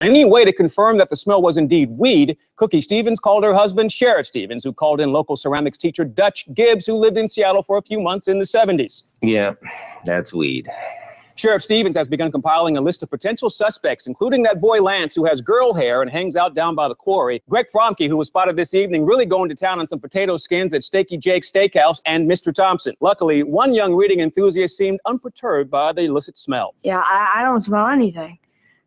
any way to confirm that the smell was indeed weed, Cookie Stevens called her husband, Sheriff Stevens, who called in local ceramics teacher Dutch Gibbs, who lived in Seattle for a few months in the 70s. Yeah, that's weed. Sheriff Stevens has begun compiling a list of potential suspects, including that boy Lance, who has girl hair and hangs out down by the quarry, Greg Fromke, who was spotted this evening really going to town on some potato skins at Steaky Jake's Steakhouse, and Mr. Thompson. Luckily, one young reading enthusiast seemed unperturbed by the illicit smell. Yeah, I, I don't smell anything.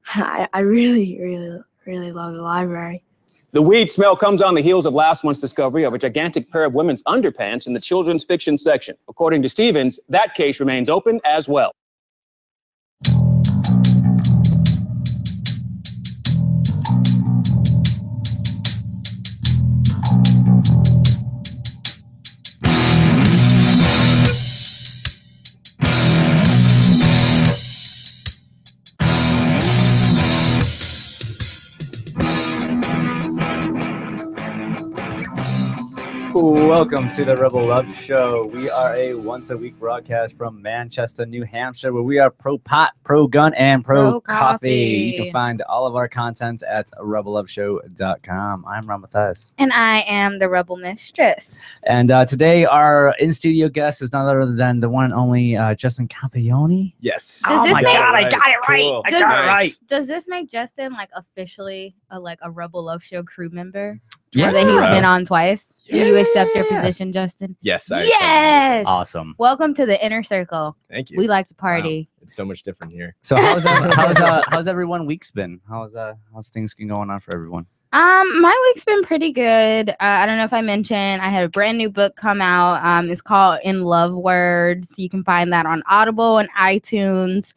I, I really, really, really love the library. The weed smell comes on the heels of last month's discovery of a gigantic pair of women's underpants in the children's fiction section. According to Stevens, that case remains open as well. Welcome to the Rebel Love Show. We are a once a week broadcast from Manchester, New Hampshire, where we are pro pot, pro gun, and pro, Pro coffee. coffee. You can find all of our contents at rebelloveshow.com. I'm Rob Mathias. And I am the rebel mistress. And uh, today, our in studio guest is none other than the one and only uh, Justin Campagnone. Yes. Does oh this my make- God, I got it right. Cool. I Does- got it right. Does this make Justin like officially a like a Rebel Love Show crew member? Yes. Now that he's Yeah. been on twice. Do you accept your position, Justin? Yes. I Yes. Awesome. Welcome to the inner circle. Thank you. We like to party. it's so much different here. So how's uh, how's uh, how's everyone week's been? How's uh how's things been going on for everyone? Um, my week's been pretty good. Uh, I don't know if I mentioned I had a brand new book come out. Um, it's called In Love Words. You can find that on Audible and iTunes.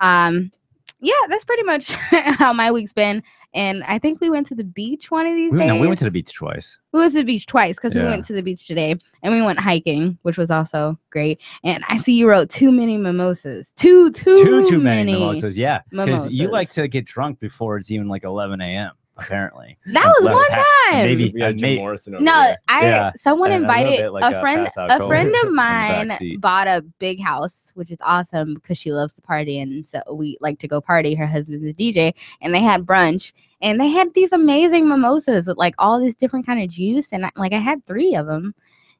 Um, yeah, that's pretty much how my week's been. And I think we went to the beach one of these We, days. no, we went to the beach twice. We went to the beach twice because we went to the beach today and we went hiking, which was also great. And I see you wrote too many mimosas. Too, too, too too many mimosas. Yeah, because you like to get drunk before it's even like 11 a.m. Apparently, That was Left one pack- time. maybe we had Jim may- Morrison over No, there. I Yeah, someone and invited bit like a a friend. A friend of mine bought a big house, which is awesome because she loves to party, and so we like to go party. Her husband's a DJ, and they had brunch, and they had these amazing mimosas with like all this different kind of juice, and I, like I had three of them.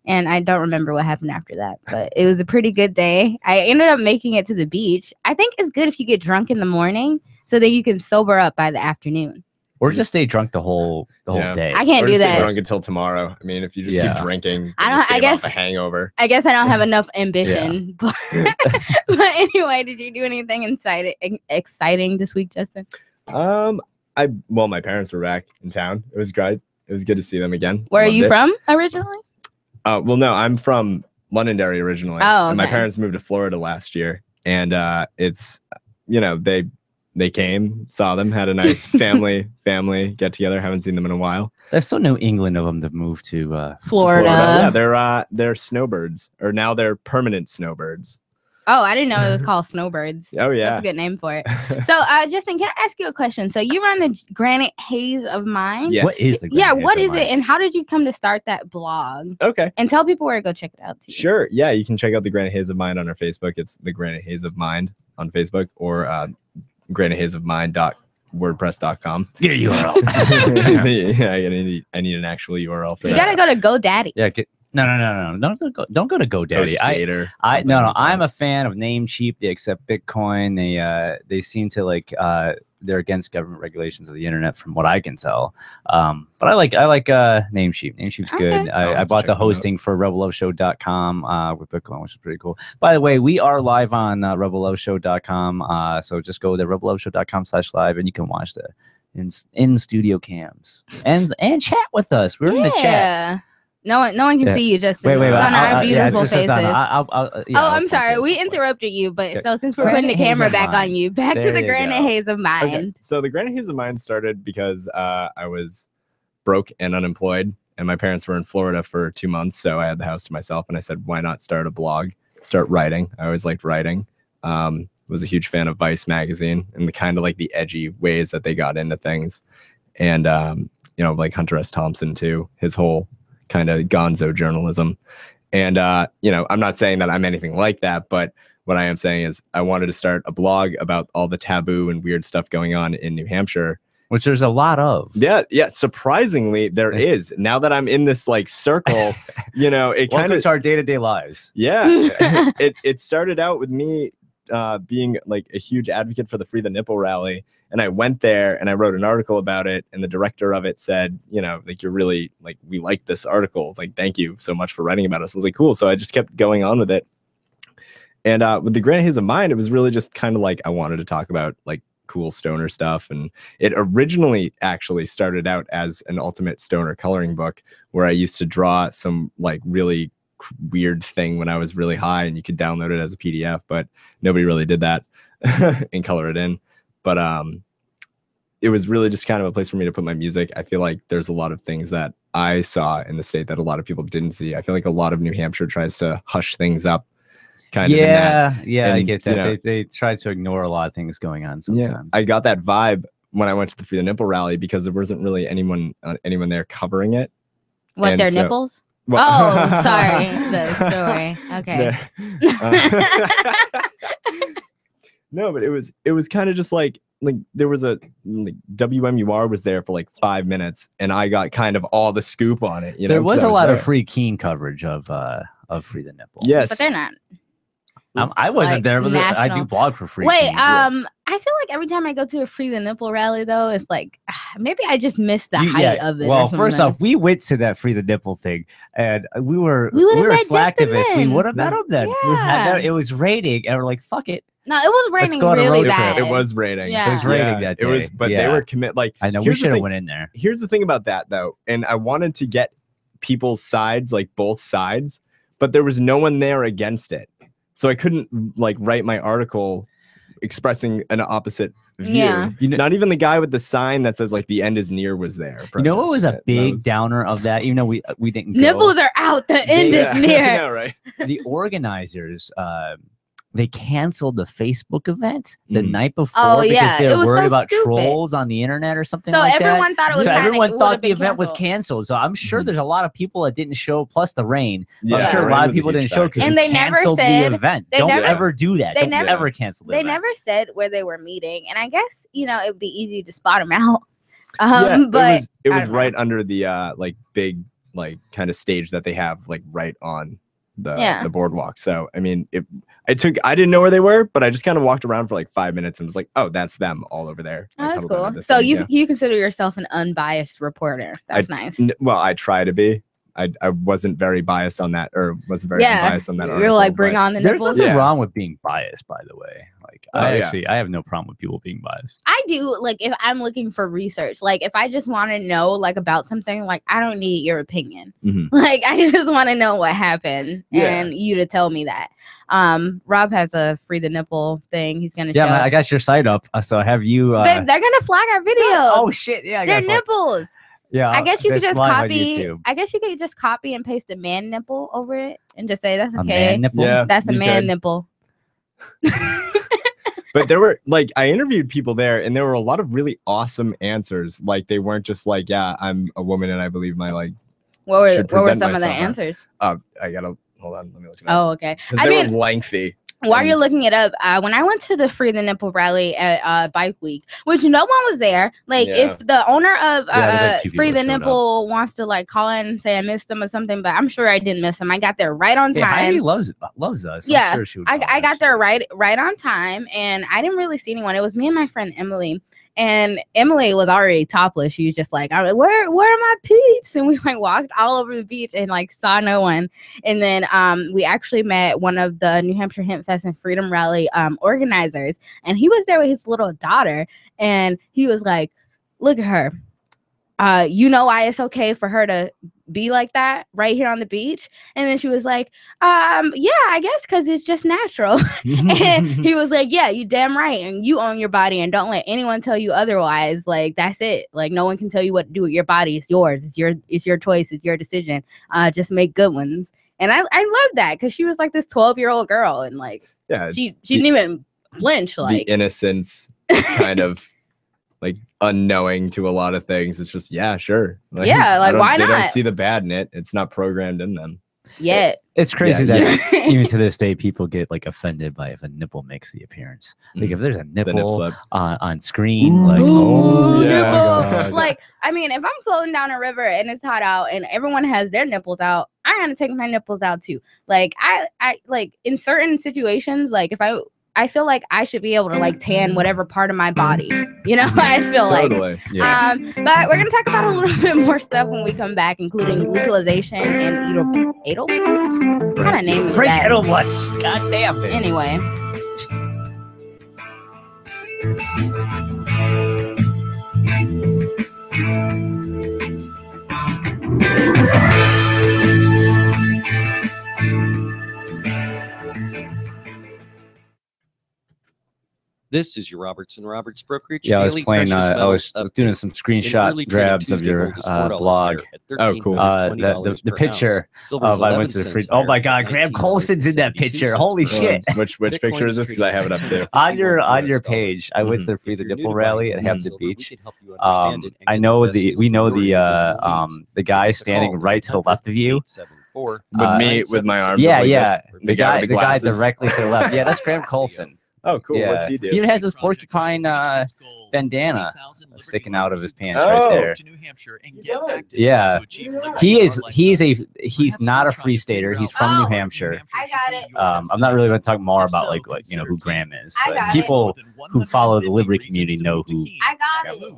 And I don't remember what happened after that, but it was a pretty good day. I ended up making it to the beach. I think it's good if you get drunk in the morning so that you can sober up by the afternoon. Or just stay drunk the whole the whole Yeah. day. I can't or do just get that. drunk until tomorrow. I mean, if you just Yeah. keep drinking, I don't- I stave off guess- a hangover. I guess I don't have enough ambition. But, but anyway, did you do anything exciting exciting this week, Justin? Um, I well, my parents were back in town. It was great. It was good to see them again. Where are you it. from originally? Uh, well, no, I'm from Londonderry originally. Oh, and my parents moved to Florida last year, and uh, it's you know they they came, saw them, had a nice family family get together. Haven't seen them in a while. There's so New England of them to move to. Uh, Florida. Yeah, they're uh, they're snowbirds, or now they're permanent snowbirds. Oh, I didn't know it was called snowbirds. Oh yeah, That's a good name for it. So, uh, Justin, can I ask you a question? So, you run the Granite Haze of Mind. Yes. What is the Yeah, Grand what Haze is of it, and how did you come to start that blog? Okay. And tell people where to go check it out. Too. Sure. Yeah, you can check out the Granite Haze of Mind on our Facebook. It's the Granite Haze of Mind on Facebook or uh, granitehazeofmind.wordpress.com. Get a URL. yeah, I need, I need an actual URL for You that. gotta go to GoDaddy. yeah, get, no, no, no, no, don't go, don't go to GoDaddy. I, HostGator, I no no like I'm a fan of Namecheap. They accept Bitcoin. They uh they seem to like uh they're against government regulations of the internet from what I can tell. Um but I like I like uh Namecheap. Namecheap's good. Okay. I'll I, I bought the hosting for rebelloveshow.com uh with Bitcoin, which is pretty cool. By the way, we are live on uh, rebelloveshow.com. Uh so just go to rebelloveshow.com slash live and you can watch the in, in studio cams and and chat with us. We're in the chat. Yeah. No one, no one can Yeah. see you, Justin. Wait, wait, it's on I- our I- yeah, beautiful just- it's faces. not- I- I'll- I'll- uh, yeah, oh, I'll I'm sorry. We interrupted you, but Okay. so since we're Granite putting the camera of back on you, back to the Granite go. Haze of Okay, So the Granite Haze of Mind started because uh, I was broke and unemployed, and my parents were in Florida for two months, so I had the house to myself, and I said, why not start a blog, start writing? I always liked writing. Um, was a huge fan of Vice magazine and the kind of like the edgy ways that they got into things, and um, you know like Hunter S. Thompson too, his whole kind of gonzo journalism. And uh, you know, I'm not saying that I'm anything like that, but what I am saying is I wanted to start a blog about all the taboo and weird stuff going on in New Hampshire which there's a lot of. Yeah, yeah. Surprisingly, there is. Now that I'm in this like circle, you know, it kind of to our day to day lives. yeah. it it started out with me uh, being like a huge advocate for the Free the Nipple rally, and I went there and I wrote an article about it, and the director of it said, you know, like you're really like we like this article, like thank you so much for writing about us. I was like, cool. So I just kept going on with it, and uh, with the Granite Haze of Mind, it was really just kind of like I wanted to talk about like cool stoner stuff and it originally actually started out as an ultimate stoner coloring book where i used to draw some like really weird thing when i was really high and you could download it as a pdf but nobody really did that and color it in but um it was really just kind of a place for me to put my music i feel like there's a lot of things that i saw in the state that a lot of people didn't see i feel like a lot of new hampshire tries to hush things up kind of yeah, yeah, I And, get you that. know- they, they try to ignore a lot of things going on Yeah, sometimes. I got that vibe when I went to the Free the Nipple rally because there wasn't really anyone uh, anyone there covering it. What And their so- nipples? Well- Oh, sorry. The story. Okay. There- uh, no, but it was it was kind of just like like there was a like WMUR was there for like five minutes, and I got kind of all the scoop on it. You know, there was I a lot of free Keene coverage of uh of free the nipple. Yes, But they're not. Um, I wasn't like, there, but I do blog for free. Wait, Keene. um, I feel like every time I go to a free the nipple rally though, it's like maybe I just missed the You- height yeah, of it. or Well, first off, we went to that free the nipple thing, and we were We we, were met slacktivists. We would have met him then. Yeah. then it was raining, and we're like, "Fuck it." no, it was raining go on a really bad. it was raining. Yeah. It was raining that day. It was, day. but they were commit like I know we should have went in there. here's the thing about that though and i wanted to get people's sides like both sides but there was no one there against it so i couldn't like write my article expressing an opposite view Yeah. You know, not even the guy with the sign that says like the end is near was there you know what was a big was- downer of that? Even though we uh, we didn't go, Nipples are out. The end Yeah, is near. I know, right the organizers. Uh, they canceled the Facebook event the Mhm. night before Oh, because yeah, they it were worried so about stupid. trolls on the internet or something So like that. everyone thought it was so kinda- everyone it thought the been event was canceled. canceled. So I'm sure Mhm. there's a lot of people that didn't show, plus the rain. yeah I'm sure a lot of people didn't show because factor. And they never canceled said- the event. they Don't never- ever do that. they Don't never- ever cancel the They event. never said where they were meeting, and I guess you know it would be easy to spot them out. Um, yeah, but it was, it was don't know. right under the uh like big like kind of stage that they have like right on the Yeah. the boardwalk. So I mean, it I took I didn't know where they were, but I just kind of walked around for like five minutes and was like, oh, that's them all over there. Oh, that's huddled down at cool. So thing, you yeah. you consider yourself an unbiased reporter. That's nice. N- well, I try to be. I I wasn't very biased on that, or wasn't very Yeah, biased on that. You're article, like bring on the nipples. There's nipples. nothing Yeah. wrong with being biased, by the way. Like Oh, I yeah. actually, I have no problem with people being biased. I do like if I'm looking for research, like if I just want to know like about something, like I don't need your opinion. Mhm. Like I just want to know what happened Yeah. and you to tell me that. Um, Rob has a free the nipple thing. He's gonna Yeah, show. man, I got your site up, uh, so have you? Uh, Babe, they're gonna flag our video. oh shit! Yeah, I They're got fuck- nipples. Yeah, I guess you could just copy. I guess you could just copy and paste a man nipple over it and just say that's A okay. man nipple. Yeah. That's a man could. nipple. but there were like I interviewed people there, and there were a lot of really awesome answers. Like they weren't just like, "Yeah, I'm a woman and I believe my like." What were what were present some of the answers? Uh, I gotta hold on. Let me look it up. Oh, okay. I they mean, were lengthy. While you're looking it up, uh, when I went to the Free the Nipple rally at uh, Bike Week, which no one was there, like Yeah. if the owner of uh, Yeah, like, Free the showed up. Nipple wants to like call in and say I missed them or something, but I'm sure I didn't miss them. I got there right on Yeah, Heidi time. loves loves us. I'm Yeah, sure she would I, I got there right right on time, and I didn't really see anyone. It was me and my friend Emily, and Emily was already topless. She was just like, "I'm like, where where are my peeps?" And we like walked all over the beach and like saw no one. And then um, we actually met one of the New Hampshire Hemp Fest and Freedom Rally um, organizers, and he was there with his little daughter, and he was like, "Look at her." Uh, you know why it's okay for her to be like that right here on the beach? And then she was like um yeah i guess because it's just natural. And he was like yeah you damn right and you own your body and don't let anyone tell you otherwise like that's it. Like no one can tell you what to do with your body. It's yours. It's your it's your choice. It's your decision. Uh just make good ones. And i i love that because she was like this 12 year old girl and like yeah, she she didn't even flinch the like innocence kind of like unknowing to a lot of things. It's just yeah, sure. Yeah, I like, don't- why They don't see the bad in it. It's not programmed in them. yet It's crazy Yeah, that even to this day, people get like offended by if a nipple makes the appearance. Like Mhm. if there's a The nip nipple slip. on, on screen, like oh, Ooh, yeah, yeah. I mean, if I'm floating down a river and it's hot out and everyone has their nipples out, I gotta take my nipples out too. Like I, I like in certain situations, like if I, I feel like I should be able to like tan mm-hmm. whatever part of my body. Mm-hmm. You know, I mm-hmm. feel like. Yeah. Um, but we're gonna talk about a little bit more stuff when we come back, including legalization and edel, edel, what kind of name is Frank that? God damn it. Anyway. This is your Robertson Roberts Brokerage. Yeah, I was playing. Uh, I Metals was, was doing some screenshot grabs of your uh, blog. Oh, cool. Uh, the, the, the picture of I went to the cents free. Oh my God, Graham Colson's in that picture. Holy shit! Which which Bitcoin picture is is this? Because I have it up trading too. on your on your page, I went to the Free the you're Nipple rally at buying Hampton Beach. can help you understand Um, I know the we know the uh, um the guy Give us a standing right to the left of you. 874 With Uh, me with my arms. Yeah, up like yeah. The guy, the guy directly to the left. Yeah, that's Graham Colson. Oh, cool. Yeah. What's he do? He has this porcupine uh, bandana sticking out of his pants Oh. right there. does. Yeah. He is he's a he's not a free stater. He's from Oh. New Hampshire. I got it. Um, I'm not really going to talk more about like what you know who Graham is, I but got it. people who follow the Liberty community know who. I got it.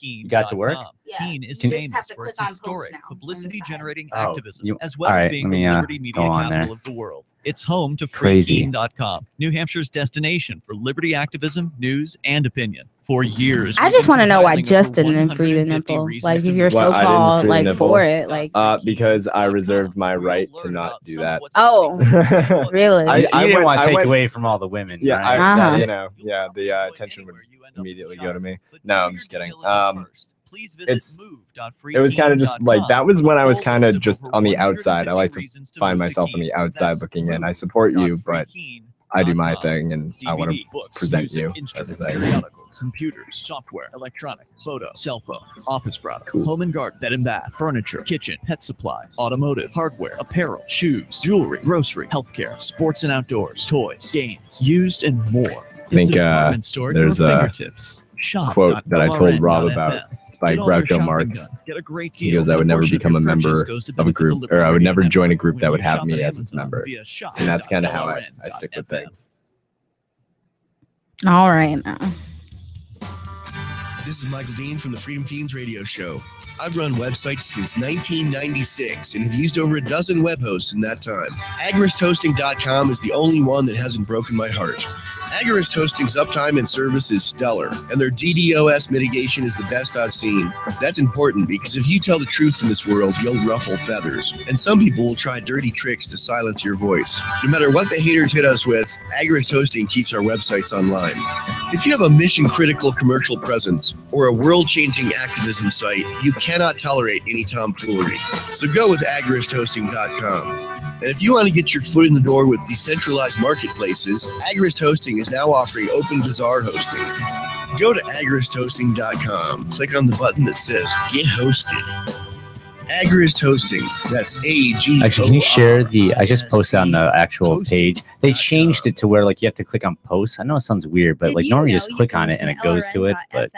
You got to work? Yeah. Keene is You famous for click its historic now on the publicity side. generating Oh, activism, you- as well all as being let the me, uh, Liberty go media on there. capital of the world. It's home to Crazy. freekeene.com, New Hampshire's destination for liberty activism, news, and opinion. For years, I just want to know why Justin didn't free the nipple. Like, if you're so I called like nipple? for it, like, Uh, because I reserved my right to not do that. Oh, really? I- You I didn't want to take went- away from all the women. Yeah, right? I, Uh-huh. you know, yeah, the uh, attention would immediately go to me. No, I'm just kidding. Um, it's- it was kind of just like that was when I was kind of just on the outside. I like to find myself on the outside looking in. I support you, but I do my thing, and I want to present you periodicals, computers, software, electronic, photo, cell phone, office products, home and garden, bed and bath, furniture, kitchen, pet supplies, automotive, hardware, apparel, shoes, jewelry, grocery, healthcare, sports and outdoors, toys, games, used and more. I think, uh, department store at there's a quote that I told Rob about. FM. It's by Get all Groucho Marx. done. Get a great He goes, "I would never become a member of a group, or I would never join a group that would have me as its member." And that's kind of how I, I stick with things. All right. now. This is Michael Dean from the Freedom Feens radio show. I've run websites since 1996 and have used over a dozen web hosts in that time. AgoristHosting.com is the only one that hasn't broken my heart. Agorist Hosting's uptime and service is stellar, and their DDoS mitigation is the best I've seen. That's important because if you tell the truth in this world, you'll ruffle feathers. And some people will try dirty tricks to silence your voice. No matter what the haters hit us with, Agorist Hosting keeps our websites online. If you have a mission critical commercial presence or a world changing activism site, you cannot tolerate any tomfoolery. So go with agoristhosting.com. And if you want to get your foot in the door with decentralized marketplaces, Agorist Hosting is now offering OpenBazaar hosting. Go to agoristhosting.com, click on the button that says Get Hosted. Agorist Hosting, that's A G. Actually, can you share the? I just posted on the actual page. They changed it to where like you have to click on post. I know it sounds weird, but like normally you just click on it and it goes to it. But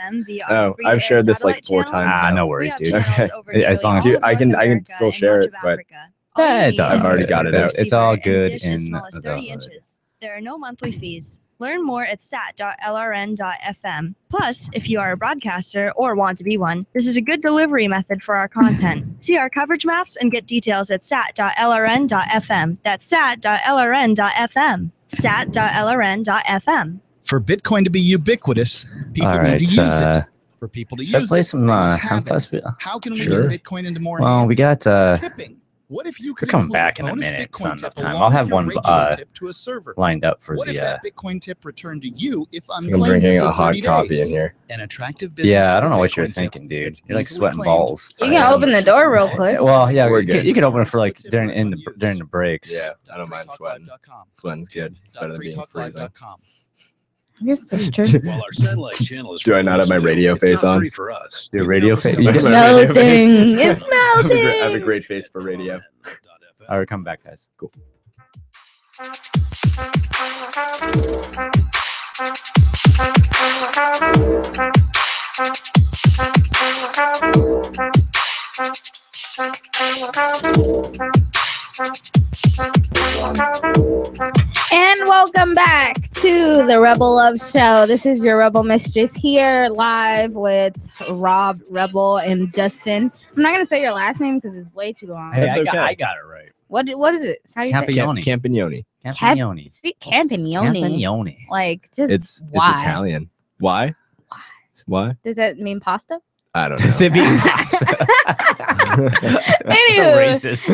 Oh, I've shared this like four times. ah, no We worries, dude. Okay. As long as you- of I can- I can still share it, of but- Africa. All That's all I've already got it out. It's all receiver and a good dish in as small the- 30 inches. There are no monthly fees. Learn more at sat.lrn.fm. Plus, if you are a broadcaster or want to be one, this is a good delivery method for our content. See our coverage maps and get details at sat.lrn.fm. That's sat.lrn.fm. sat.lrn.fm. For Bitcoin to be ubiquitous, people all need to use uh, it. For people to should I use play it, some uh, it. How can we Sure. get Bitcoin into more Well, we got uh, tipping. What if you could come back in a bonus minute. It's Bitcoin not enough time. I'll have one uh, tip to a server? lined up for What if the. Uh, that Bitcoin tip returned to you if I'm unclaimed drinking for a hot 30 coffee in here. An attractive business yeah, I don't know what you're thinking, dude. It's You're like sweating claimed. balls. You can open the door real quick. Well, yeah, We're you, can- good. you can open it for like during in the during the breaks. Yeah, I don't mind sweating. Sweating's good. It's better than being freezing. I guess that's true. While our satellite channel is Do I not have my radio face on? free for us. Your radio face. That's my radio melting. face. It's I have a gre- I have a great face for radio. All right, come back, guys. Cool. Thank you. And welcome back to the Rebel Love Show. This is your Rebel Mistress here live with Rob Rebel and Justin. I'm not gonna say your last name because it's way too long. Hey, That's I, got, okay. I got it right. What what is it? How do you say? it? Campione. Camp- Campagnone. Campione. Campagnone. Campagnone. Like just It's why? it's Italian. Why? Why? Does that mean pasta? I don't know. Does it mean pasta? That's so racist.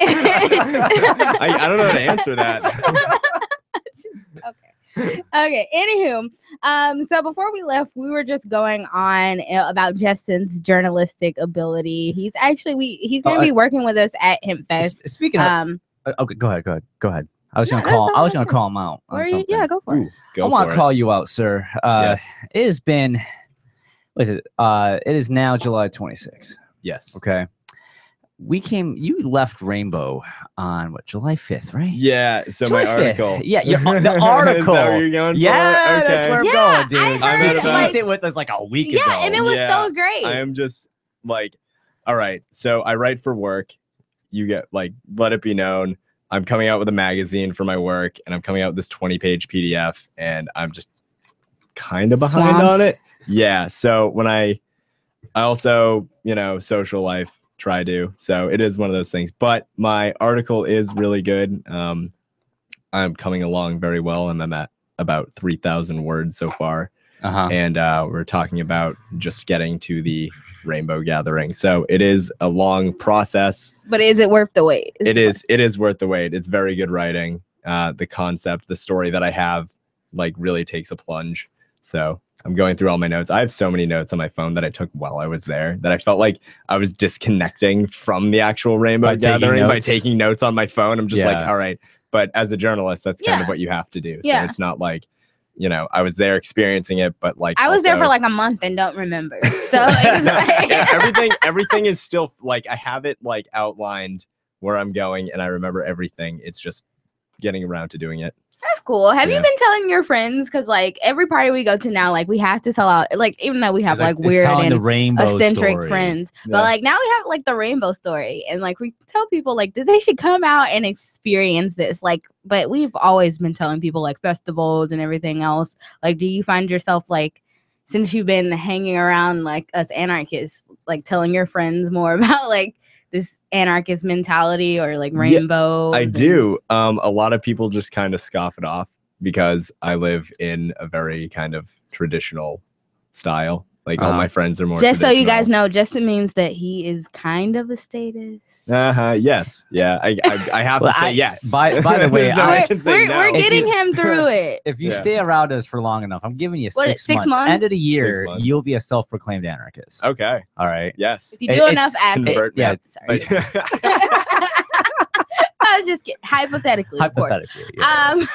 I, I don't know how to answer that. okay. Okay. Anywho, um, so before we left, we were just going on uh, about Justin's journalistic ability. He's actually we he's gonna Oh, be I- working with us at HempFest. S- Speaking of, Um, uh, okay, go ahead, go ahead, go ahead. I was No, gonna that's call. I was gonna call him out. on where you? Yeah, go for it. Ooh, go I want for to it. call you out, sir. Uh, yes. It has been. What is it? Uh, it is now July 26th. Yes. Okay. We came. You left Rainbow on what July 5th, right? Yeah. So July my 5th. article. Yeah, your, the Is that article. where you're going for? yeah, that's Okay. where I'm Yeah, going, dude. I heard, You like- teased it with us like a week ago. Yeah, and it was Yeah, so great. I am just like, all right. So I write for work. You get like, let it be known. I'm coming out with a magazine for my work, and I'm coming out with this 20 page PDF, and I'm just kind of behind Swamped. on it. Yeah. So when I, I also, you know, social life try to. So it is one of those things. But my article is really good. Um, I'm coming along very well. and I'm at about 3,000 words so far Uh-huh. and uh, we're talking about just getting to the rainbow gathering. So it is a long process. but is it worth the wait? It is it is worth the wait. It's very good writing. Uh, the concept, the story that I have, like really takes a plunge. So I'm going through all my notes. I have so many notes on my phone that I took while I was there that I felt like I was disconnecting from the actual rainbow By taking gathering by notes? taking notes on my phone. I'm just like, all right. But as a journalist, that's kind Yeah. of what you have to do. Yeah. So it's not like, you know, I was there experiencing it, but like I was there for like a month and don't remember. So like- yeah, everything everything is still like I have it like outlined where I'm going and I remember everything. It's just getting around to doing it. That's cool. Have you been telling your friends? Because like every party we go to now, like we have to tell out. Like even though we have It's like, weird and rainbow eccentric story. friends, Yeah. but like now we have like the rainbow story, and like we tell people like that they should come out and experience this. Like, but we've always been telling people like festivals and everything else. Like, do you find yourself like? Since you've been hanging around like us anarchists, like telling your friends more about like this anarchist mentality or like Yeah, rainbow. I do. Um a lot of people just kind of scoff it off because I live in a very kind of traditional style. Like all Uh-huh. my friends are more Just so you guys know, Justin means that he is kind of a statist. Uh-huh. Yes. Yeah. I I, I have Well, to say I- yes. by- by the way, There's no I- We're, can say we're, no. we're getting you- him through it. If you Yeah. stay around us for long enough, I'm giving you What, six, six months. End of the year, you'll be a self-proclaimed anarchist. Okay. All right. Yes. If you do it's enough acid, convert- Yeah. sorry. Like- I was just kidding. hypothetically, of course. Hypothetically. yeah. Um,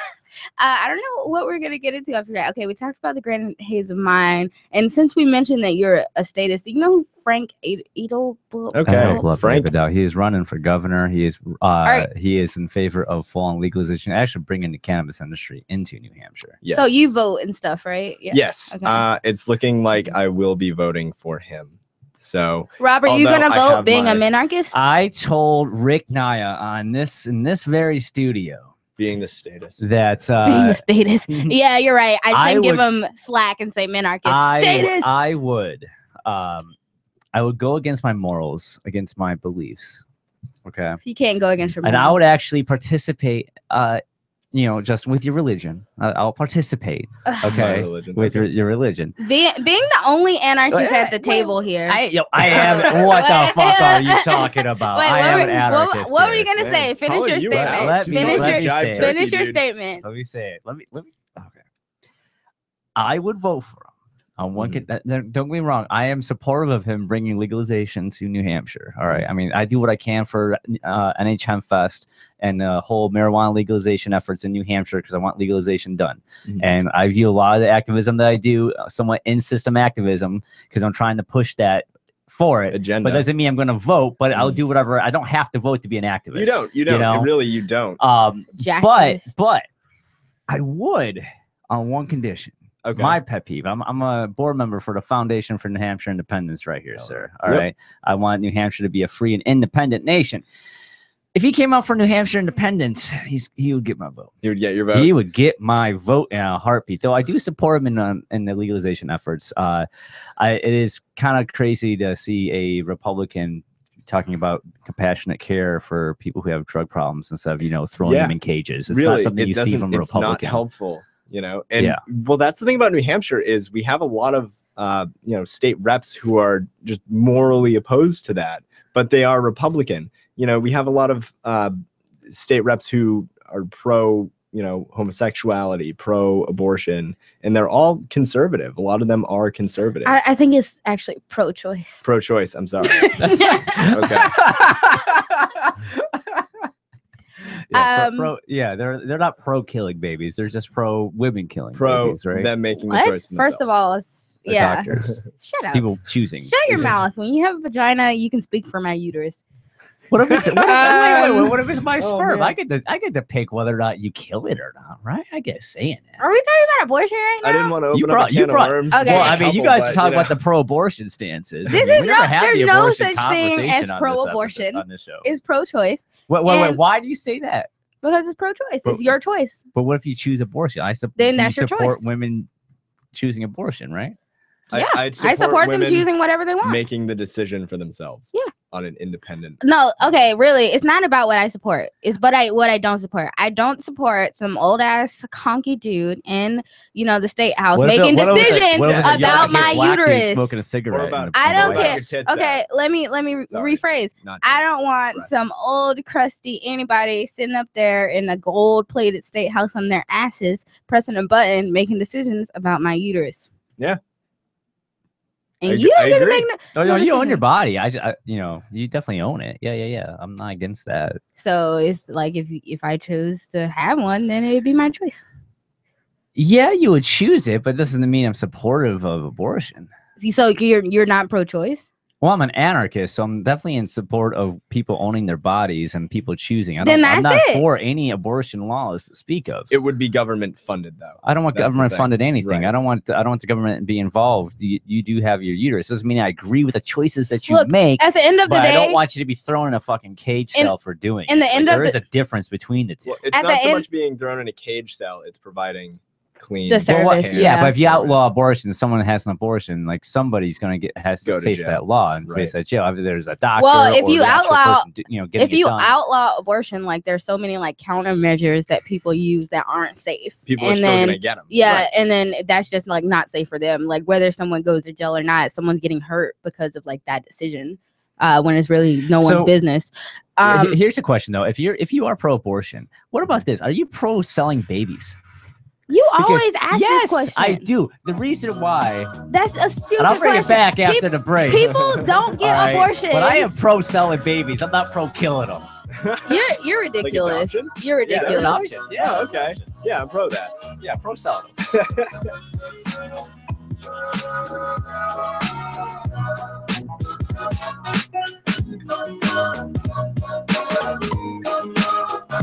uh, I don't know what we're gonna get into after that. Okay, we talked about the Granite Haze of Mind, and since we mentioned that you're a statist, you know Frank Ed- Edel? Okay. I love Frank- Frank. He is running for governor. He is uh, right. he is in favor of full legalization, actually bringing the cannabis industry into New Hampshire. yes. So you vote and stuff, right? Yeah. Yes. Okay. Uh, it's looking like I will be voting for him. So Robert, you gonna vote have being a my- minarchist? I told Rick Naya on this in this very studio being the status. that uh, being the status. yeah, you're right. I I shouldn't give would- him slack and say minarchist. I, statist. I would um I would go against my morals, against my beliefs. Okay. you can't go against your And I would actually participate uh you know, just with your religion. I- I'll participate, okay, religion, with your, okay. your religion. Being, being the only anarchist at the Wait, table here. I, yo, I am. What the fuck are you talking about? Wait, I am were- an anarchist. what were you gonna Man, say? Finish your you statement. out. Let me- finish let your me say it. finish your dude. statement. Let me say it. Let me. Let me. Okay. I would vote for him. On one, Mhm. con- uh, don't get me wrong. I am supportive of him bringing legalization to New Hampshire. All right. I mean, I do what I can for uh, NHM Fest and uh, whole marijuana legalization efforts in New Hampshire because I want legalization done. Mhm. And I view a lot of the activism that I do uh, somewhat in system activism because I'm trying to push that for it. Agenda. But doesn't mean I'm going to vote. But I'll do whatever. I don't have to vote to be an activist. you don't. You don't. know? really, you don't. Um, Jack but but I would on one condition. Okay. My pet peeve. I'm I'm a board member for the Foundation for New Hampshire Independence right here, sir. All right. Yep. I want New Hampshire to be a free and independent nation. If he came out for New Hampshire independence, he's he would get my vote. He would get your vote. He would get my vote in a heartbeat. Though I do support him in um, in the legalization efforts. Uh, I it is kind of crazy to see a Republican talking about compassionate care for people who have drug problems instead of you know throwing Yeah. them in cages. It's really, not something it you see from a it's not Republican. helpful, you know. And Yeah. well, that's the thing about New Hampshire is we have a lot of uh, you know state reps who are just morally opposed to that, but they are Republican. You know, we have a lot of uh, state reps who are pro you know homosexuality, pro abortion, and they're all conservative. A lot of them are conservative, I, I think it's actually pro-choice. pro choice. I'm sorry. okay. Yeah, Um, pro, pro- yeah, they're they're not pro killing babies. They're just pro women killing Pro babies, right? them making the What? choice. for First of all, yeah. Shut up. People choosing. Shut your mouth. When you have a vagina, you can speak for my uterus. What if it's what if, wait, wait, wait, what if it's my oh, sperm? man. I get to I get to pick whether or not you kill it or not, right? I get a say it. Are we talking about abortion right now? I didn't want to open You up brought- a you can brought- of worms. Okay. for Well, a I mean, you couple, guys are but, talking know. about the pro-abortion stances. I mean, is not- there's the no such thing as on this episode- pro-abortion. on this show. Is pro-choice Wait, wait, wait. Why do you say that? because it's pro-choice. But- It's your choice. But what if you choose abortion? I sup- Then you that's your support choice. women choosing abortion, right? Yeah, I'd I support them choosing whatever they want. making the decision for themselves. Yeah. On an independent. No, okay, really, it's not about what I support. It's but I what I don't support. I don't support some old ass conky dude in you know the state house What if it- making what if it's a- decisions what if a young about kid, my dude uterus. smoking a cigarette. Or about- the- I don't White White care. House. Okay, out. let me let me Sorry. rephrase. I don't want some old crusty anybody sitting up there in a gold plated state house on their asses pressing a button making decisions about my uterus. Yeah. And I you don't I get to make no, No, no no, you own your decision. body. I, ju- I, you know, you definitely own it. Yeah, yeah, yeah. I'm not against that. So it's like if if I chose to have one, then it'd be my choice. Yeah, you would choose it, but doesn't mean I'm supportive of abortion. See, So you're you're not pro-choice. Well, I'm an anarchist, so I'm definitely in support of people owning their bodies and people choosing. I Then don't, I'm not it. for any abortion laws to speak of. It would be government funded though. I don't want That's government funded anything. Right. I don't want I don't want the government to be involved. You, you do have your uterus. Doesn't mean I agree with the choices that you Look, make. At the end of the But I don't want you to be thrown in a fucking cage In- cell for doing in it. the Like, end of there is the- a difference between the two. Well, it's At not so end- much being thrown in a cage cell, it's providing clean The But what- service, yeah, yeah. but if you outlaw abortion, someone has an abortion, like somebody's gonna get has Go to to face jail. that law and Right. face that jail. Either there's a doctor. Well, if or you outlaw- person you know, if you done. outlaw abortion, like there's so many like countermeasures that people use that aren't safe. People and are still then, gonna get them. Yeah, and then that's just like not safe for them. Like whether someone goes to jail or not, someone's getting hurt because of like that decision. Uh, when it's really no one's So- business. Yeah, Um, Here's a question though: If you're if you are pro-abortion, what about this? Are you pro selling babies? You Because- always ask yes, this question. I do. The reason why, That's a stupid and I'll bring it question. back after Peop- the break. People don't get All right, abortions. But I am pro selling babies. I'm not pro killing them. You're you're ridiculous. adoption? you're Yeah, that's ridiculous. an. Yeah, okay. Yeah, I'm pro that. Yeah, pro selling them.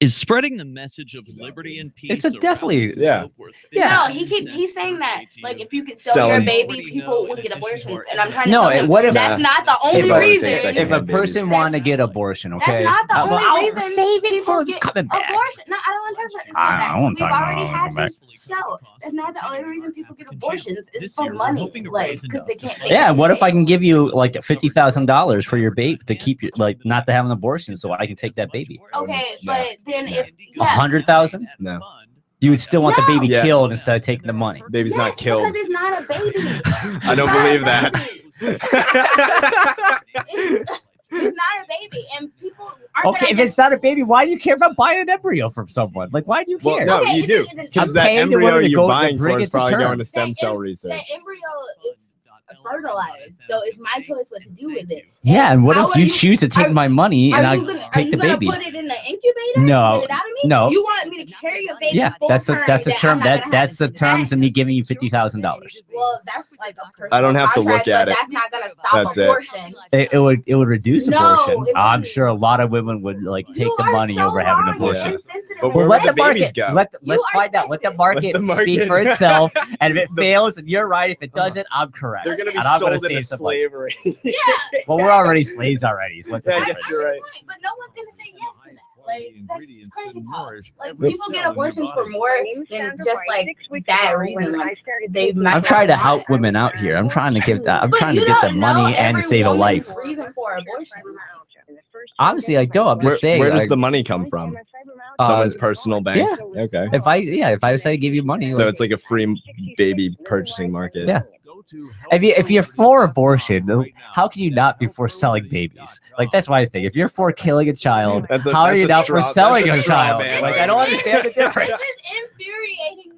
Is spreading the message of liberty and peace. It's a definitely- the yeah. Yeah. No, he keep he's saying that like if you could sell your Selling. baby, people would get addition to abortions. And I'm trying to No, tell what if- that's not the only if a- reason. Take second- If a person wanted to get abortion, okay, That's not the uh, only I'll reason. save it for coming back. Abortion. No, I don't want to talk about this. I- I coming won't back. talk We've already had this show. That's not the only reason people get abortions. It's for money, like because they can't. Yeah, what if I can give you like fifty thousand dollars for your baby to keep you like not to have an abortion, so I can take that baby? Okay, but then if A hundred thousand? No. You would still want the baby Yeah. killed instead of taking the money. Baby's yes, not killed. because it's not a baby. I don't It's not a believe that. baby. It's not a baby, and people aren't Okay, gonna if get- it's not a baby, why do you care about buying an embryo from someone? Like, why do you Well, care? no, Okay, you do. it- it- Because I'm that paying the embryo woman to you're go to buying bring for it is to probably term. going to stem That cell em- research. That embryo is a fertilized, so it's my choice what to do with it. Yeah, and what how if you you- choose to take are- my money and I you gonna, are take you the gonna baby? put it in the incubator? No, and get it out of me? no. You want me to carry a baby? Yeah, that's the term that's the that term. not That's that's the terms of me giving you fifty thousand dollars. Well, that's like a personal I don't have to look at it. That's not gonna stop That's it. abortion. It, it would it would reduce No, abortion. it I'm sure a lot of women would like take the money over having an wrong. Abortion. Insensitive But and where Well, let the the babies market go? let You let's are find out. Let the market, Let the speak for itself. and if it fails, and you're right. If it doesn't, I'm correct. They're gonna be and I'm sold gonna into save slavery. Yeah. Well, we're already slaves already. What's the Yeah, I guess difference? you're right. Right, but no one's gonna say yes to that. Like that's crazy talk. Like people get abortions for more than just like that reason. Like they might I'm trying to help women out here. I'm trying to give that. I'm trying to get the money and every save a woman's life. Reason for abortion. Honestly, I don't. I'm Where, just saying. where does like, the money come from? Uh, Someone's personal bank. yeah. Okay. If I yeah, if I decide to give you money, So like, it's like a free baby purchasing market. Yeah. if you if you're for abortion, how can you not be for selling babies? Like that's my thing. If you're for killing a child, That's a- how are you a not straw- for selling that's a a straw child? man Like I don't understand the difference. This is infuriating me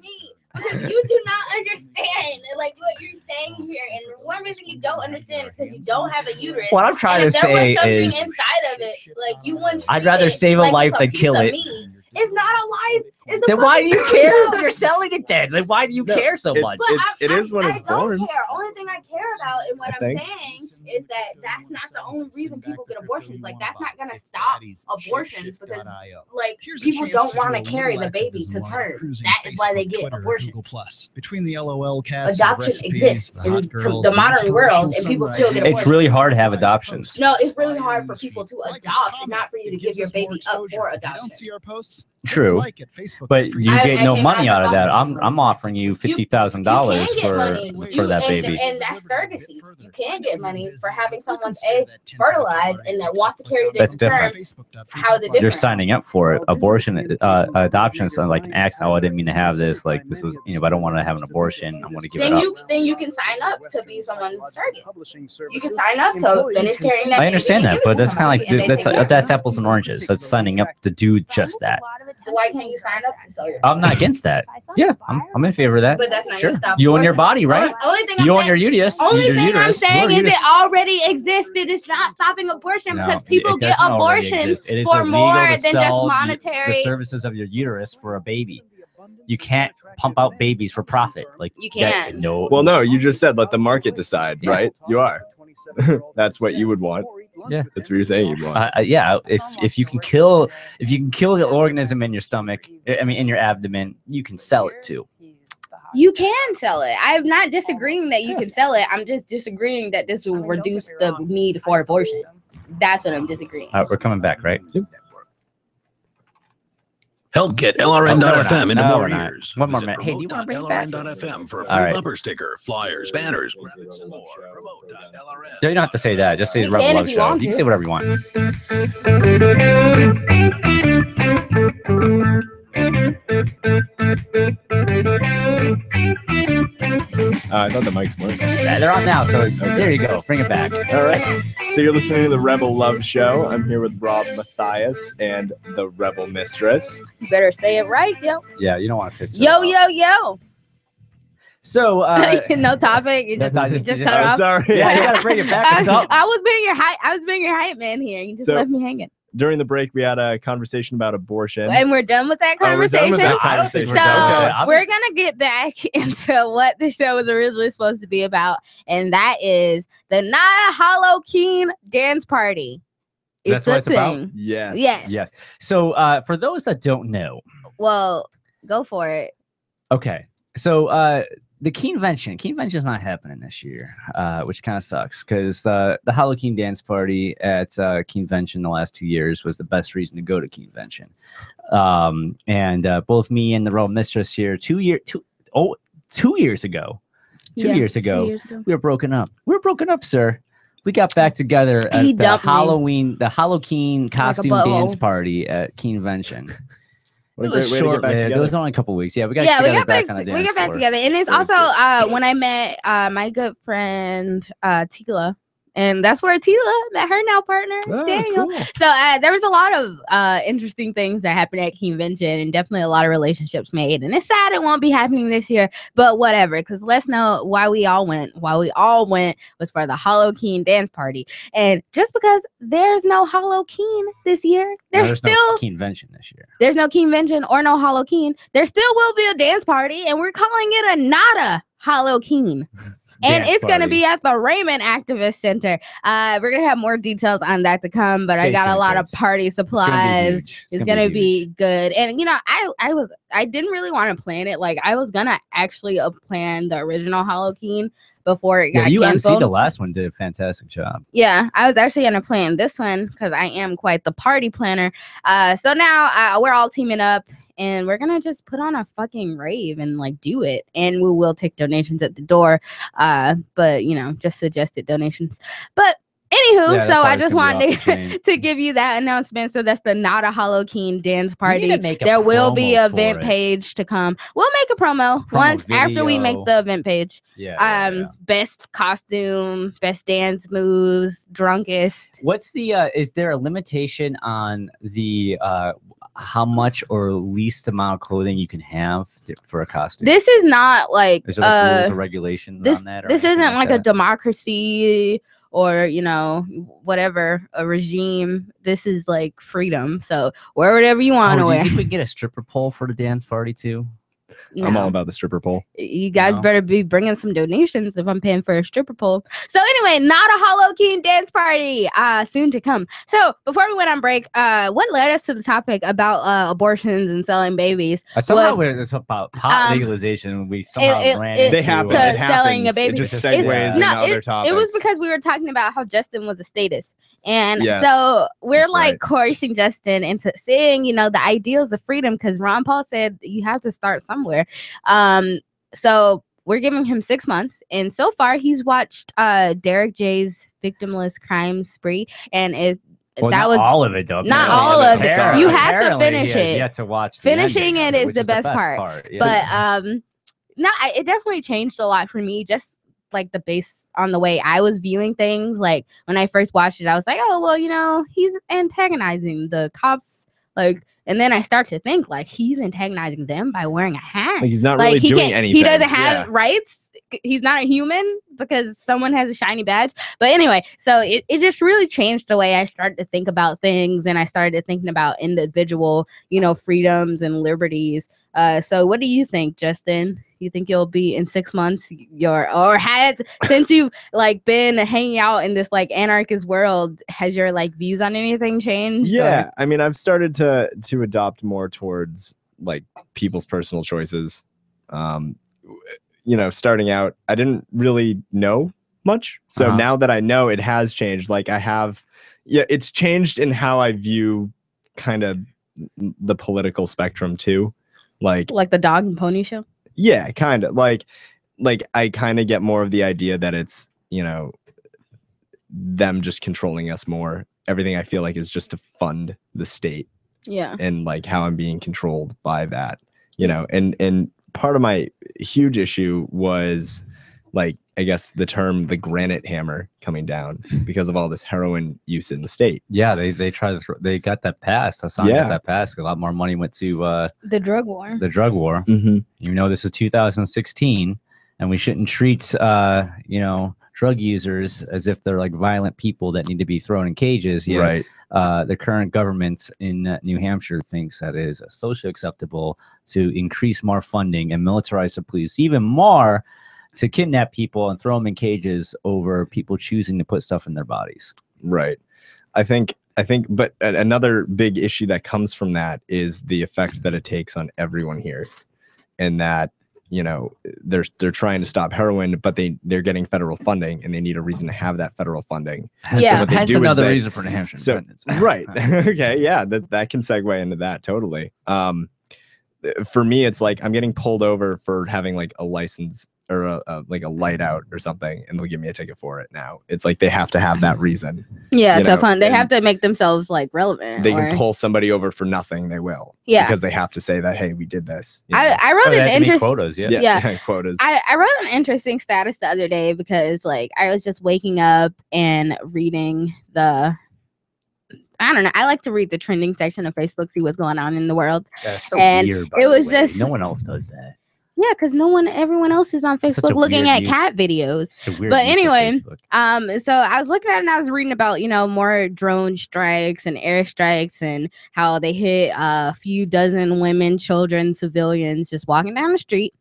because you do not understand like what you're saying here, and one reason you don't understand is because you don't have a uterus. What I'm trying and to if there was say something is, inside of it, like you wouldn't. I'd rather it save a like life it's than piece kill of it. meat. It's not a life. It's a then why do you care if you're selling it? Then, then why do you No, care so it's- much? But It's- I, it I- is when I it's don't born. care. Only thing I care about and what I I'm think. saying is that that's not the only reason people get abortions. Like that's not gonna stop abortions because like people don't want to carry the baby to term. cruising That is why they get Twitter, abortions. Plus. Between the LOL cats, Adoption exists in hot some- girls, the modern world, and people still get summarizing It's really hard to have adoptions. No, it's really hard for people to adopt, not for you to give your baby up for If you don't see our posts, True, like it, Facebook but for you I- get I no can money out of that. I'm I'm offering you fifty thousand dollars You can get for money. for You- that and- baby. And, that's surrogacy. You can get money for having someone's egg fertilized and that wants to carry it That's to term. different. How is it You're signing up for it. Abortion, uh, adoption. So like, an accident. Oh, I didn't mean to have this. Like this was, you know, I don't want to have an abortion. I'm going to give it Then up. you then you can sign up to be someone's surrogate. You can sign up to finish carrying that. I understand baby that, but that's kind of like that's take care of that's apples and oranges. That's signing up to do just that. Why can't you sign up to sell your? I'm not against that. Yeah, I'm, I'm in favor of that. But that's not Sure. gonna stop. You own your body, right? Only, only thing I'm You own saying- your uterus. Only your thing uterus. I'm saying is it already existed. It's not stopping abortion No, because people get abortions. It is for more than just monetary. The services of your uterus for a baby. You can't pump out babies for profit. Like You can't. no. Well, no, you just said let the market decide, Yeah. right? You are. That's what you would want. Yeah. That's what you're saying you'd want. Uh, uh, yeah, if if you can kill if you can kill the organism in your stomach, I mean in your abdomen, you can sell it too. You can sell it. I'm not disagreeing that you can sell it. I'm just disagreeing that this will reduce the need for abortion. That's what I'm disagreeing. All right, we're coming back, right? Help get Oh, no, we're LRN.FM not. into No, more we're ears. One more Visit minute. Hey, do you wanna bring it back? promote.lrn.fm for a free right. bumper sticker, flyers, banners, graphics, and more. Promote.lrn. You don't have to say that. Just say You Rebel can Love if you Show. You can say whatever you want. Uh, I thought the mics weren't. Yeah, they're on now, so there you go. Bring it back. All right. So you're listening to the Rebel Love Show. I'm here with Rob Mathias and the Rebel Mistress. You better say it right, yo. Yeah, you don't want to piss. her Yo, off. yo, yo. So uh, no topic. You That's just, you just- just just- cut I'm off. sorry. yeah, you gotta bring it back. I, I was being your hype. I was being your hype man here. You just So- left me hanging. During the break, we had a conversation about abortion. And we're done with that Oh, we're conversation. with that I don't think conversation. So. Okay, we're gonna get back into what the show was originally supposed to be about, and that is the Not a HallowKeene dance party. That's It's what a it's about? thing. Yes. Yes. Yes. So uh, for those that don't know, Well, go for it. Okay. So uh the Keenevention, Keenevention's not happening this year, uh, which kind of sucks because uh, the Halloween dance party at uh, Keenevention the last two years was the best reason to go to Keenevention. Um, and uh, both me and the Royal Mistress here, two year, two oh, two years ago, two Yeah, years two ago, years ago. we were broken up. We were broken up, sir. We got back together at He the dumped me. Halloween, the Halloween costume dance party at Keenevention. What a It was great way to get short back lived. It was only a couple weeks. Yeah, we got yeah, we got back, back. on we got back together, and it's It also uh, when I met uh, my good friend uh, Tila. And that's where Tila met her now partner Ah, Daniel. cool. So uh, there was a lot of uh, interesting things that happened at convention, and definitely a lot of relationships made. And it's sad it won't be happening this year, but whatever. Because let's know why we all went. Why we all went was for the HallowKeene dance party, and just because there's no HallowKeene this year, No, there's, there's still no convention this year. there's no convention or no HallowKeene. There still will be a dance party, and we're calling it a Nada Hollow Keen. And Dance it's going to be at the Raymond Activist Center. Uh, we're going to have more details on that to come, but I got a lot guys. of party It's gonna be supplies. It's, gonna gonna, be be, good. And you know, I I was I didn't really want to plan it. Like I was gonna actually uh, plan the original Halloween before it Yeah, got UMC canceled. the last one did a fantastic job. Yeah, I was actually gonna plan this one because I am quite the party planner. Uh, so now uh, we're all teaming up and we're gonna just put on a fucking rave and like do it. And we will take donations at the door. Uh, but you know, just suggested donations. But anywho, Yeah, so I just wanted off the chain. to give you that announcement. So that's the Not a HallowKeene dance party. need to make a There will be a event it. page to come. We'll make a promo, Promo once after we make the event page Yeah. yeah, um yeah. best costume best dance moves drunkest What's the uh is there a limitation on the uh how much or least amount of clothing you can have to- for a costume? this is not like is there like uh rules or regulations this on that? or this isn't like a democracy or you know whatever a regime this is like freedom so wear whatever you want to Oh, you wear think we can get a stripper pole for the dance party too? I'm all about the stripper pole. you guys No. better be bringing some donations if I'm paying for a stripper pole. So anyway, not a HallowKeene dance party. Uh, soon to come. So before we went on break, uh, what led us to the topic about uh, abortions and selling babies? I somehow was- we're this about pot Um, legalization. We somehow it- ran it- into They happen. to It selling a baby. It just It's- segues into no, other it, topics. it was because we were talking about how Justin was a status. And Yes, so we're that's like right. coercing Justin into saying, you know, the ideals of freedom because Ron Paul said you have to start somewhere. Um, so we're giving him six months, and so far he's watched uh Derrick J's victimless crime spree, and it Well, that not was all of it though. not all of it. Apparently- You have to apparently he finish has it. Yet to watch Finishing ending of it is which the best part, yeah. but um no I- it definitely changed a lot for me just like the base on the way i was viewing things like when i first watched it i was like oh well you know he's antagonizing the cops like and then i start to think like he's antagonizing them by wearing a hat. Like, he's not like really he doing anything. he doesn't have Yeah. rights. He's not a human because someone has a shiny badge. But anyway so it, it just really changed the way i started to think about things and i started thinking about individual you know freedoms and liberties. Uh so what do you think justin you think you'll be in six months your or had since you've like been hanging out in this like anarchist world has your like views on anything changed or- Yeah, I mean, I've started to to adopt more towards like people's personal choices. Um, you know, starting out, I didn't really know much, so Uh-huh. now that I know, it has changed. Like I have, yeah, it's changed in how I view kind of the political spectrum too. Like like the dog and pony show yeah, kind of like like I kind of get more of the idea that it's, you know, them just controlling us more. Everything I feel like is just to fund the state yeah and like how I'm being controlled by that, you know. And and part of my huge issue was like I guess the term the granite hammer coming down because of all this heroin use in the state. yeah, they they tried to throw, they got that passed. Hassan Yeah. got that passed. A lot more money went to uh, the drug war the drug war. Mm-hmm. You know, this is 2016, and we shouldn't treat uh, you know drug users as if they're like violent people that need to be thrown in cages. Yeah, Right. uh, the current government in uh, New Hampshire thinks that it is socially acceptable to increase more funding and militarize the police even more to kidnap people and throw them in cages over people choosing to put stuff in their bodies. Right. I think I think but another big issue that comes from that is the effect that it takes on everyone here. And that, you know, they're they're trying to stop heroin, but they they're getting federal funding and they need a reason to have that federal funding. Yeah. what they hence do is another they- reason for New Hampshire So independence. right. okay, yeah, that that can segue into that totally. Um for me it's like I'm getting pulled over for having like a license or a, a like a light mm-hmm. out or something, and they'll give me a ticket for it. Now it's like they have to have that reason. Yeah, you it's so know, fun. They and have to make themselves like relevant. They or- can pull somebody over for nothing. They will. Yeah. Because they have to say that hey, we did this. you I, know? I wrote Oh, an have to meet interest. quotas. Yeah. yeah, yeah. yeah, quotas. I, I wrote an interesting status the other day because like I was just waking up and reading the I don't know. I like to read the trending section of Facebook, see what's going on in the world. That's so And weird. by it the was way. just- no one else does that. Yeah, because no one, everyone else is on Facebook looking at use. cat videos. It's a weird But anyway, Um, so I was looking at it and I was reading about, you know, more drone strikes and airstrikes and how they hit a few dozen women, children, civilians just walking down the street.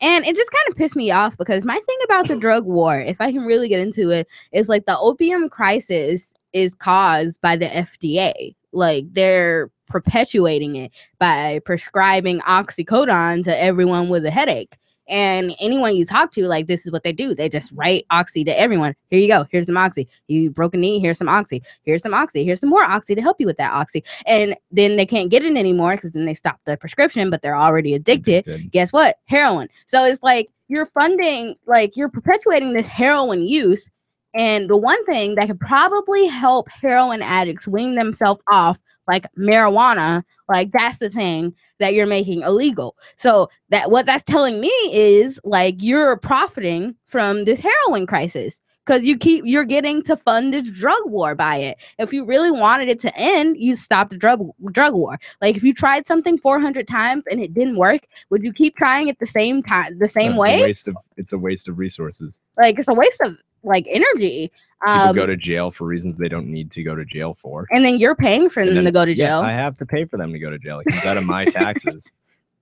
And it just kind of pissed me off because my thing about the drug war, if I can really get into it, is like the opium crisis is caused by the FDA. Like they're perpetuating it by prescribing oxycodone to everyone with a headache. And anyone you talk to, like this is what they do. They just write oxy to everyone. Here you go. Here's some oxy. You broke a knee. Here's some oxy. Here's some oxy. Here's some more oxy to help you with that oxy. And then they can't get it anymore because then they stop the prescription, but they're already addicted. Addicted. Guess what? Heroin. So it's like you're funding, like you're perpetuating this heroin use. And the one thing that could probably help heroin addicts wean themselves off, like marijuana, like that's the thing that you're making illegal. So that what that's telling me is like you're profiting from this heroin crisis because you keep you're getting to fund this drug war by it. If you really wanted it to end, you stop the drug drug war. Like if you tried something 400 times and it didn't work, would you keep trying it the same time the same It's a way? waste of it's a waste of resources. Like it's a waste of like energy. People Um, go to jail for reasons they don't need to go to jail for. and then you're paying for them then- to go to yeah, jail. I have to pay for them to go to jail. It comes out of my taxes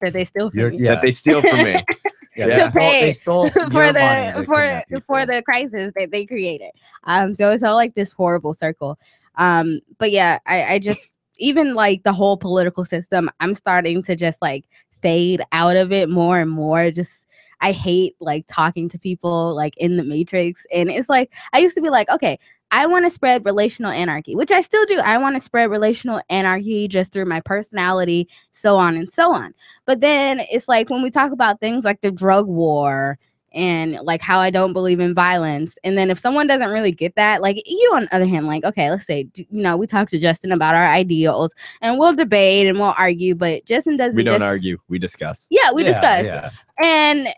that they still You're- from you. yeah. that they steal from me. Yeah, Yeah. they to stole- they pay stole for the for for the crisis that they created. Um, so it's all like this horrible circle. Um, but yeah, I, I just even like the whole political system, I'm starting to just like fade out of it more and more. Just I hate like talking to people like in the matrix, and it's like I used to be like, okay. I want to spread relational anarchy, which I still do. I want to spread relational anarchy just through my personality, so on and so on. But then it's like when we talk about things like the drug war and like how I don't believe in violence. And then if someone doesn't really get that, like you on the other hand, like, okay, let's say, you know, we talk to Justin about our ideals and we'll debate and we'll argue, but Justin doesn't We don't just, argue. We discuss. Yeah, we Yeah, discuss. yeah. And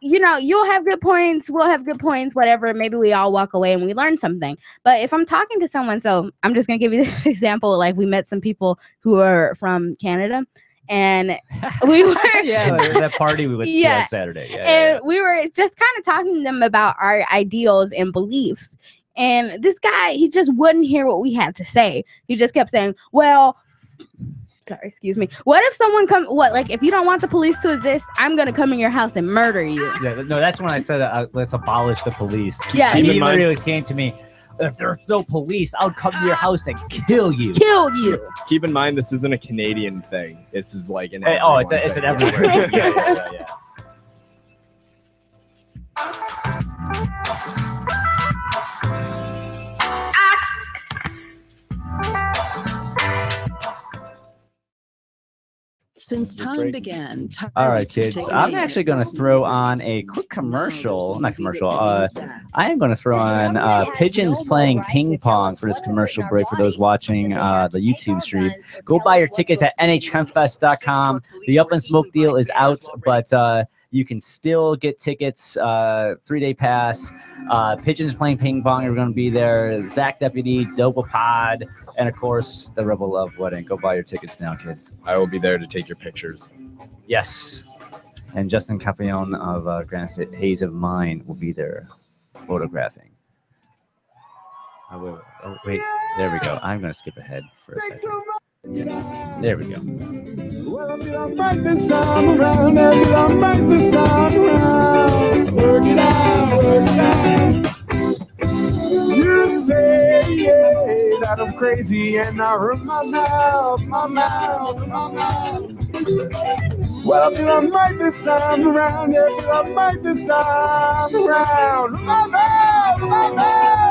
you know, you'll have good points, we'll have good points, whatever. Maybe we all walk away and we learn something. But if I'm talking to someone, so I'm just gonna give you this example. Like we met some people who are from Canada and we were yeah, that party we went to on Saturday. Yeah, yeah, and we were just kind of talking to them about our ideals and beliefs. And this guy, he just wouldn't hear what we had to say. He just kept saying, "Well, sorry, excuse me. What if someone come? What like if you don't want the police to exist, I'm gonna come in your house and murder you." yeah. No, that's when I said uh, let's abolish the police. Yeah. he in mind- literally came to me. If there's no police, I'll come to your house and kill you. Kill you. Keep in mind, this isn't a Canadian thing. This is like an. Hey, oh, it's a, it's an everywhere. thing. yeah, yeah, yeah, yeah. Since time began, All right, kids. I'm actually going to throw on a quick commercial. Not commercial. Uh. I am going to throw on uh, pigeons playing ping pong for this commercial break for those watching uh, the YouTube stream. Go buy your tickets at nhhempfest.com. The Up and Smoke deal is out, but uh, you can still get tickets. Uh, three day pass. Uh, pigeons playing ping pong are going to be there. Zach Deputy, Dopapod, and of course the Rebel Love Wedding. Go buy your tickets now, kids. I will be there to take your pictures. Yes. And Justin Campagnone of uh, Granite State Haze of Mind will be there photographing. Oh, wait, oh, wait. There we go. I'm going to skip ahead for a second. There we go. You say yeah, that I'm crazy and I run my mouth, my mouth, my mouth. Well, did I might this time around? Yeah, did I might this time around? My mouth, my mouth.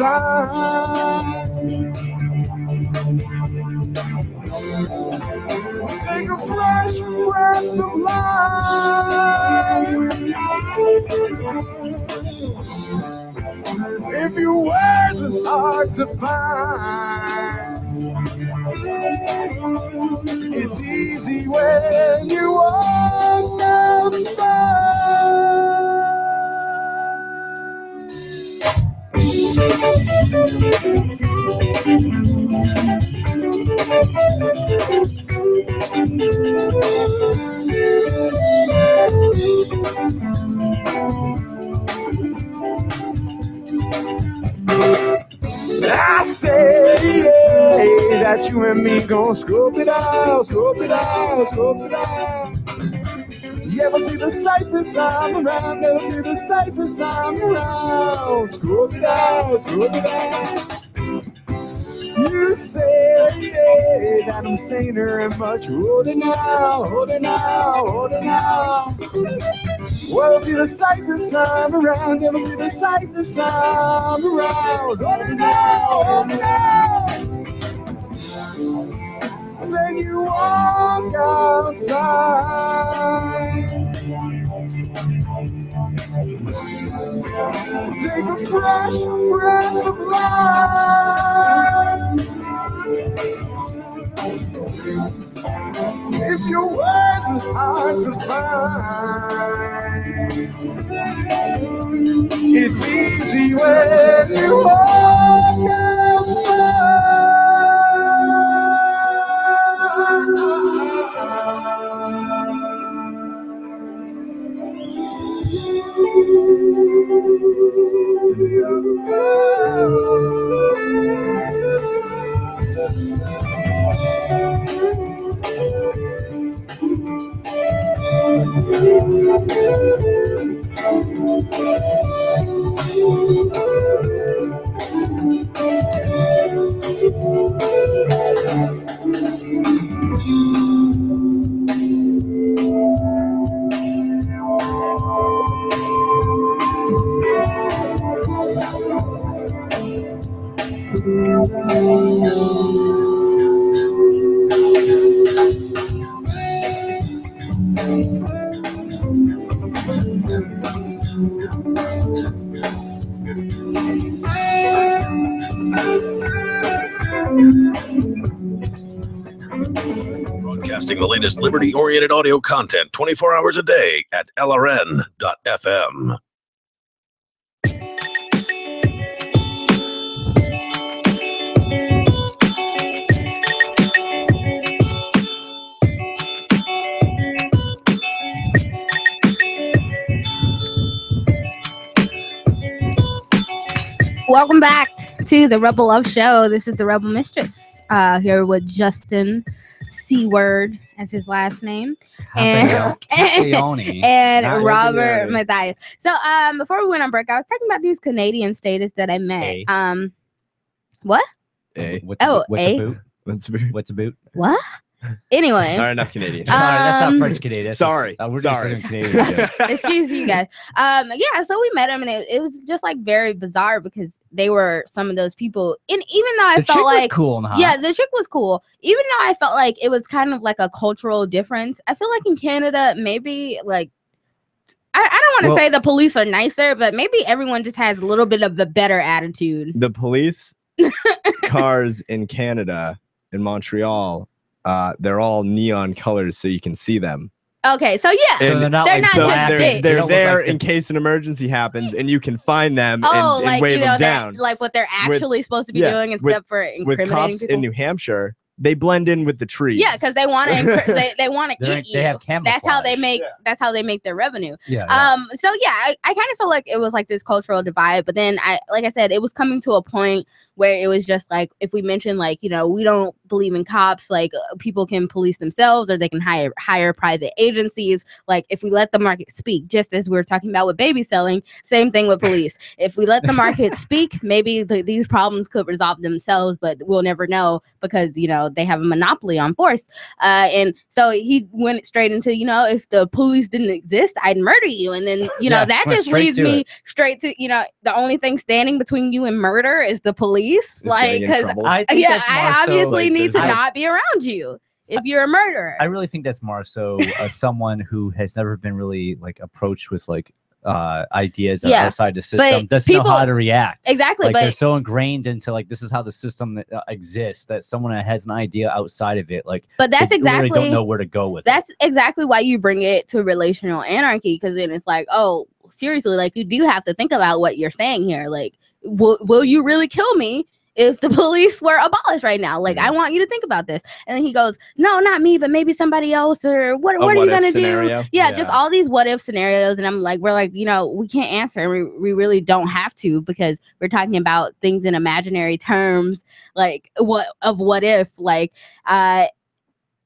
Outside. Take a fresh breath of life. If your words are hard to find, it's easy when you I say that you and me gon' scope it out, scope it out, scope it out. Ever see the sights this time around? Never see the sights this time around. Scope it out, scope it out. You say that I'm saner and much older now, older now, older now. Well, see the sights this time around, never see the sights this time around. Older now, older now. Then you walk outside. Fresh breath of life. If your words are hard to find, it's easy when you walk Broadcasting the latest liberty oriented audio content 24 hours a day at lrn.fm. Welcome back to the Rebel Love Show. This is the Rebel Mistress uh, here with Justin C Word as his last name, and, Campagnone. and Robert regular. Mathias. So, um, before we went on break, I was talking about these Canadian status that I met. A. Um, what? A. What's Oh, boot? what's A? a boot? What's a boot? What's a boot? What? Anyway, Not enough Canadian. Sorry, that's not Um, French Canadian. that's just- Sorry, uh, we're sorry. just Canadian. excuse you guys. Um, yeah, so we met him, and it, it was just like very bizarre because they were some of those people. And even though I the felt chick was like cool and hot. Yeah, the chick was cool. Even though I felt like it was kind of like a cultural difference. I feel like in Canada, maybe like I, I don't want to Well- say the police are nicer, but maybe everyone just has a little bit of a better attitude. the police cars in Canada, in Montreal, uh, they're all neon colors so you can see them. Okay, so yeah, So they're not they're like not so just they're, dicks. they're don't look there like in case an emergency happens and you can find them oh, and, and like wave you know, them down. like what they're With- actually supposed to be yeah, doing with- instead for With cops people. in New Hampshire, they blend in with the trees. yeah, because they want to they, they want to They're- get you. they have that's how they camouflage. make that's how they make their revenue. Yeah, yeah. Um, so yeah, I, I kind of feel like it was like this cultural divide, but then I like I said, it was coming to a point where it was just like if we mention like, you know, we don't believe in cops, like uh, people can police themselves or they can hire hire private agencies. Like if we let the market speak, just as we're talking about with baby selling, same thing with police. if we let the market speak, maybe th- these problems could resolve themselves, but we'll never know because you know they have a monopoly on force. Uh, and so he went straight into, you know, if the police didn't exist, I'd murder you. And then, you know, Yeah, that just leads me it. straight to, you know, the only thing standing between you and murder is the police. Is like, because. I think yeah, I more so, obviously like, need to there's- not be around you. if you're a murderer. I really think that's more so uh, someone who has never been really like approached with like uh ideas Yeah, outside the system but doesn't know how to react Exactly, like they're so ingrained into like this is how the system that, uh, exists that someone that has an idea outside of it like But that's they literally exactly- don't know where to go with it That's exactly why you bring it to relational anarchy because then it's like, oh, seriously, like you do have to think about what you're saying here. Like, will, will you really kill me if the police were abolished right now? Like, I want you to think about this. And then he goes, no, not me, but maybe somebody else. Or what, A what are you going to do? Yeah, just all these what if scenarios. And I'm like, we're like, you know, we can't answer. And we, we really don't have to because we're talking about things in imaginary terms, like what of what if, like, uh,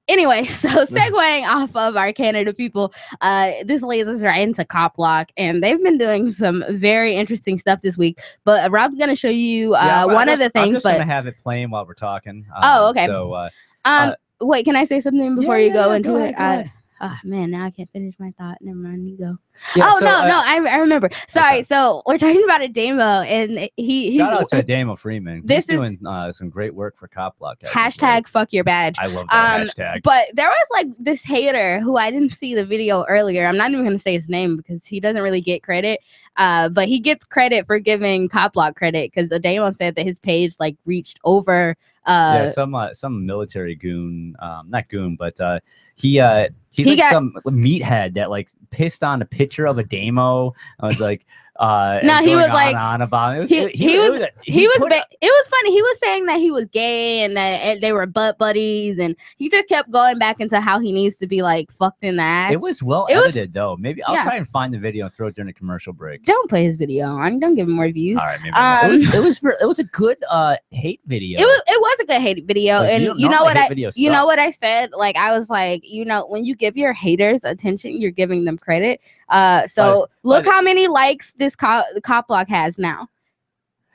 anyway, so segueing off of our Canada people, uh, this leads us right into Cop Block, and they've been doing some very interesting stuff this week. But Rob's gonna show you uh, Yeah, one just- of the things. I'm just But gonna have it playing while we're talking Oh, Um, okay. so uh, um, uh, wait, can I say something before yeah, you go yeah, into go it? ahead, go Uh, ahead. Oh man, now I can't finish my thought. Never mind, you go. Yeah, oh so, no, uh, no, I, I remember. Sorry. So we're talking about Ademo, and he he shout out to Ademo Freeman This he's is- doing uh, some great work for Cop Block hashtag fuck your badge. I love that hashtag. Um, But there was like this hater who I didn't see the video earlier. I'm not even gonna say his name because he doesn't really get credit. Uh, but he gets credit for giving Cop Block credit because Ademo said that his page like reached over. Uh, yeah, some uh, some military goon, um, not goon, but uh, he uh, he's He like got- some meathead that like pissed on a picture of Ademo. I was like, uh, No, he was on like- on about it. Was, he, it- he, was, a- he, was ba- it was funny he was saying that he was gay and that and they were butt buddies and he just kept going back into how he needs to be like fucked in the ass It was well It was- edited though. Maybe I'll Yeah. try and find the video and throw it during a commercial break. don't play his video on don't give him more views All right, maybe not. it was Um, it was for, it was a good uh hate video. It was it was a good hate video, Like, and don't- you, know what I videos you know what I said. Like I was like, you know, when you give your haters attention, you're giving them credit. Uh, so look how many likes this cop, cop block has now.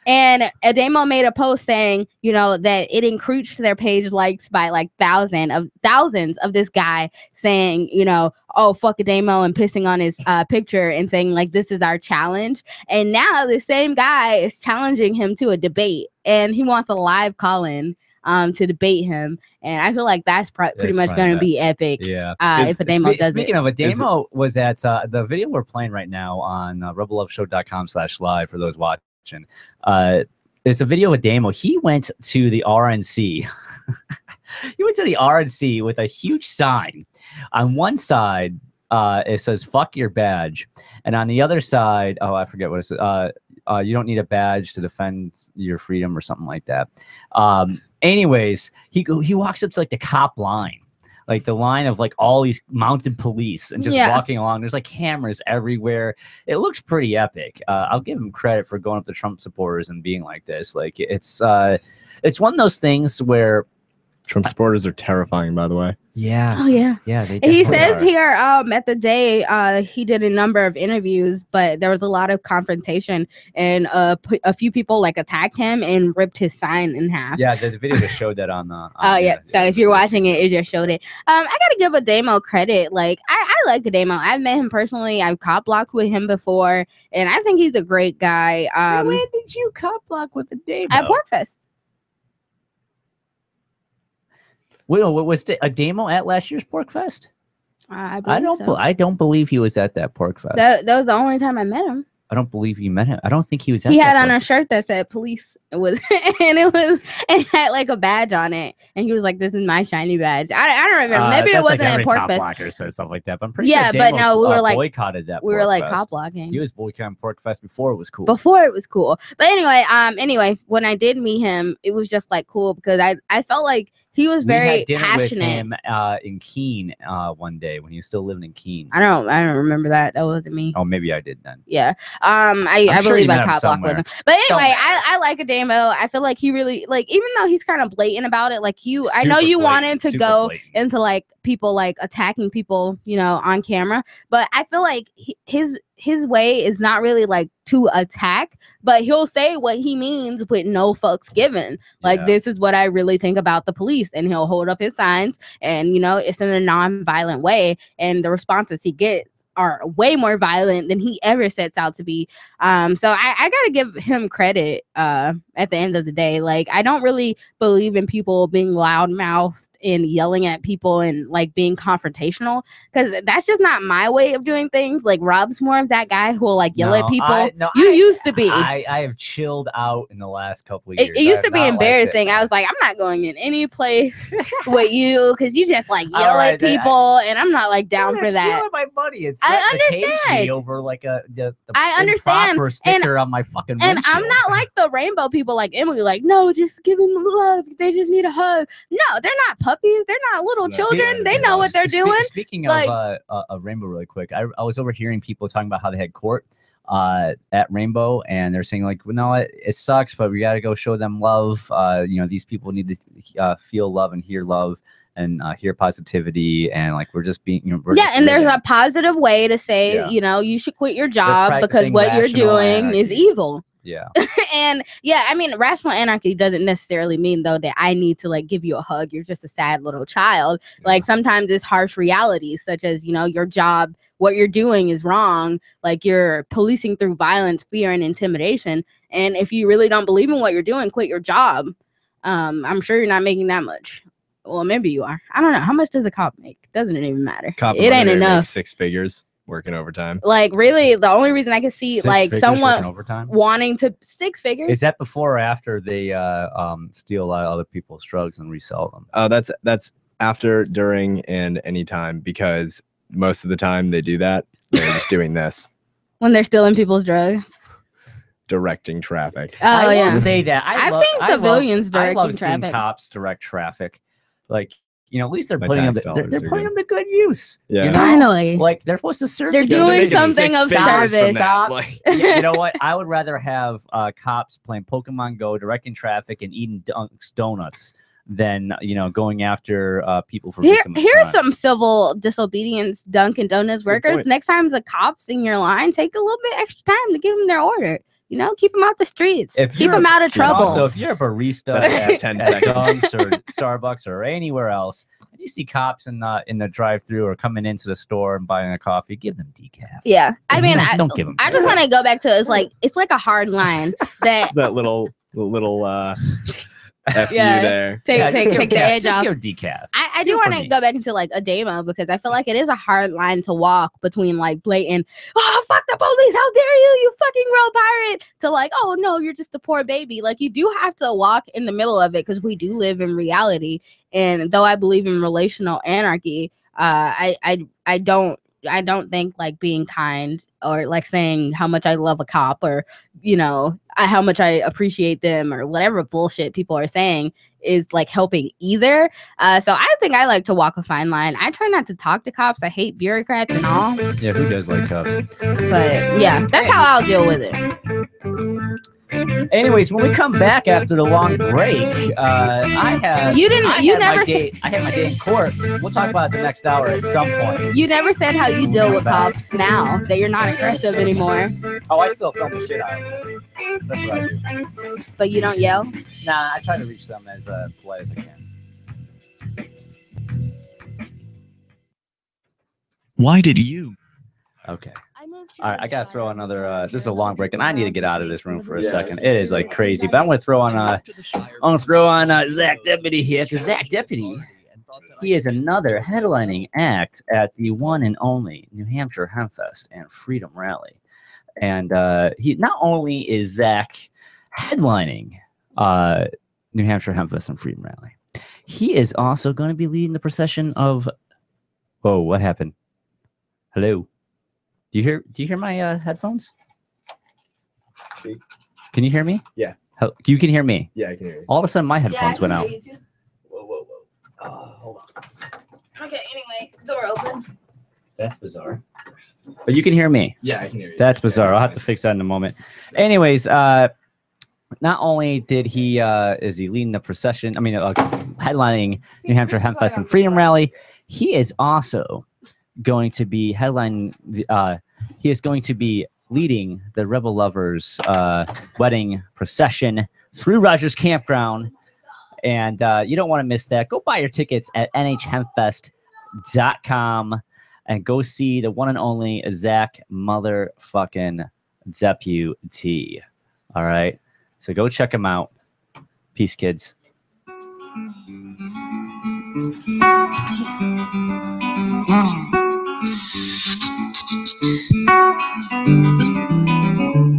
And Ademo made a post saying, you know, that it increased their page likes by like thousand of thousands of this guy saying, you know, oh fuck Ademo and pissing on his uh, picture and saying like this is our challenge. And now the same guy is challenging him to a debate, and he wants a live call in um to debate him. And I feel like that's pro- pretty It's much going to be epic. Yeah. uh, Is- if Ademo spe- does Speaking it. of, Ademo was at uh, the video we're playing right now on uh, rebelloveshow.com slash live for those watching. Uh, it's a video of Ademo. He went to the RNC. he went to the RNC with a huge sign. On one side, uh, it says "fuck your badge," and on the other side, oh, I forget what it says. Uh, uh, you don't need a badge to defend your freedom or something like that. Um, anyways, he go, he walks up to like the cop line, like the line of like all these mounted police, and just Yeah. walking along. There's like cameras everywhere. It looks pretty epic. Uh, I'll give him credit for going up to Trump supporters and being like this. Like it's uh, it's one of those things where Trump supporters are terrifying, by the way. Yeah, Oh yeah. yeah. They he says are. here um at the day uh he did a number of interviews but there was a lot of confrontation and uh p- a few people like attacked him and ripped his sign in half Yeah, the, the video just showed that on the. on Oh the- yeah. So if you're watching it, it just showed it. Um, I gotta give Ademo credit. Like I, I like Demo. I've met him personally. I've cop blocked with him before, and I think he's a great guy. Um, when did you cop block with the Demo? at PorcFest. What was Ademo at last year's PorcFest? Uh, I, I don't. so. be- I don't believe he was at that PorcFest. That, that was the only time I met him. I don't believe you met him. I don't think he was. At He that had on a shirt that said police It was, and it was it had like a badge on it. And he was like, This is my shiny badge. I, I don't remember. Uh, Maybe it wasn't like at PorcFest. blocker says stuff like that. But I'm pretty Yeah, sure but no, we were uh, like- boycotted that. we were like Fest. cop blocking. He was boycotting PorcFest before it was cool. before it was cool. But anyway, um, anyway, when I did meet him, it was just like cool because I I felt like he was very dinner passionate. with him uh, in Keene uh, one day when he was still living in Keene. I don't I don't remember that. That wasn't me. Oh, maybe I did then. Yeah. Um I, I'm I sure believe I cop block with him. But anyway. I, I like Ademo. I feel like he really like even though he's kind of blatant about it, like you I know Super you wanted to go blatant. into like people like attacking people, you know, on camera, but I feel like he, his his way is not really like to attack, but he'll say what he means with no fucks given. Like Yeah. this is what I really think about the police, and he'll hold up his signs, and you know it's in a non-violent way, and the responses he gets are way more violent than he ever sets out to be. Um, so I, I gotta give him credit. Uh, at the end of the day, like I don't really believe in people being loud in yelling at people and like being confrontational because that's just not my way of doing things. Like Rob's more of that guy who will like yell No, at people. I- no, you used to be. I, I have chilled out in the last couple of years. it, it used to be not liked it. embarrassing. I was like, I'm not going in any place with you because you just like yell right, at then I- people, and I'm not like down for that. my money. It's I threatened to cage understand. over like a the, the I understand, improper and- on my fucking And I'm not like the rainbow people like Emily, like, no, just give them love. They just need a hug. No, they're not puppies. They're not little No. children. They know what they're Spe- doing. Speaking Like- of uh, uh, of Rainbow, really quick, I, I was overhearing people talking about how they had court uh, at Rainbow, and they're saying like, well, no, it, it sucks, but we got to go show them love. Uh, you know, these people need to uh, feel love and hear love and uh, hear positivity, and like we're just being, you know, we're yeah, and there's living. a positive way to say, Yeah. you know, you should quit your job because what you're rational doing is evil. Yeah. and yeah, I mean, rational anarchy doesn't necessarily mean though that I need to like give you a hug. You're just a sad little child. Like sometimes it's harsh realities, such as you know your job, what you're doing is wrong. Like you're policing through violence, fear, and intimidation. And if you really don't believe in what you're doing, quit your job. Um, I'm sure you're not making that much. Well, maybe you are. I don't know. How much does a cop make? Doesn't it even matter? Cop it ain't enough. Six figures working overtime. Like really, the only reason I can see Six like someone overtime? wanting to six figures. Is that before or after they uh, um, steal a lot of other people's drugs and resell them? Uh, that's that's after, during, and anytime because most of the time they do that. They're just doing this, when they're stealing people's drugs. directing traffic. Oh I will yeah. say that I I've love- seen I love- civilians I love directing seeing traffic. cops direct traffic, like you know, at least they're My putting them. tax To, they're they're putting good. them to good use. you know? Finally. like they're supposed to serve. They're the doing good. something of service. that, like- Yeah, you know what? I would rather have uh, cops playing Pokemon Go, directing traffic, and eating Dunks donuts than you know going after uh, people for Here, victim here's crimes. some civil disobedience Dunkin' Donuts workers. Next time the cops in your line, take a little bit extra time to give them their order. You know, keep them out the streets. If keep them out of trouble. Also, if you're a barista at, 10 at seconds. Dunks or Starbucks or anywhere else, and you see cops in the in the drive-through or coming into the store and buying a coffee, give them decaf. yeah, I mean, Don't- I, don't give 'em I just want to go back to it's like it's like a hard line that that little little uh, f Yeah. you there. take Yeah, take just give take the decaf. edge Just off. give decaf. I, I Do do it for want to go back into like a demo because I feel like it is a hard line to walk between like blatant, oh fuck the police, how dare you, you fucking road pirate, to like, oh no, you're just a poor baby. Like you do have to walk in the middle of it because we do live in reality. And though I believe in relational anarchy, uh, I I I don't I don't think like being kind or like saying how much I love a cop or you know I, how much I appreciate them or whatever bullshit people are saying is like helping either. Uh, so I think I like to walk a fine line. I try not to talk to cops. I hate bureaucrats and all. Yeah, who does like cops? But yeah, that's how I'll deal with it. Anyways, when we come back after the long break, uh, I have You didn't- I you had my never day, I had my day in court. We'll talk about it the next hour at some point. You never said how you deal with cops now that you're not aggressive anymore, Oh, I still film the shit out of. That's what I do. but you don't yell. Nah, I try to reach them as uh, polite as I can. Why did you? Okay. All right, I gotta throw another. Uh, this is a long break, and I need to get out of this room for a second. It is like crazy, but I'm gonna throw on. Uh, I'm gonna throw on uh, Zach Deputy here, because Zach Deputy, he is another headlining act at the one and only New Hampshire Hempfest and Freedom Rally, and uh, he not only is Zach headlining uh, New Hampshire Hempfest and Freedom Rally, he is also going to be leading the procession of. Whoa! What happened? Hello. Do you hear? Do you hear my uh, headphones? See? Can you hear me? Yeah. Hel- You can hear me. Yeah, I can hear you. All of a sudden, my headphones went out. Whoa, whoa, whoa. Uh, hold on. Okay. Anyway, door open. That's bizarre. But you can hear me. Yeah, I can hear you. That's bizarre. I'll have to fix that in a moment. Anyways, uh, not only did he uh, is he leading the procession, I mean, uh, headlining New Hampshire Hempfest and Freedom Rally, he is also going to be headlining. the- Uh, he is going to be leading the Rebel Lovers uh, wedding procession through Rogers Campground. And uh, you don't want to miss that. Go buy your tickets at nhhempfest.com and go see the one and only Zach motherfucking Deputy. All right. So go check him out. Peace, kids. Thank you.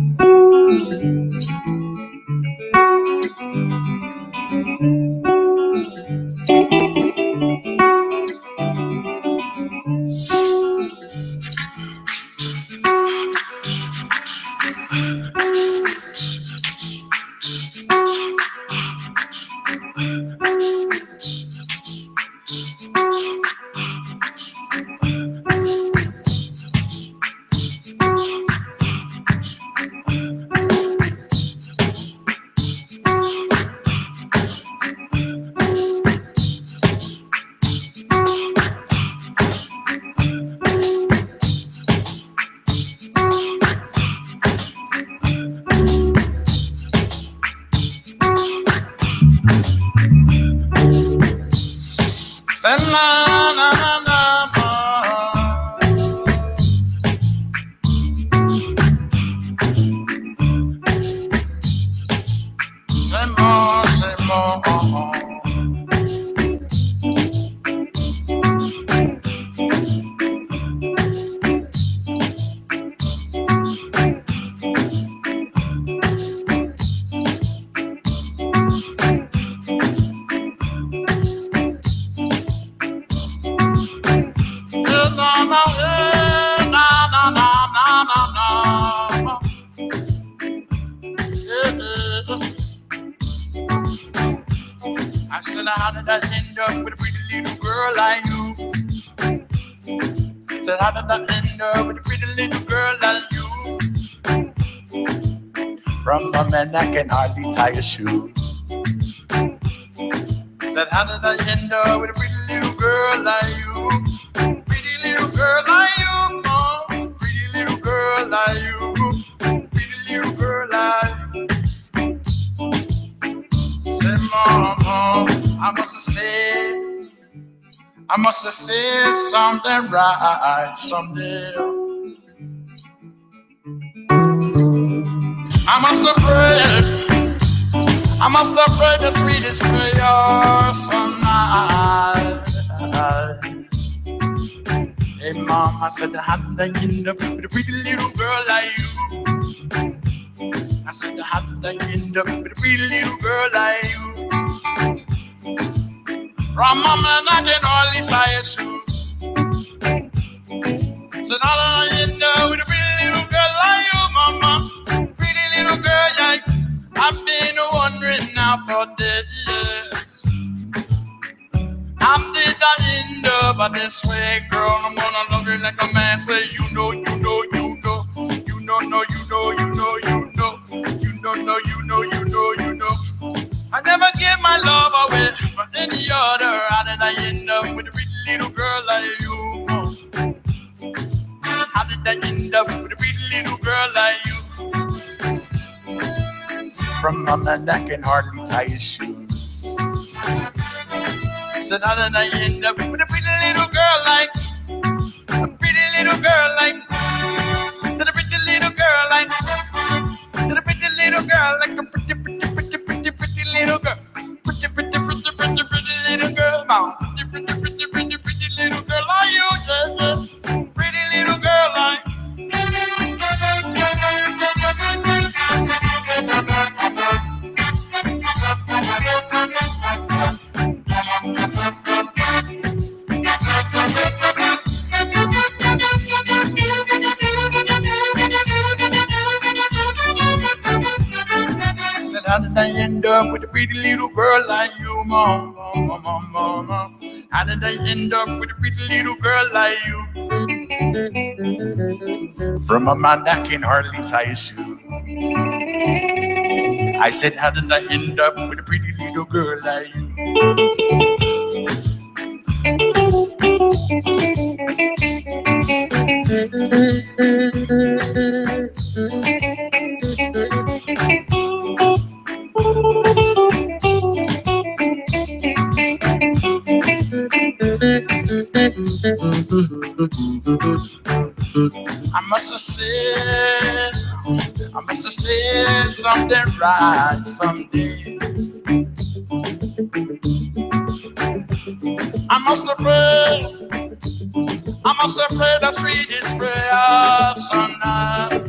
Someday. I must have prayed, I must have prayed the sweetest prayer some night. Hey, mom, I said, how did I end up with a pretty little girl like you? I said, how did I end up with a pretty little girl like you? From a man I can hardly tie a shoe. Said, how did I end up with a pretty little girl like you, mama? Pretty little girl, yeah. I've been wondering now for years. I'm did I end up this way, girl? I'm gonna love you like a man. Say, you know, you know, you know, you know, no, you know, you know, you know, you know, no, you know, you know, you know. I never give my love away for any other. How did I end up with up with a pretty little girl like you? From a man that can hardly tie his shoes. Said how did I end up with a pretty little girl like a pretty little girl like said a pretty little girl like said a pretty little girl like a pretty pretty pretty pretty pretty little girl. Pretty pretty pretty pretty pretty little girl. Now pretty pretty pretty pretty pretty little girl. Like you yeah, how did I end up with a pretty little girl like you, mom? mom, mom, mom? How did I end up with a pretty little girl like you? From a man that can hardly tie a shoe. I said, how did I end up with a pretty little girl like you? I must have said, I must have said something right someday. I must have prayed. I must have prayed the sweetest prayer some night.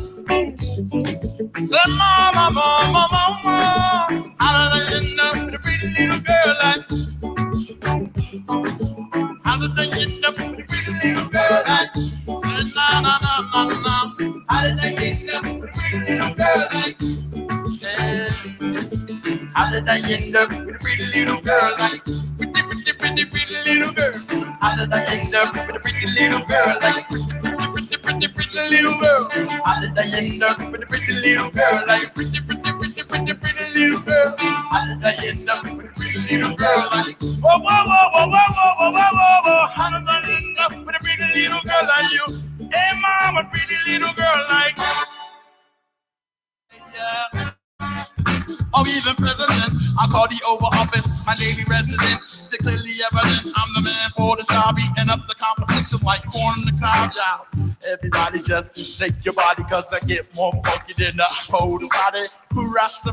Say, mama, mama, mama, I up with a pretty little girl like? How did I end up with a pretty little girl like? Say, na na na na na. How did I end up with a pretty little girl like? Yeah. How did I end up with a pretty little girl like? Pretty, pretty, pretty, pretty little girl. How did I end up with a pretty little girl like? Pretty, pretty, pretty, pretty little girl. How did I end up with a pretty little girl like? Pretty, pretty, pretty, pretty, little girl. I end up with a pretty little girl like? Whoa, whoa, whoa, whoa, whoa, whoa, whoa, whoa, whoa, whoa. How did I end up with a pretty little girl like you? Hey, mama, pretty little girl like. Yeah. Or even president. I call the Oval Office my Navy residence. It's clearly evident I'm the man for the job, eating up the competition like corn in the cloud. Yeah. Everybody just shake your body, cause I get more funky than a cold body. Who rocks the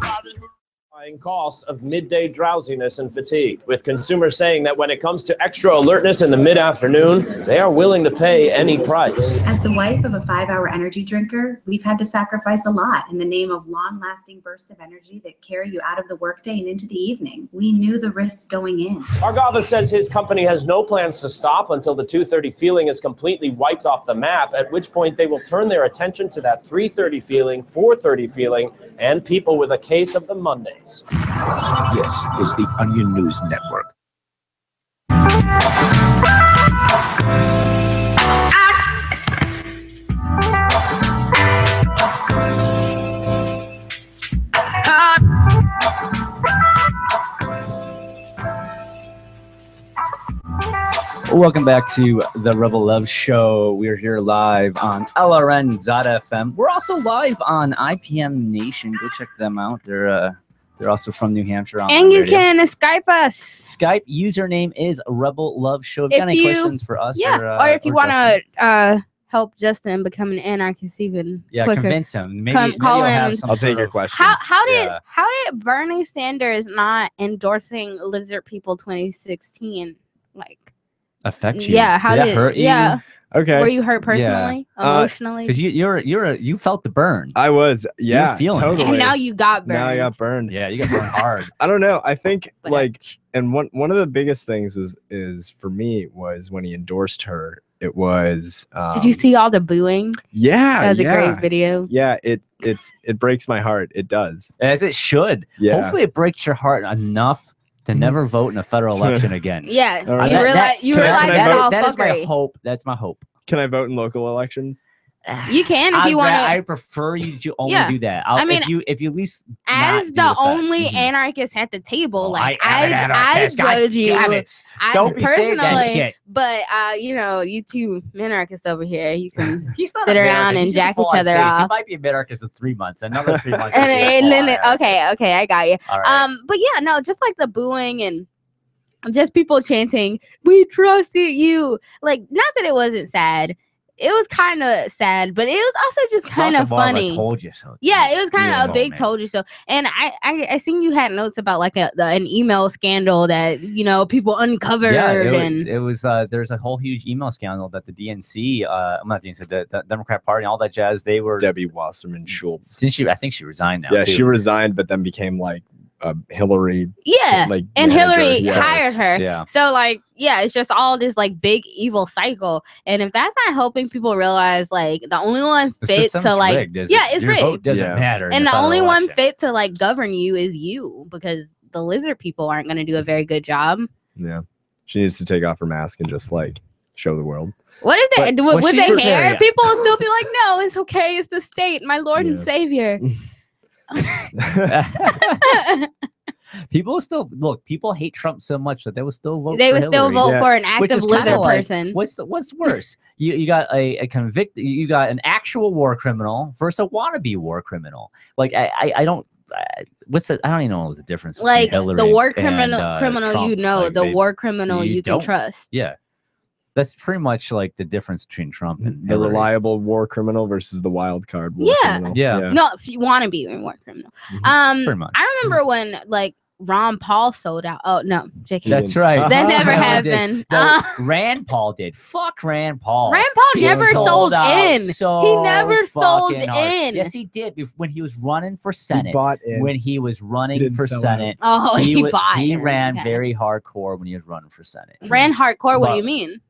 High costs of midday drowsiness and fatigue, with consumers saying that when it comes to extra alertness in the mid afternoon, they are willing to pay any price. As the wife of a five hour energy drinker, we've had to sacrifice a lot in the name of long lasting bursts of energy that carry you out of the workday and into the evening. We knew the risks going in. Argava says his company has no plans to stop until the 230 feeling is completely wiped off the map, at which point they will turn their attention to that 330 feeling, 430 feeling, and people with a case of the Mondays. This is the Onion News Network. Welcome back to the Rebel Love Show. We're here live on LRN.FM. We're also live on IPM Nation. Go check them out. They're uh, they're also from New Hampshire. On And you radio. can Skype us. Skype username is Rebel Love Show. If you got any questions for us, yeah, or, uh, or if you want to uh, help Justin become an anarchist even yeah, quicker. convince him. Maybe, Come- maybe call you'll have some I'll take your of- questions. How how did Yeah. how did Bernie Sanders not endorsing Lizard People 2016 like affect you. Yeah, how did, did- that hurt you? yeah. Okay. Were you hurt personally, Uh, emotionally? Because you you're you're a, you felt the burn. I was, yeah, feeling it. and now you got burned. Now I got burned. Yeah, you got burned hard. I don't know. I think like, and one one of the biggest things is is for me was when he endorsed her. It was. Um, Did you see all the booing? Yeah, that was yeah. a great video. Yeah, it it's it breaks my heart. It does. As it should. Yeah. Hopefully, it breaks your heart enough to mm-hmm. never vote in a federal election again. Yeah, All right. you That- realize you realize can I that's vote? all that is my hope. That's my hope. Can I vote in local elections? You can if I'd you want I prefer you to only Yeah. do that. I'll, I mean, if you if you at least As the only anarchist at the table, like I I, I, judge you. I Don't be saying that personally, shit. but uh, you know, you two minarchists over here, you can He's not sit around and he's just a jack each other statist. He might be a minarchist in three months. Another three months. and, and then full-on okay, okay, I got you. Right. Um, but yeah, no, just like the booing and just people chanting, "We trusted you." Like, not that it wasn't sad. It was kind of sad, but it was also just kind of more of funny. told you so. Yeah, it was kind of Yeah. a big moment. told you so. And I, I, I seen you had notes about like a the, an email scandal that you know people uncovered Yeah, it, wa- and it was. Uh, there's a whole huge email scandal that the DNC, uh, I'm not DNC, the, the Democrat Party, all that jazz. They were. Debbie Wasserman Schultz. Didn't she? I think she resigned now. Yeah, too. she resigned, but then became like a Hillary. yeah, like and manager. Hillary Yeah. hired her. Yeah. So like, yeah, it's just all this like big evil cycle. And if that's not helping people realize like the only one fit system's to like, rigged, yeah, it? it's Your rigged. vote doesn't Yeah. matter. and the the only federal one fit to like govern you is you because the lizard people aren't going to do a very good job. Yeah, she needs to take off her mask and just like show the world. What if they But would, was would she they for- care? Yeah. People will still be like, no, it's okay. It's the state, my Lord and Savior. people still look. People hate Trump so much that they will still vote. They for would still vote for an active lizard like, person. What's what's worse? you you got a, a convict. You got an actual war criminal versus a wannabe war criminal. Like I I, I don't. I, what's the, I don't even know the difference. like Hillary the war and, criminal uh, criminal you know, Like, the they- war criminal you, can don't- trust. Yeah, that's pretty much like the difference between Trump and The Hillary. reliable war criminal versus the wild card war Yeah. criminal. Yeah. No, if you want to be a war criminal. Mhm. Um, Pretty much. I remember when like Ron Paul sold out. Oh no, JK. That's right. That never He did. happened. The- Uh, Rand Paul did. Fuck Rand Paul. Rand Paul He never sold out in. so He never sold hard. in. Yes, he did. When he was running for Senate. bought in. When he was running didn't for sell out. Senate. Oh, he wa- bought He in. ran Okay. very hardcore when he was running for Senate. ran hardcore. What do you mean?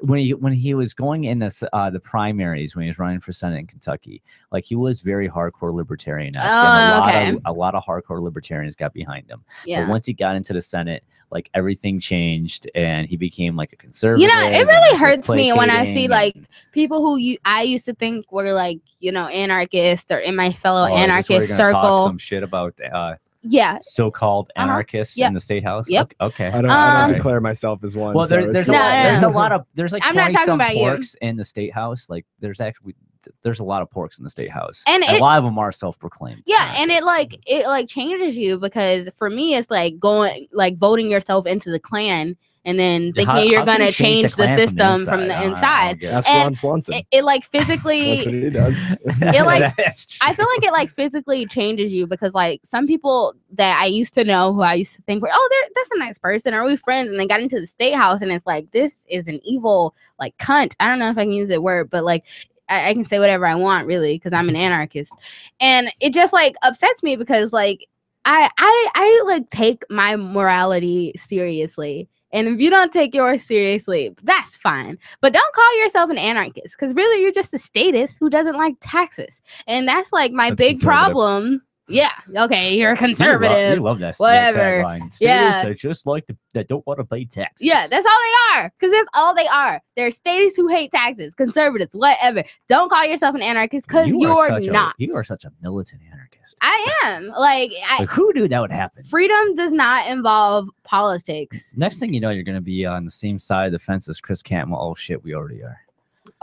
When he when he was going in this uh the primaries when he was running for senate in Kentucky, like he was very hardcore libertarian and Oh, a lot okay. of a lot of hardcore libertarians got behind him. Yeah. But once he got into the Senate, like everything changed, and he became like a conservative. You know, it really hurts me when I see like people who you I used to think were like you know anarchists or in my fellow Oh, is this where anarchist you're gonna talk circle. some shit about uh Yeah. so-called Uh-huh. anarchists Yep. in the state house. Yep. Okay. I don't, I Um, don't declare myself as one. Well, so there, it's there's a fine. lot, there's a lot of there's like I'm not 20 talking some about you. in the state house. Like there's actually there's a lot of porks in the state house, And a it- lot of them are self-proclaimed. Yeah, and it like it like changes you because for me it's like going like voting yourself into the Klan and then Yeah, thinking how- you're how gonna you change change the the, Klan from the system from the inside? I don't- I don't inside. get it. Ron Swanson. It, it like physically That's what he does. it like I feel like it like physically changes you because like some people that I used to know who I used to think were oh they're that's a nice person or we friends and they got into the state house and it's like this is an evil like cunt I don't know if I can use that word but like I, I can say whatever I want really because I'm an mm-hmm. anarchist and it just like upsets me because like I I I like take my morality seriously. And if you don't take yours seriously, that's fine. But don't call yourself an anarchist because really you're just a statist who doesn't like taxes. And that's like my That's big problem. Yeah. Okay. You're a You love- conservative. You love, that that Whatever. Statists Yeah. that just like the, that don't want to pay taxes. Yeah, that's all they are. Because that's all they are. They're statists who hate taxes, conservatives, whatever. Don't call yourself an anarchist because you are not. A, you are such a militant anarchist. I am. Like, I, Like who knew that would happen? freedom does not involve politics. Next thing you know, you're gonna be on the same side of the fence as Chris Cantwell. Oh shit, we already are.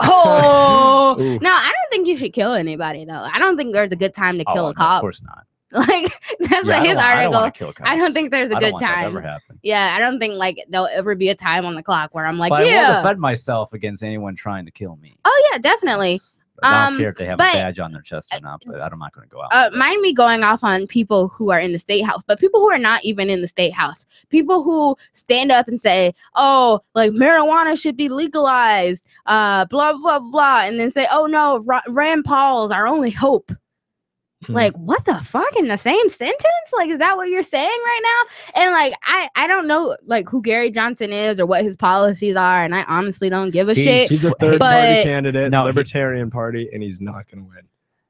Oh no, I don't think you should kill anybody though. I don't think there's a good time to Oh, kill a cop. Of course not. Like that's Yeah, what his don't I don't article. I don't think there's a I good time. Yeah, I don't think like there'll ever be a time on the clock where I'm like, but I will yeah. defend myself against anyone trying to kill me. Oh yeah, definitely. I don't Um, care if they have but- a badge on their chest or not, but I'm not going to go out. uh, mind me going off on people who are in the state house, but people who are not even in the state house, people who stand up and say, "Oh, like marijuana should be legalized," uh, blah blah blah, and then say, "Oh no, Ra- Rand Paul's our only hope." Like mm-hmm. what the fuck in the same sentence? Like is that what you're saying right now? And like I I don't know like who Gary Johnson is or what his policies are, and I honestly don't give a shit. He's a third party candidate, No, he- Libertarian Party, and he's not going to win.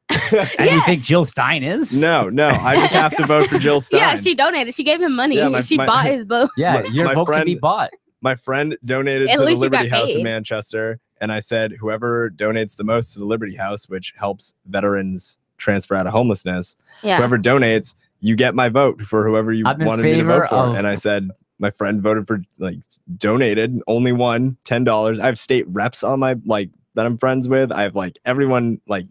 and you think Jill Stein is? No, no. I just have to vote for Jill Stein. yeah, she donated. She gave him money. Yeah, my- she my- bought his boat. Yeah, My- your my vote can be bought. My friend donated At to the least you got Liberty House in. Manchester, and I said, whoever donates the most to the Liberty House, which helps veterans transfer out of homelessness, Yeah. whoever donates, you get my vote for whoever you I'm wanted me to vote for. of- And I said, my friend voted for like donated only one ten dollars. I have state reps on my like that I'm friends with. I have like everyone like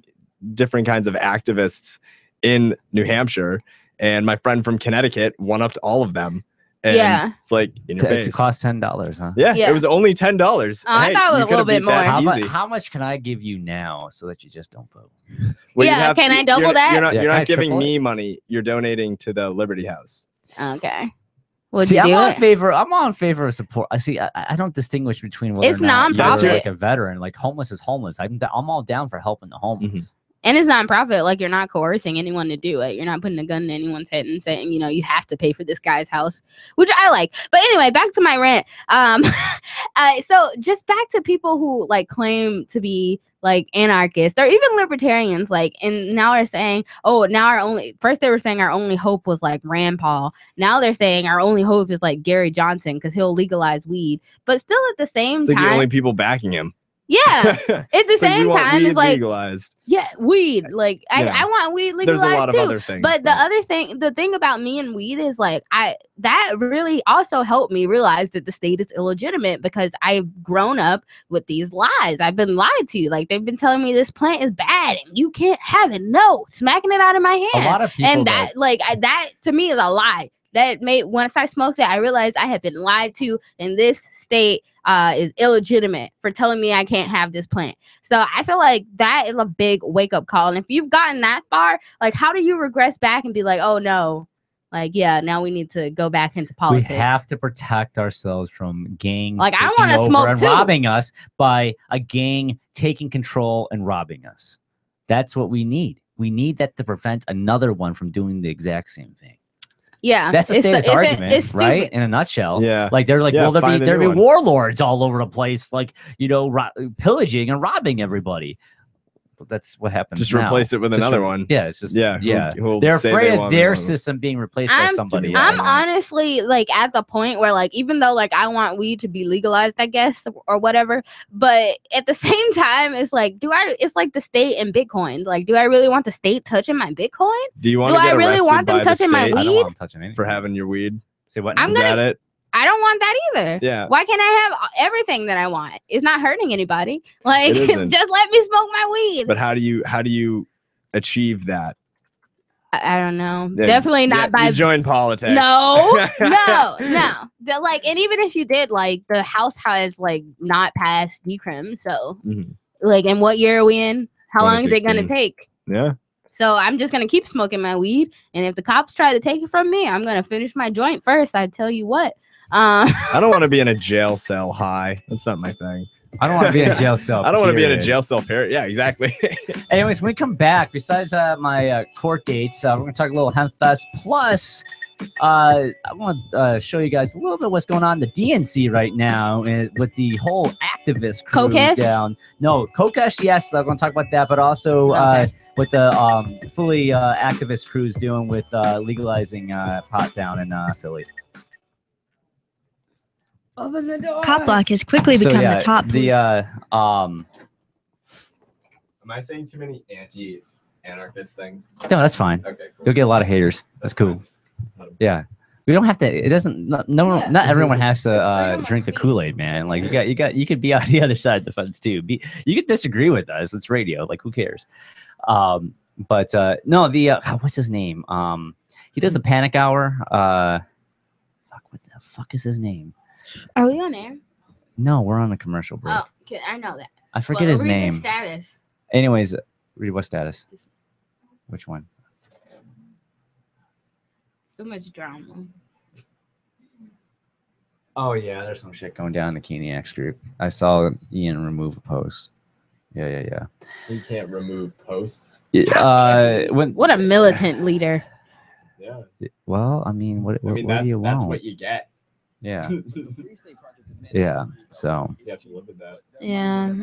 different kinds of activists in New Hampshire, and my friend from Connecticut one upped all of them. And Yeah. it's like in your face. It cost ten dollars, huh? Yeah, Yeah. it was only ten dollars. Oh, I thought it was a little bit more. How, mu- how much can I give you now so that you just don't vote? Well, you Yeah, can I you're- double you're, that? You're not, Yeah, you're not giving triple it? me money. You're donating to the Liberty House. Okay. Would see, I'm do on it? favor. I'm on favor of support. I see. I, I don't distinguish between whether It's or not nonprofit. you're like a veteran. Like homeless is homeless. I'm d- I'm all down for helping the homeless. Mm-hmm. And it's nonprofit. Like you're not coercing anyone to do it. You're not putting a gun in anyone's head and saying, you know, you have to pay for this guy's house, which I like. But anyway, back to my rant. Um, uh, so just back to people who like claim to be like anarchists or even libertarians, like, and now are saying, oh, now our only first they were saying our only hope was like Rand Paul. Now they're saying our only hope is like Gary Johnson because he'll legalize weed. But still at the same It's like the only people backing him. Yeah. At the like, same time, it's like legalized. yeah, weed. Like I, Yeah. I want weed legalized There's a lot of too. other things, but, the other thing, the thing about me and weed is like I that really also helped me realize that the state is illegitimate because I've grown up with these lies. I've been lied to. Like they've been telling me this plant is bad and you can't have it. No, smacking it out of my hand. A lot of people, and that like I, that to me is a lie. That made once I smoked it, I realized I had been lied to, and this state uh, is illegitimate for telling me I can't have this plant. So I feel like that is a big wake up call. And if you've gotten that far, like how do you regress back and be like, oh no, Like, yeah, now we need to go back into politics. We have to protect ourselves from gangs Like, I wanna over smoke and too. robbing us by a gang taking control and robbing us. That's what we need. We need that to prevent another one from doing the exact same thing. Yeah, That's the it's- status it's- argument, it's right? stupid. In a nutshell. Yeah. Like they're like, Yeah, well, there find be there new be one. warlords all over the place, like you know, ro- pillaging and robbing everybody. But that's what happens. Just now. replace it with Just another re- one. Yeah, it's just Yeah, yeah. who'll They're say they afraid of their one. system being replaced by I'm, somebody I'm else. honestly like at the point where like even though like I want weed to be legalized, I guess, or whatever, but at the same time, it's like, do I? It's like the state and Bitcoin. Like, do I really want the state touching my Bitcoin? Do you want Do to I get really want them by the touching my state I don't weed? want them touching anything. for having your weed? Say what? I'm Is gonna- that it? I don't want that either. Yeah. Why can't I have everything that I want? It's not hurting anybody. Like, just let me smoke my weed. But how do you how do you achieve that? I, I don't know. Yeah, Definitely not yeah, by you join politics. No, no, no. Like, and even if you did, like, the House has like not passed decrim. So, Mhm. like, and what year are we in? How long is it gonna take? Yeah. So I'm just gonna keep smoking my weed, and if the cops try to take it from me, I'm gonna finish my joint first. I tell you what. Um, I don't want to be in a jail cell high. That's not my thing. I don't want to be in a jail cell. I don't want to be in a jail cell period. Yeah, exactly. Anyways, when we come back, besides uh, my uh, court dates, uh, we're going to talk a little Hempfest. Plus, uh, I want to uh, show you guys a little bit what's going on in the DNC right now uh, with the whole activist crew Kokesh? down. No, Kokesh, yes, I'm going to talk about that, but also uh, Okay. what the um, fully uh, activist crew is doing with uh, legalizing uh, pot down in uh, Philly. Open the door. Cop Block has quickly So, become yeah, the top. The uh, um, Am I saying too many anti-anarchist things? No, that's fine. Okay, cool. You'll get a lot of haters. That's cool. Yeah. We don't have to. It doesn't. No, no one- not everyone has to uh, drink the Kool Aid, man. Like you got, you got, you could be on the other side of the fence too. Be, you could disagree with us. It's radio. Like who cares? Um, but uh, no, the uh, what's his name? Um, he does the Panic Hour. Uh, fuck, what the fuck is his name? Are we on air? No, we're on a commercial break. Oh, okay, I know that. I forget Well, his read name. status. Anyways, read what status? Which one? So much drama. Oh yeah, there's some shit going down in the Keeniacs group. I saw Ian remove a post. Yeah, yeah, yeah. You can't remove posts. Yeah, uh, when What a militant leader. Yeah. well, I mean, what, I what, mean, what that's do you that's want? what you get. Yeah, yeah. So have to live with that. Yeah.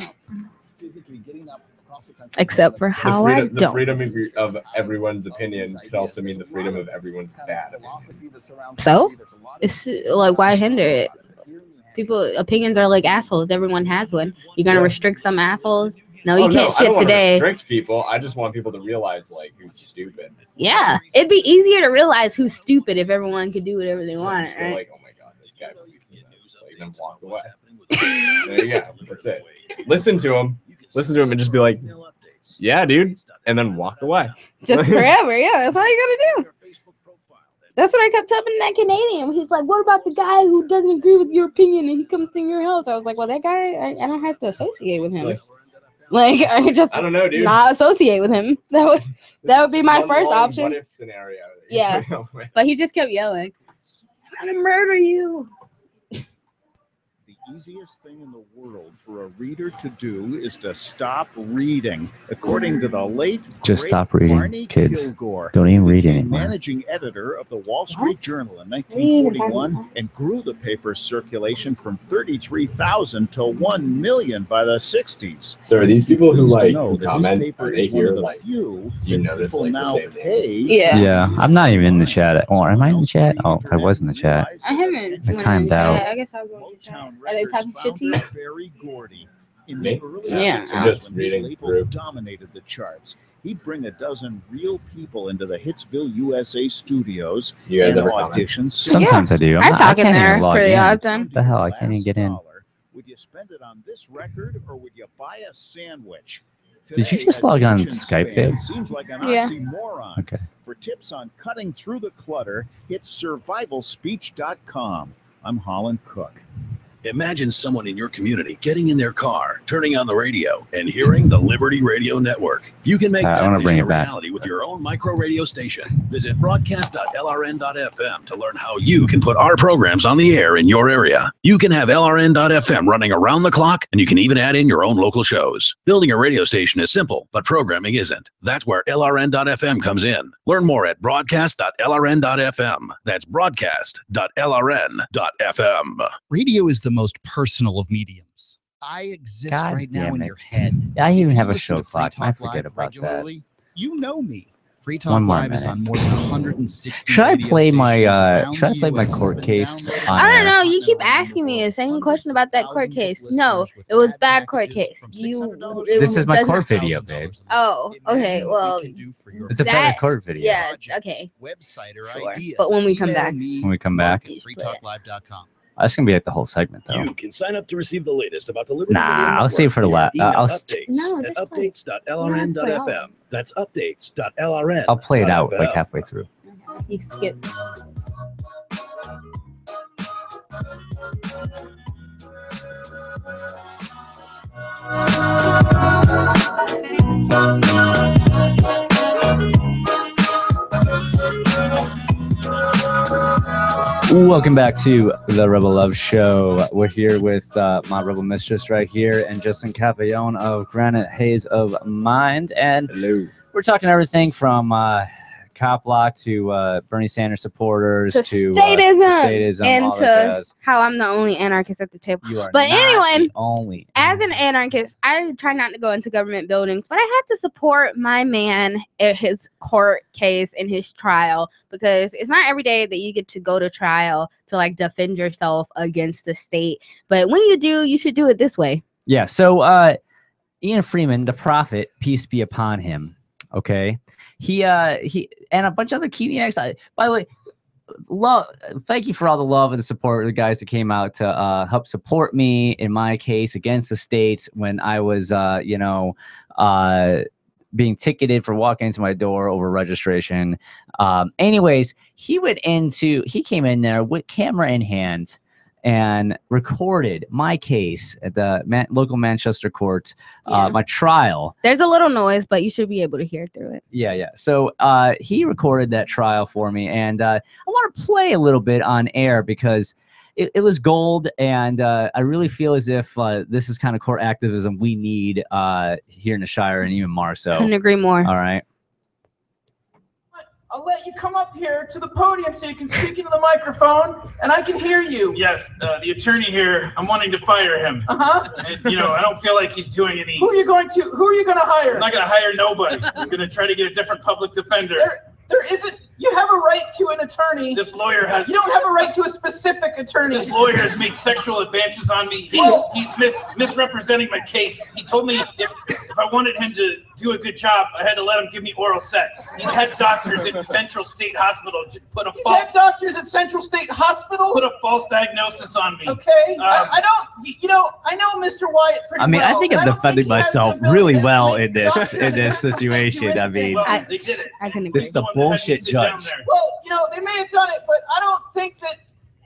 Physically getting up across the country. Except for how the I freedom, the don't. freedom of, your- of everyone's opinion could also mean the freedom of everyone's bad. So, it's like why hinder it? People opinions are like assholes. Everyone has one. You're gonna Yeah. restrict some assholes. No, you Oh, can't I don't shit wanna today. Restrict people. I just want people to realize like who's stupid. Yeah, it'd be easier to realize who's stupid if everyone could do whatever they want, So right? like, oh my god, this guy believes in this. It's like, then walk away. there you go. That's it. Listen to him. Listen to him and just be like, yeah, dude, and then walk away. Just forever, yeah. That's all you gotta do. That's what I kept telling that Canadian. He's like, "What about the guy who doesn't agree with your opinion and he comes to your house?" I was like, "Well, that guy, I, I don't have to associate with him. Like, I could just I don't know, dude. not associate with him. That would that would be my first option." What if scenario? Yeah, coming up with. but he just kept yelling, "I'm gonna murder you." The easiest thing in the world for a reader to do is to stop reading. According to the late Just great stop reading, Barney kids. Kilgore, Don't even read became anymore. Managing editor of the Wall Street Journal in 1941 and grew the paper's circulation from 33,000 to 1 million by the 60s. So are these people who Pleased to like know that comment? paper Are they is here the like? few Do you notice like the now same pay? Yeah. yeah, I'm not even in the chat. Or am I in the chat? Oh, I was in the chat. I haven't. I timed out. I guess I'll go. in the chat. Are they talking shit to you? Berry Gordy. In Me? the early Yeah. 60s, I'm just his reading label through. dominated the charts. He'd bring a dozen real people into the Hitsville, USA studios You guys and ever auditions. Sometimes I do. I'm I not- talk in there pretty in. often. The hell? I can't even get in. Would you spend it on this record or would you buy a sandwich? Did you just log on Skype, span babe? Seems like an Yeah. oxymoron. Okay. For tips on cutting through the clutter, hit survivalspeech.com. I'm Holland Cook. Imagine someone in your community getting in their car, turning on the radio, and hearing the Liberty Radio Network. You can make Uh, that vision bring a it back. reality with your own micro radio station. Visit broadcast.lrn.fm to learn how you can put our programs on the air in your area. You can have LRN.FM running around the clock, and you can even add in your own local shows. Building a radio station is simple, but programming isn't. That's where LRN.FM comes in. Learn more at broadcast.lrn.fm. That's broadcast.lrn.fm. Radio is the most personal of mediums. I exist God right now damn in your head. I even have a show to clock. I forget about that. You know me. Free Talk One more Live is on more than 160. Should I play my uh should I play my court case I don't air? know. You keep asking me the same question about that court case. No, it was bad court case. You. it This is my doesn't- court video, babe. Oh, okay. Well, It's a better that- court video. Yeah. Okay. Website or Sure. idea. But when we come back. When we come back. freetalklive.com. That's gonna be like the whole segment though. You can sign up to receive the latest about the Liberty Nah, Radio I'll Network save it for the last. la- uh, email I'll s- updates No, at updates.lrn.fm. That's updates.lrn. I'll play it out like halfway through. You can skip. Welcome back to the Rebel Love Show. We're here with uh, my Rebel Mistress right here and Justin Campagnone of Granite Haze of Mind. And Hello. we're talking everything from uh, cop block to uh, Bernie Sanders supporters To to, statism, uh, statism and to how I'm the only anarchist at the table. You are But anyway, only. as an anarchist, I try not to go into government buildings, but I have to support my man at his court case and his trial because it's not every day that you get to go to trial to like defend yourself against the state. But when you do, you should do it this way. Yeah. So uh Ian Freeman, the prophet, peace be upon him. Okay. He uh he and a bunch of other Keeniacs. I, by the way, love thank you for all the love and support the guys that came out to uh help support me in my case against the states when I was uh, you know, uh being ticketed for walking into my door over registration. Um, anyways, he went into he came in there with camera in hand and recorded my case at the Man- local Manchester court, uh, my trial. There's a little noise, but you should be able to hear through it. Yeah, yeah. So uh, he recorded that trial for me, and uh, I want to play a little bit on air because it, it was gold, and uh, I really feel as if uh, this is kind of court activism we need uh, here in the Shire and even more so. Couldn't agree more. All right. I'll let you come up here to the podium so you can speak into the microphone and I can hear you. Yes, uh, the attorney here, I'm wanting to fire him. Uh-huh. And, you know, I don't feel like he's doing any. Who are you going to who are you going to hire? I'm not going to hire nobody. I'm going to try to get a different public defender. There, there isn't you have a right to an attorney. This lawyer has. You don't have a right to a specific attorney. This lawyer has made sexual advances on me. He, Well- he's mis, misrepresenting my case. He told me if if I wanted him to do a good job, I had to let him give me oral sex. He's had doctors at Central State Hospital put a He's false had doctors at Central State Hospital. put a false diagnosis on me. Okay, I, Um, I don't. you- You know, I know Mr. Wyatt pretty I mean, I think I'm defending he has the myself really well in this in this situation. I mean, Well, I- they did it. I can this is the one that had me bullshit sit down judge. there. Well, you know, they may have done it, but I don't think that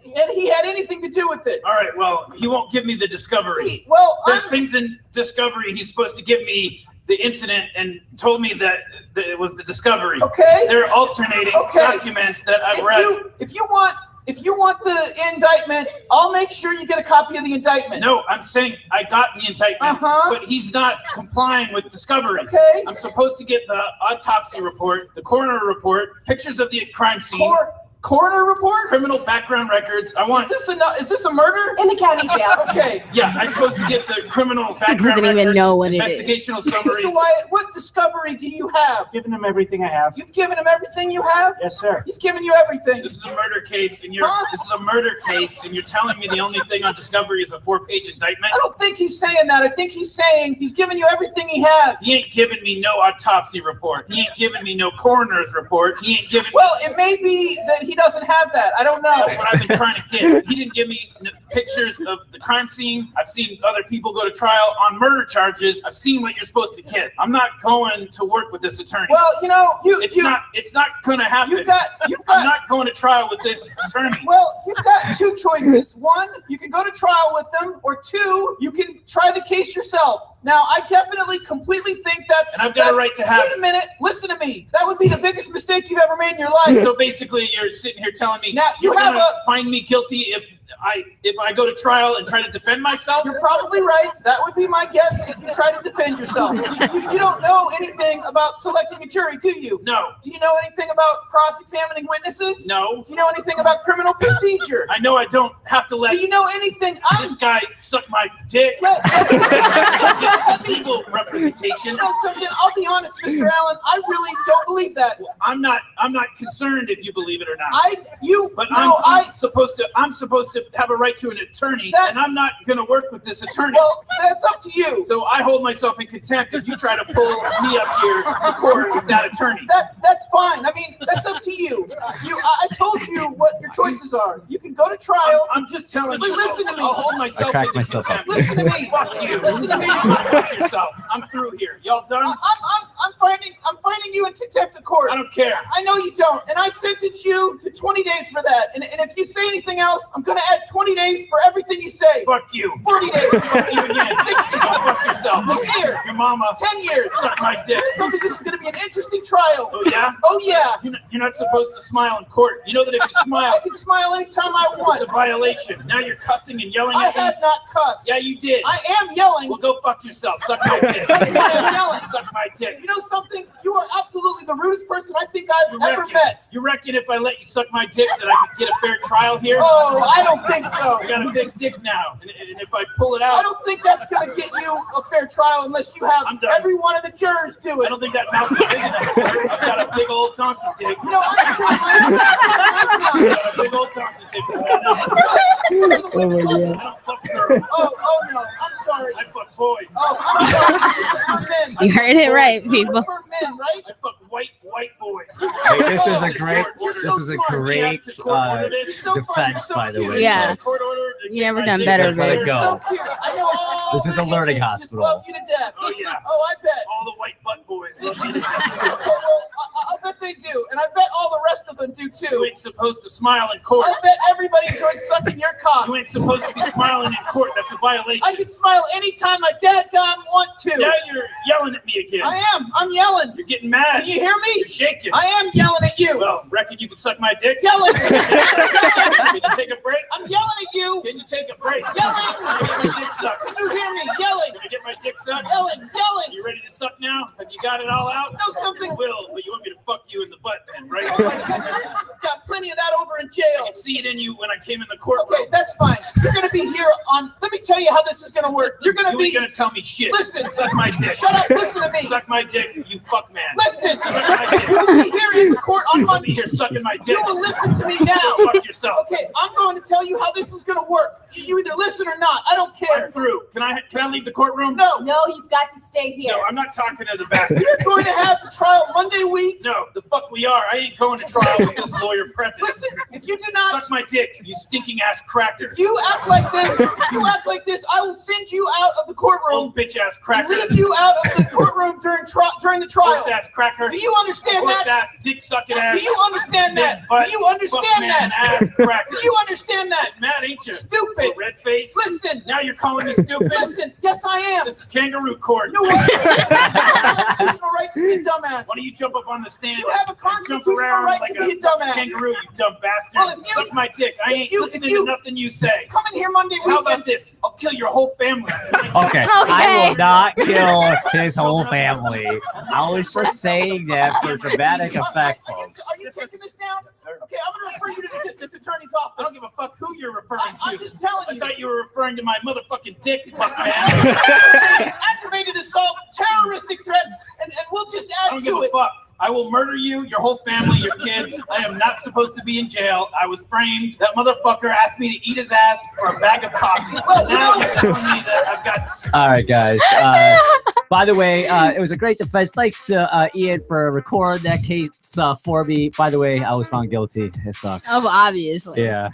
and he had anything to do with it. All right, well, he won't give me the discovery. Well, There's I'm- things in discovery he's supposed to give me the incident and told me that, that it was the discovery. Okay. They're alternating Okay. documents that I've if read. you if you want if you want the indictment, I'll make sure you get a copy of the indictment. no, I'm saying I got the indictment, Uh-huh. but he's not complying with discovery. Okay. I'm supposed to get the autopsy report, the coroner report, pictures of the crime scene, Cor- coroner report? criminal background records. I want Is this a no- is this a murder? In the county jail. Okay. Yeah, I'm supposed to get the criminal background doesn't even records, know what it is. investigational summaries. Mr. Wyatt, what discovery do you have? Giving him everything I have. You've given him everything you have? Yes, sir. He's given you everything. This is a murder case, and you're Huh? this is a murder case, and you're telling me the only thing on discovery is a four-page indictment. I don't think he's saying that. I think he's saying he's giving you everything he has. He ain't giving me no autopsy report. He ain't giving me no coroner's report. He ain't giving. Well, it may be that he doesn't have that. I don't know. That's what I've been trying to get. He didn't give me pictures of the crime scene. I've seen other people go to trial on murder charges. I've seen what you're supposed to get. I'm not going to work with this attorney. Well, you know, you it's you not it's not gonna happen. You've got you've I'm not going to trial with this attorney. Well, you've got two choices. One, you can go to trial with them, or two, you can try the case yourself. Now, I definitely completely think that's. And I've got a right to have Wait a minute. Listen to me. That would be the biggest mistake you've ever made in your life. So basically, you're sitting here telling me Now, you you're have a- find me guilty if I if I go to trial and try to defend myself. You're probably right. That would be my guess if you try to defend yourself. You, you- don't know anything about selecting a jury, do you? No. Do you know anything about cross-examining witnesses? No. Do you know anything about criminal procedure? I know I don't have to let Do you know anything? I'm this guy suck my dick. Let- Just legal representation. You know something? I'll be honest, Mr. Allen. I really don't believe that. I'm not. I'm not concerned if you believe it or not. I, you, But no, I'm, I. I'm supposed to. I'm supposed to have a right to an attorney, That- and I'm not going to work with this attorney. Well, that's up to you. so I hold myself in contempt if you try to pull me up here to court with that attorney. That that's fine. I mean, that's up to you. You, I, I told you what your choices are. You can go to trial. I'm just telling you. listen to me. I'll hold myself I cracked into myself up. contempt. Listen to me. Fuck you. Listen to me. Fuck yourself. I'm through here. Y'all done? I'm, I'm, I'm finding, I'm finding you in contempt of court. I don't care. I know you don't, and I sentence you to 20 days for that. And, and if you say anything else, I'm gonna add 20 days for everything you say. Fuck you. 40 days. Fuck you again. 60. Go fuck yourself. A year. Your mama. 10 years. Suck my dick. Something. This is gonna be an interesting trial. Oh yeah. Oh yeah. You're not, you're not supposed to smile in court. You know that if you smile, I can smile anytime I want. it's a violation. Now you're cussing and yelling I at me. I have not cussed. Yeah, you did. I am yelling. Well, go fuck yourself. Suck my dick. I am yelling. Suck my dick. You know something? You are absolutely the rudest person I think I've You ever reckon, met. you reckon if I let you suck my dick that I could get a fair trial here? Oh, I don't think so. I got a big dick now, and, and if I pull it out, I don't think that's gonna get you a fair trial unless you have every one of the jurors do it. I don't think that mouth is big enough, sir. I've got a big old donkey dick. You know, I'm sure. I've got a big old donkey dick. I Oh my god. don't fuck girls. Oh, oh no. I'm sorry. I fuck boys. Oh, I'm sorry. Men. You heard it right, people. prefer men, right? I fuck white white boys. Hey, this is a great. This so is a smart. We have great uh, order this. so fun. You're defense, so by the way. Yeah. Folks. Court order You never done better, sucked. Let it babe. go. So cute. I know all This is a learning hospital. love you to death. Oh yeah. Oh, I bet. All the white butt boys love me to death. Well, I, I bet they do, and I bet all the rest of them do too. You ain't supposed to smile in court. I bet everybody enjoys sucking your cock. You ain't supposed to be smiling in court. That's a violation. I can smile anytime I dadgum want to. Now you're yelling at me again. I am. I'm yelling. You're getting mad. Can you hear me? You're shaking. I am yelling at you. Well, reckon you can suck my dick? Yelling. Can you take a break? I'm yelling at you. Can you take a break? Yelling. Can I get my dick sucked? Can you hear me? Yelling. Can I get my dick sucked? Yelling. Yelling. You ready to suck now? Have you got it all out? No, something? Will, but you want me to fuck you in the butt then, right? Oh my goodness. You've got plenty of that over in jail. I can see it in you when I came in the courtroom. Okay, that's fine. You're gonna be here on. Let me tell you how this is gonna work. You're gonna You be. ain't gonna tell me shit. Listen. Suck my dick. Shut up. Listen to me. Suck my dick, you fuck man. Listen. Suck my dick. You'll be here in the court on Monday. Here sucking my dick. You will listen to me now. Fuck yourself. Okay, I'm going to tell you how this is going to work. You either listen or not. I don't care. I'm through. Can I can I leave the courtroom? No, No, you've got to stay here. No, I'm not talking to the bastard. you're going to have the trial Monday week. No, the fuck we are. I ain't going to trial with this lawyer present. Listen, if you do not, Suck my dick, you stinking ass cracker. if you act like this, you act like this, I will send you out of the courtroom. Old bitch ass cracker. Leave you out of the courtroom during tri- during the trial. Horse ass cracker. Do you understand Horse that? ass dick sucking ass. Do you understand that? Butt, Do you understand that? ass cracker. Do you understand that? Mad ain't you? Stupid. Red face. Listen. Now you're calling me stupid. Listen. Yes, I am. This is kangaroo court. You know? You have a constitutional right to be a dumbass. Why don't you jump up on the stand? You have a constitutional right like to be a a dumbass. kangaroo, you dumb bastard. Well, if you- Suck my dick. I if ain't you- listening you- to nothing you say. Come in here Monday How about this? I'll kill your whole family. Okay, I will not kill his whole family. I was just saying that for dramatic effect, Are you, folks. are you taking this down? Okay, I'm going to refer you to the district attorney's office. I don't give a fuck who you're referring I, to. I'm just telling I you. thought you were referring to my motherfucking dick, fuck man. Aggravated assault, terroristic threats, and, and we'll just I add don't give to a it. fuck. I will murder you, your whole family, your kids. I am not supposed to be in jail. I was framed. That motherfucker asked me to eat his ass for a bag of coffee. Well, now you know- you're telling me that I've got All right, guys. Uh, by the way, uh, it was a great defense. Thanks to uh, Ian for recording that case uh, for me. By the way, I was found guilty. It sucks. Oh, obviously. Yeah.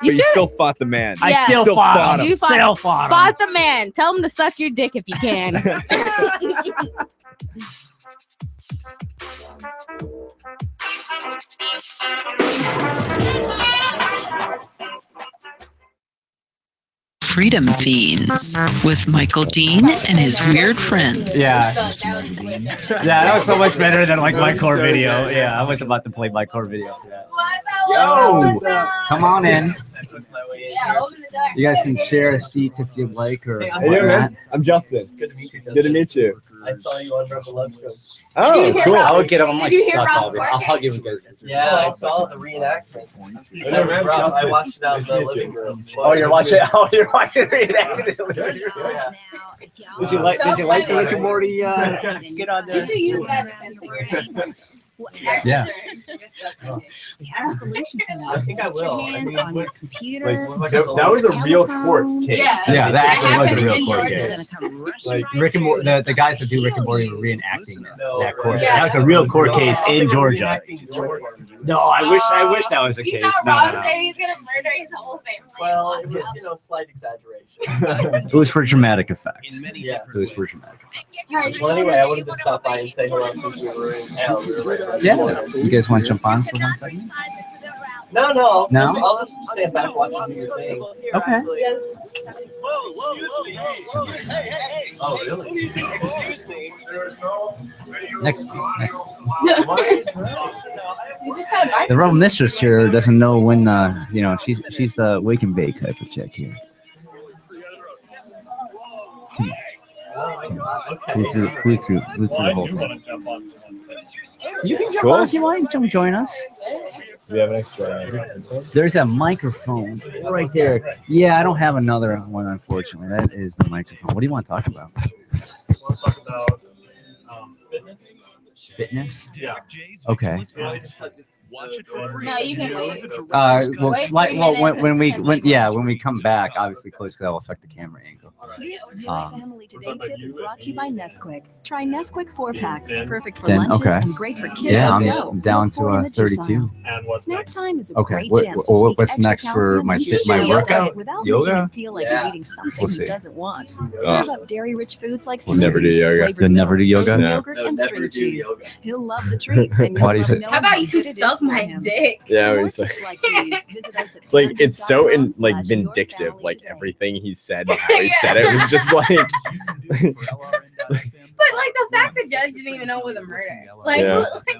But you still fought the man. Yeah. still fought him. You fought, fought the man. Tell him to suck your dick if you can. Freedom Feens with Michael Dean and his weird friends. Yeah. Yeah, that was so much better than like my core video. Yeah, I was about to play my core video. for. Yo, come on in. You guys can share a seat if you'd like, or How you doing, man? I'm Justin. Good to meet you. Good to meet you. I saw you on Rebel Love Show. Oh, cool. I would get on Did my you stuff. I'll, I'll hug you. Yeah, I saw the reenactment. I, never brought- I watched it out in the living room. Oh, you're watching. Oh, you're watching the reenactment. Yeah. Did you like? Did you like the Rick and Morty uh, skit on there? You should use that as Instagram. Yeah. Oh. We have a solution for I think I Put your will. I mean, on your computer. like that- that was a real court case. Yeah. Yeah, that actually was a real court case. gonna come rushing Like right Rick and through Morty, the, the guys that do Rick and Morty were reenacting that, that court. Yeah. That was a real court case in Georgia. No, I wish I wish that was the You case. know, No, Rob no, he's gonna murder his whole family. Well, it was, you know, slight exaggeration. It was for dramatic effect. yeah. It was for dramatic. Well, anyway, I wanted to stop by and say hello since we were in town. We were right around the Yeah. You guys want to jump on for one second? No, no. No? I'll just stand back, watch you do your thing. Okay. Whoa, whoa, whoa. Hey, hey, hey. Oh, really? Excuse me. There is no Next week. Next week. You just gotta buy The real mistress here doesn't know when. Uh, you know, she's she's the wake and bake type of chick here. Too much. Flew through, flew through, flew through the whole thing. You can jump Cool. on if you want. Jump join us. We have an extra. There's a microphone right there. Yeah, I don't have another one, unfortunately. That is the microphone. What do you want to talk about? want to talk about um, fitness. Fitness? Yeah. Okay. No, you can wait. Uh, well, Wait slight, well, when, when we, when, yeah, when we come back, obviously close, because that'll affect the camera angle. This Your Um, Family Today tip is brought to you by Nesquik. Try Nesquik four packs, perfect for Then, lunches okay. and great for kids Yeah, on I'm the go. down Look to for uh, in the juice 32. aisle. Snack time is a Okay, great what- chance to what- sneak what's extra next for calcium my fit- my nutrition workout? without Yoga? making him feel like Yeah. he's eating something We'll he doesn't want. Uh, up dairy-rich foods like We'll never do yoga. flavored You'll never do yoga? No. yogurt, No, and never string do cheese. yoga. He'll love the treat. and Why do you'll you love say- How about you good it is suck my dick? Yeah, For we more like these, visit us at It's like it's so in like vindictive. Like everything he said, how he said it was just like. But like the fact the judge didn't even know it was a murder. Like, Yeah. like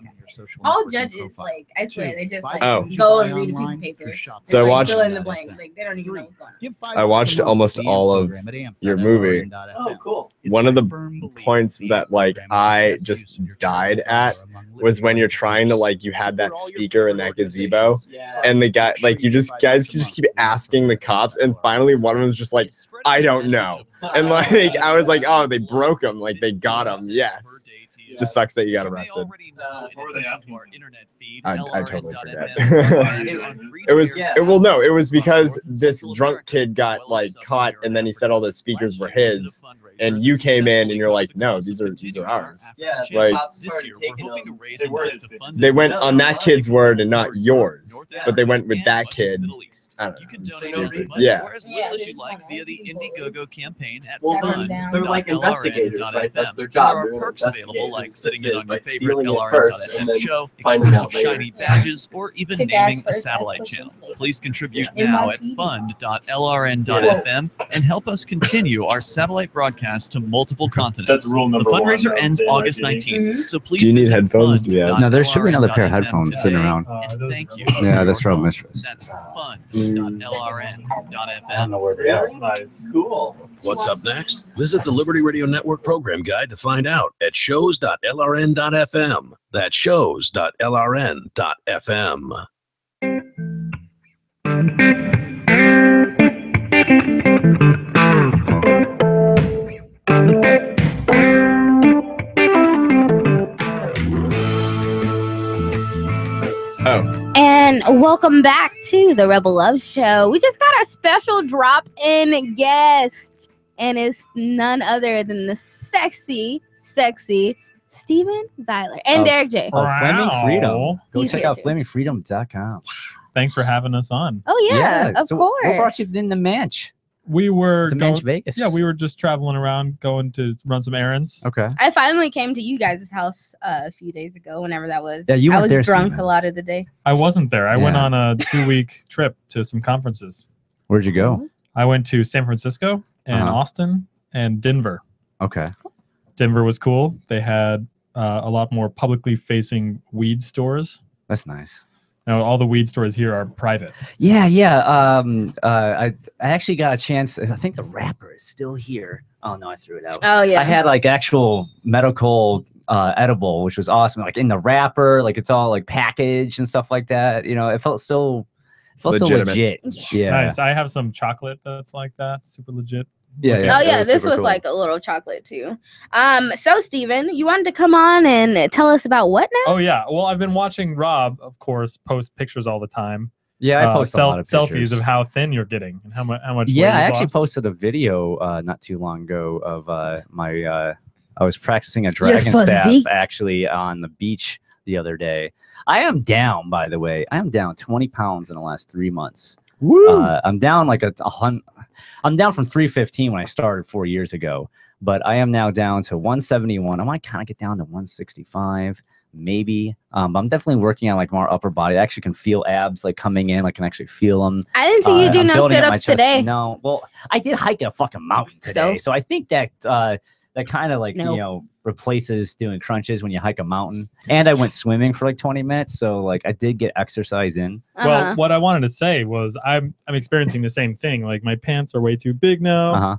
all judges, like I swear, they just like Oh. go and read a piece of paper. So I and, like, watched- fill in the blanks. Like they don't even know what's going on. I watched almost all of your movie. Oh, cool. One of the points that like I just died at was when you're trying to like you had that speaker in that gazebo and the guy like you just guys just keep asking the cops and finally one of them was just like I don't know. and like I was like oh they broke him like they got him yes. just sucks that you got arrested. I, I totally forget it was it, well no it was because this drunk kid got like caught and then he said all those speakers were his and you came in and you're like no these are these are ours. Yeah, like cops started taking them. They were his they went on that kid's word and not yours but they went with that kid I don't know, it's stupid. yeah Or as little as you'd like via the Indiegogo campaign at Well, they're- fun. they're like investigators, right? That's their And job. There They're are perks available like investigators. sitting This in is on by your favorite stealing it LRN.FM first and then show, finding exclusive out later. shiny badges, or even Kick ass naming a first, ask satellite questions channel. Please contribute In now my at feed. fund.lrn.fm and help us continue our satellite broadcast to multiple continents. That's rule number the fundraiser one of ends daylight August saving. 19th, mm-hmm. so please do you need visit headphones do we have No, there should be another pair of fund.lrn.fm headphones sitting today. around. And thank you. Yeah, that's Rob Mistress. That's fun.lrn.fm. Nice. Cool. What's up next? Visit the Liberty Radio Network program guide to find out at shows.lrn.fm. That's shows.lrn.fm. And welcome back to the Rebel Love Show. We just got a special drop in guest, and it's none other than the sexy, sexy Steven Zyler and Of- Derrick J. Oh, Flaming Freedom. Go He's check here out too. flamingfreedom.com. thanks for having us on. Oh yeah, of so course. What brought you in the Manch? We were To going- Manch Vegas. Yeah, we were just traveling around, going to run some errands. Okay. I finally came to you guys' house uh, a few days ago, whenever that was. Yeah, you I weren't was there, drunk Steven. a lot of the day. I wasn't there. I went Yeah. on a two-week trip to some conferences. Where'd you go? I went to San Francisco and Uh-huh. Austin and Denver. Okay. Denver was cool. They had uh, a lot more publicly facing weed stores. That's nice. Now all the weed stores here are private. Yeah, yeah. Um, uh, I I actually got a chance. I think the wrapper is still here. Oh no, I threw it out. Oh, yeah. I had like actual medical uh, edible, which was awesome. Like in the wrapper, like it's all like packaged and stuff like that. You know, it felt so it felt so Legitimate. legit. Yeah. Nice. I have some chocolate that's like that. Super legit. Yeah, Looking- yeah. oh yeah, this was like a little chocolate too. Um, so Steven, you wanted to come on and tell us about what now? Oh yeah. Well, I've been watching Rob, of course, post pictures all the time. Yeah, I Uh, post a lot of selfies pictures. of how thin you're getting and how much how much. Yeah, I actually lost. posted a video uh, not too long ago of uh, my. Uh, I was practicing a dragon staff actually on the beach the other day. I am down, by the way. I am down 20 pounds in the last three months. Uh, I'm down like a, a hun- I'm down from 315 when I started four years ago, but I am now down to 171. I might kind of get down to 165, maybe. Um, but I'm definitely working on like more upper body. I actually can feel abs like coming in. I can actually feel them. I didn't see you do no sit-ups today. No, well, I did hike a fucking mountain today, so, I think that uh, that kind of like Nope. you know replaces doing crunches when you hike a mountain. And I went swimming for like 20 minutes, so like I did get exercise in. Uh-huh. Well, what I wanted to say was I'm I'm experiencing the same thing. Like my pants are way too big now, Uh-huh.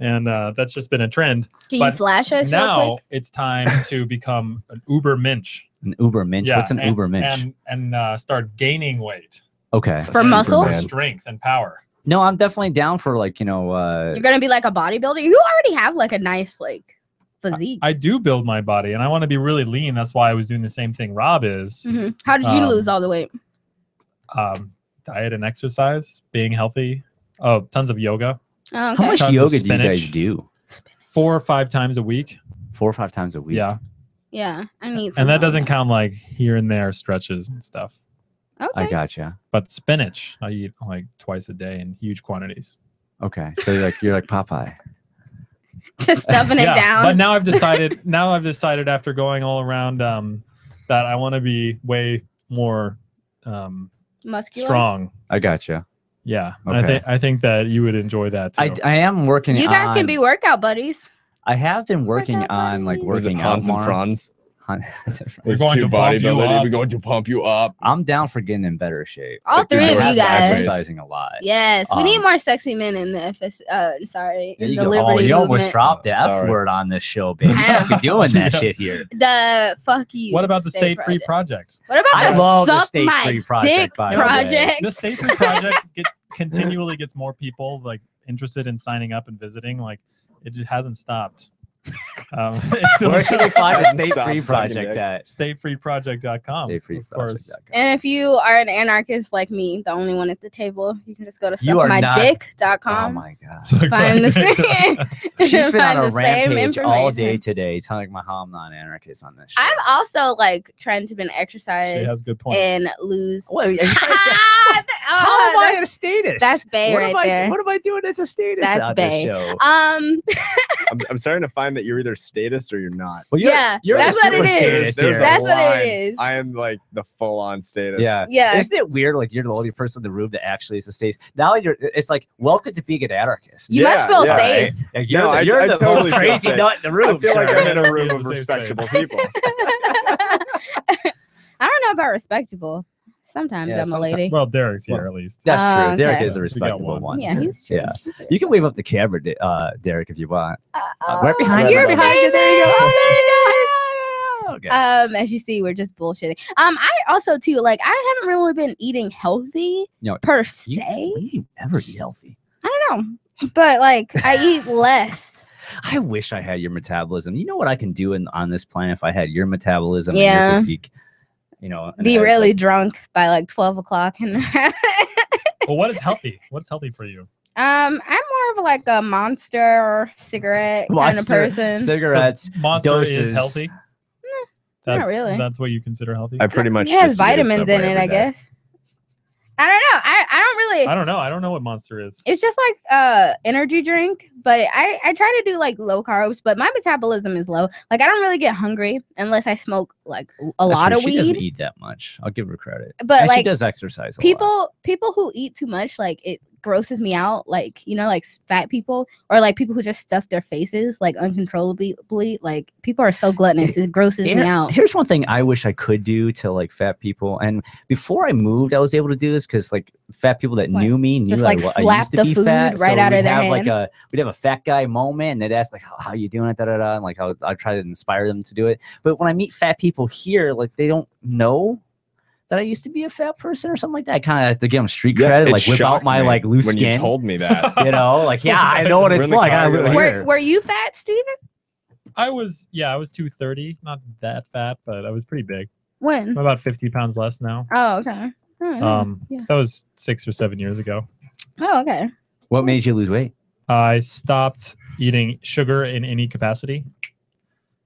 and uh, that's just been a trend. Can you flash us real now quick? it's time to become an uber minch. An uber minch. What's an and- uber minch? And and uh, start gaining weight. okay. For muscle? For strength and power. No, I'm definitely down for like you know. Uh, You're gonna be like a bodybuilder. You already have like a nice like physique. I do build my body, and I want to be really lean. That's why I was doing the same thing Rob is. Mhm. How did you Um, lose all the weight? Um, diet and exercise, being healthy. Oh, tons of yoga. Oh, How much Tons yoga do you guys do? Four or five times a week. Four or five times a week. Yeah, Yeah, I need. and that doesn't count like here and there stretches and stuff. I Okay. gotcha. But spinach, I eat like twice a day in huge quantities. Okay, so you're like you're like Popeye. Just stuffing it Yeah, down. But now I've decided. now I've decided after going all around um, that I want to be way more um, Muscular. strong. I gotcha. Yeah, and I think I think that you would enjoy that too. I, I am working. You guys on, can be workout buddies. I have been working on like Was it working out Hans and more. Franz? Hun- We're going to bump you up. we're going to pump you up. I'm down for getting in better shape. All But three of you guys. Exercising a lot. Yes, we Um, need more sexy men in the FS. Uh, sorry, There in you the go. liberty Oh, you almost dropped the F Sorry. word on this show, baby. You can't be doing that Yeah. shit here. The fuck you. what about the Stay state free Project. project? What about I the love the State my Free Project, dick by the project? The state free project get, continually gets more people like interested in signing up and visiting. Like it just hasn't stopped. Um, it's still Where can we find the Hasn't State Free sucking Project dick. at? statefreeproject.com. Of course. And if you are an anarchist like me, the only one at the table, you can just go to You are not- suckmydick.com. Oh my god. Find the same. She's been find on a rampage all day today, telling my how I'm not an anarchist on this. Show. I'm also like trying to been exercise She has good points. and lose. What, are you trying to say- Ah, how am I a statist? That's Bay what right am I, there. What am I doing as a statist That's on Bay. this show? Um, I'm, I'm starting to find that you're either statist or you're not. Well, you're, yeah, you're that's the what it super is. statist There's here. a That's what it line. is. I am like the full on statist. Yeah. Yeah. Isn't it weird? Like you're the only person in the room that actually is a statist. Now you're. It's like welcome to being an anarchist. You must Yeah, feel yeah. safe. Like, you're No, the, I- you're I the totally crazy safe. nut in the room. I feel like. I'm in a room of respectable people. I don't know about respectable. Sometimes Yeah, I'm a lady. Well, Derek's here at least. That's Oh, true. Derek okay. is a respectable one. one. Yeah, he's true. Yeah. He's very You can wave up the camera, uh, Derek, if you want. Uh, right behind oh, you, You're behind you. There you go. Oh, there you go. Okay. Um, as you see, we're just bullshitting. Um, I also too like I haven't really been eating healthy You know, per you, se. when do you ever eat healthy? I don't know, but like I eat less. I wish I had your metabolism. You know what I can do in, on this planet if I had your metabolism and Yeah. your physique? You know, Be I- really drunk by like twelve o'clock, and Well, what is healthy? What's healthy for you? Um, I'm more of like a monster or cigarette kind of person. cigarettes, So Monster doses. is healthy. not That's, really. That's what you consider healthy. I pretty much it has just eat at vitamins in it, I guess. I don't know. I, I don't really. I don't know. I don't know what Monster is. It's just like uh energy drink, but I I try to do like low carbs, but my metabolism is low. Like I don't really get hungry unless I smoke like a That's lot true. of She doesn't eat that much. I'll give her credit. But and like she does exercise. A lot. people people who eat too much like it grosses me out like you know like fat people or like people who just stuff their faces like uncontrollably like people are so gluttonous it grosses me out Here's one thing I wish I could do to like fat people. And before I moved, I was able to do this because like fat people that knew me knew Just, I like, I, slap used to be fat. right so out of their have like hand. a we'd have a fat guy moment, and they'd ask like, "How, how you doing?" It, Da da da. And like I'll I try to inspire them to do it. But when I meet fat people here, like they don't know. That I used to be a fat person or something like that. I kind of have to give them street Yeah, credit, like whip out my like loose when you told me that. you know, like yeah, I know what it's like. car, I you're like, were, were you fat steven I was yeah, I was 230, not that fat, but I was pretty big. when I'm about 50 pounds less now. oh okay Alright, Um, yeah. that was six or seven years ago. oh okay What made you lose weight? I stopped eating sugar in any capacity.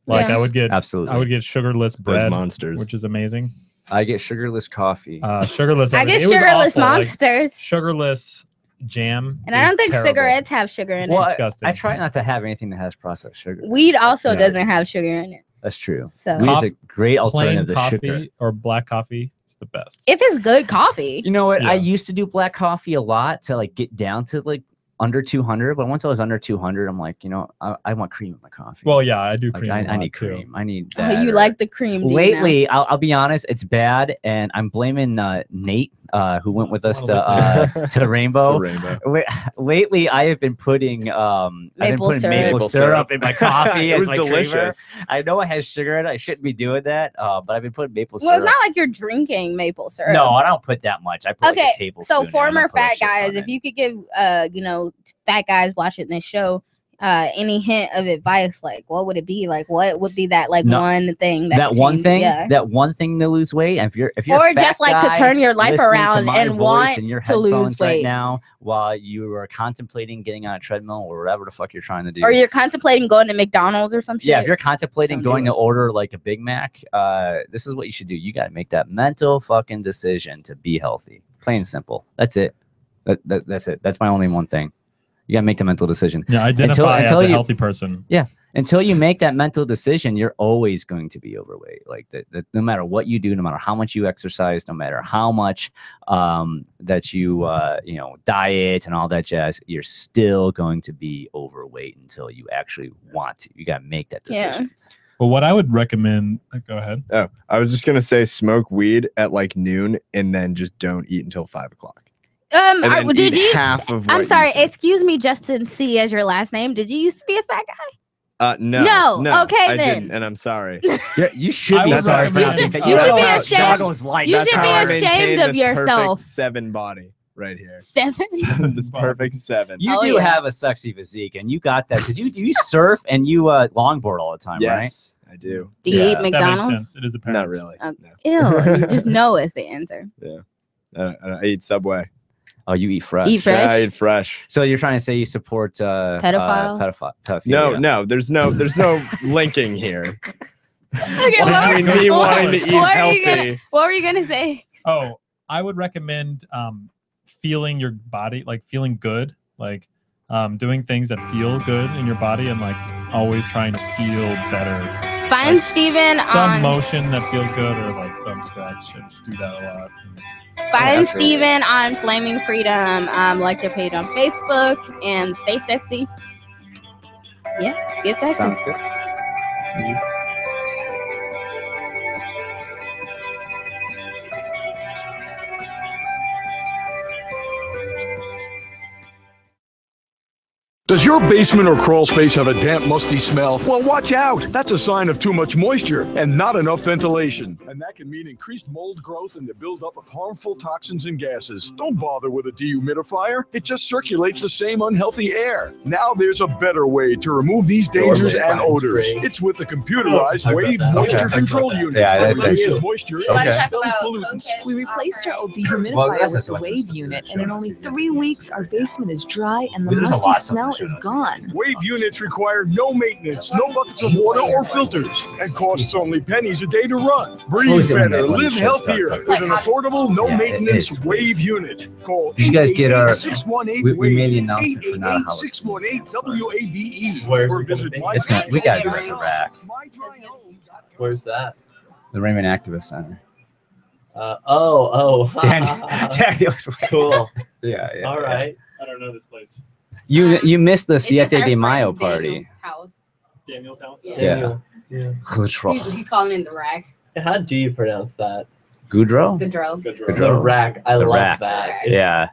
Like Yeah. I would get Absolutely. I would get sugarless Those bread, monsters. which is amazing. I get sugarless coffee. Uh, sugarless. i get everything. It was sugarless awful, like, monsters sugarless jam. and i is don't think terrible. cigarettes have sugar in Well, it I- disgusting. I, try not to have anything that has processed sugar. weed also Yeah. doesn't have sugar in it That's true. So- Weed is Coff- a great Plain alternative to coffee sugar. or black coffee. It's the best. if it's good coffee You know what? I Yeah. used to do black coffee a lot to like get down to like under 200, but once I was under 200, I'm like, you know, I, I want cream in my coffee. Well, yeah, I do Like, cream. I, lot, need too. cream. I need oh, that. you or- like the cream do you now? Lately, I'll, I'll be honest, it's bad, and I'm blaming uh, Nate, uh, who went with us to uh, to the Rainbow. rainbow. La- Lately, I have been putting um, I've been Maple putting syrup. maple Maple syrup syrup. in my coffee. It was my creamer. delicious. I know it has sugar in it. I shouldn't be doing that, uh, but I've been putting maple syrup well it's not like you're drinking maple syrup no, I don't put that much. I put okay like a tablespoon. so in. I don't former fat guys if you could give uh you know fat guys watching this show uh any hint of advice like what would it be like what would be that like No, one thing that, that one thing, yeah that one thing to lose weight, and if you're if you're Or just, like, to turn your life around and want in your to lose headphones right weight. now while you are contemplating getting on a treadmill or whatever the fuck you're trying to do. or you're contemplating going to mcdonald's or some shit yeah, if you're contemplating Don't going to order like a Big Mac, uh, this is what you should do. You got to make that mental fucking decision to be healthy. Plain and simple. That's it. That, that, that's it. That's my only one thing. You got to make the mental decision. Yeah, identify until as a you- healthy person. Yeah. Until you make that mental decision, you're always going to be overweight. Like that, that no matter what you do, no matter how much you exercise, no matter how much um, that you uh, you know diet and all that jazz, you're still going to be overweight until you actually want to. You got to make that decision. yeah But what I would recommend, uh, go ahead. Oh, I was just gonna say smoke weed at like noon and then just don't eat until five o'clock. Um And are- then did eat you half of i'm what you sorry said. excuse me justin c as your last name did you used to be a fat guy Uh, no, No, no, okay I then. didn't, and I'm sorry. Yeah, you should I be sorry for recommend- not being fat. you know should be ashamed- struggles you should be ashamed of yourself. Seven body right here. seven this perfect seven. You Oh, do yeah. have a sexy physique, and you got that because you do you surf and you uh, longboard all the time, right? yes, I do. do you eat That makes mcdonald's sense. It is apparent. Not really. Uh, no. ew you just know is the answer Uh, I eat Subway. Oh, you eat fresh. Eat fresh? Yeah, I eat fresh. So you're trying to say you support uh, Pedophiles? Uh, pedophile, pedophilia. No, no, there's no, there's no linking here okay what, between me what- wanting to eat what were you gonna- healthy. what were you gonna say Oh, I would recommend um, feeling your body, like feeling good, like um, doing things that feel good in your body, and like always trying to feel better. Find steven Some on motion that feels good, or like some stretch, and just do that a lot. Find absolutely. Steven on Flaming Freedom. Um, like their page on Facebook and stay sexy. Yeah, get sexy. Sounds good. Does your basement or crawl space have a damp, musty smell? Well, watch out. That's a sign of too much moisture and not enough ventilation. And that can mean increased mold growth and the buildup of harmful toxins and gases. Don't bother with a dehumidifier. It just circulates the same unhealthy air. Now there's a better way to remove these dangers and odors. It's with the computerized Oh, Wave. Moisture Okay. Control Unit. Yeah, that that- reduces you. moisture You wanna and talk expels pollutants. cocaine? We uh, replaced our old dehumidifier Well, with just the Wave unit, and in only three weeks, our basement is dry and the There's musty lot of smell stuff is gone. Wave units require no maintenance, no buckets of water or filters, and costs only pennies a day to run. Breathe Close it when better, that- when the live healthier with an affordable, no maintenance. Wave unit. Call Did you guys get our? 888-618 We, we made the Wave, announcement for not a holiday. 888-618 Where's or gonna visit be? It's gonna, we gotta do like a RAC. Where's that? The Raymond Activist Center. Uh, oh, oh. Dan- Daniel's way. cool. Yeah, yeah. All yeah. I don't know this place. You um, you missed the It's Siete de Mayo party. Daniel's House. Daniel's house. Yeah. Yeah. Yeah. Goudreau. He's, he's calling it the RAC. How do you pronounce that? Goudreau? Goudreau. The RAC. I The love rack. that. It's, Yeah.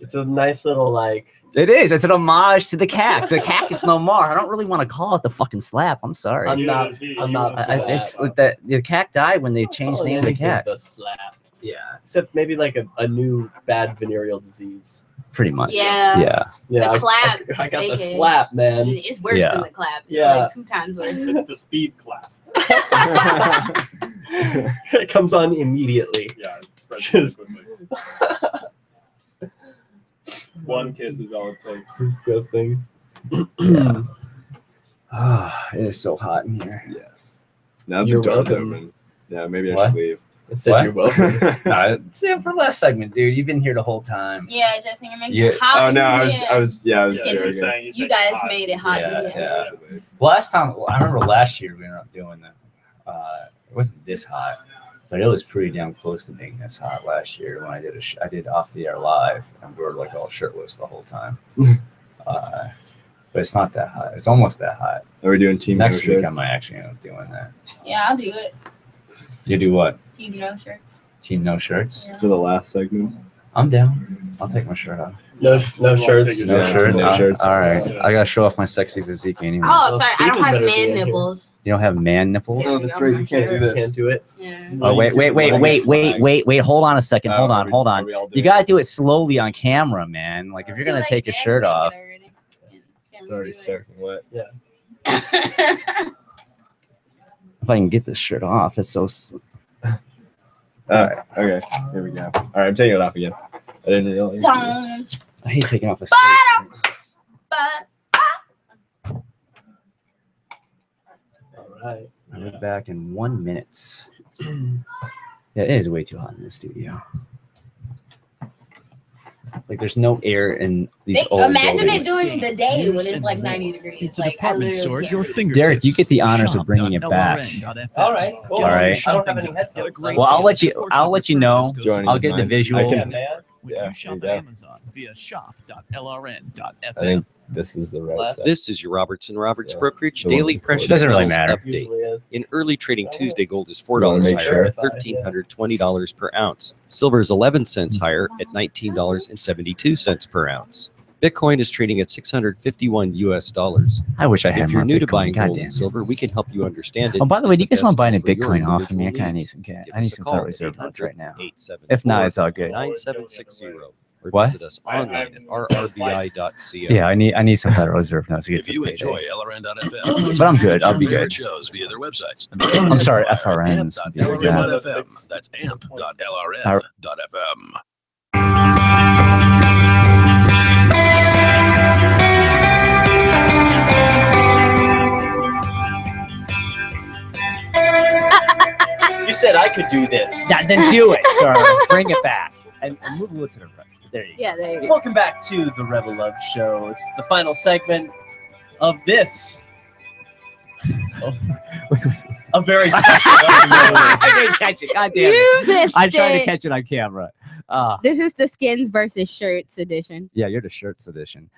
It's a nice little like. It is. It's an homage to the CAC. The CAC is no more. I don't really want to call it the fucking slap. I'm sorry. I'm not. I'm not. I, for I- that. it's like that. The CAC died when they changed calling name to anything CAC. The slap. Yeah. Except maybe like a, a new bad venereal disease. Pretty much. Yeah. Yeah. Yeah. The clap, I, I got the aka. slap, man. It's worse Yeah. than the clap. It's Yeah. like two times worse. It's the speed clap. it comes on immediately. Yeah, it spreads Just- quickly. One kiss is all it takes. Disgusting. Yeah. Ah, it is so hot in here. Yes. Now the You're door's welcome. open. Yeah, maybe I What? should leave. It said What? you're welcome. Nah, it's yeah, for last segment, dude. You've been here the whole time. Yeah, Justin, you're making Yeah. it hot. Oh no, I was, I was, yeah, I was Yeah, kidding. you're joking. saying he's You making guys hot. made it hot. Yeah, yeah. Last time, I remember last year we were up doing that. Uh, it wasn't this hot, but it was pretty damn close to being this hot last year when I did a sh- I did off the air live, and we were like all shirtless the whole time. uh, but it's not that hot. It's almost that hot. Are we doing team Next no week, I shirts? might actually end up doing that. Yeah, I'll do it. You do what? Team no shirts. Team no shirts? for the last segment? I'm down. I'll take my shirt off. No, no shirts. No Yeah, shirt. no Uh, shirts. All right. I gotta show off my sexy physique anyway. Oh, sorry, I don't have man nipples. You don't have man nipples? Oh, that's right. You can't do this. Can't do it. Yeah. Oh wait, wait, wait, wait, wait, wait, wait. Hold on a second. Oh, Hold on, hold on. You gotta do it slowly on camera, man. Like if you're gonna take your shirt off. It's already soaking wet. Yeah. If I can get this shirt off, it's so. S- All right. Okay. Here we go. All right. I'm taking it off again. I didn't realize. Dun, I hate taking off a straight All right. I'll be back in one minute. yeah, it is way too hot in the studio. Like there's no air in these They, old imagine buildings. it during the day when it's like 90 degrees. It's a like, I department store your breathe. fingertips. Derek, you get the honors of bringing it back. All right. Cool. All right. I don't have any headphones. Well, I'll let you. I'll let you know. I'll get the mine. visual. I Yeah. When Yeah, you shop there at you go. Amazon via shop.lrn.fm. I think this is the right side. This is your Roberts and Roberts Yeah. Brokerage The Daily before. Precious Doesn't really Metals matter. Update. In early trading Tuesday, gold is four dollars make higher sure? at thirteen hundred twenty dollars per ounce. Silver is eleven cents higher at nineteen dollars and seventy-two cents per ounce. Bitcoin is trading at six hundred fifty-one U.S. dollars. I wish I had If you're more new to Bitcoin. buying gold and silver, we can help you understand it. Oh, by the way, do you guys want best buying a Bitcoin off of me? I kind of need some cash. I need some call Federal Reserve notes right now. 800-874 If not, it's all good. 9760 or What? visit us online at rrbi.ca. Yeah, I need I need some Federal Reserve notes to get If to you enjoy. LRN.FM, But I'm good. I'll be good. Shows via their websites. I'm sorry, FRNs to be exact. Amp.LRN.FM. That's amp.lrn.fm. You said I could do this. Yeah, then do it, sir. Bring it back and, and move a little to the right. There you go. Yeah, there you go. Welcome back to the Rebel Love Show. It's the final segment of this. Oh. A very special. I didn't catch it. God damn You it. missed I tried to catch it on camera. Uh, This is the skins versus shirts edition. yeah, you're the shirts edition.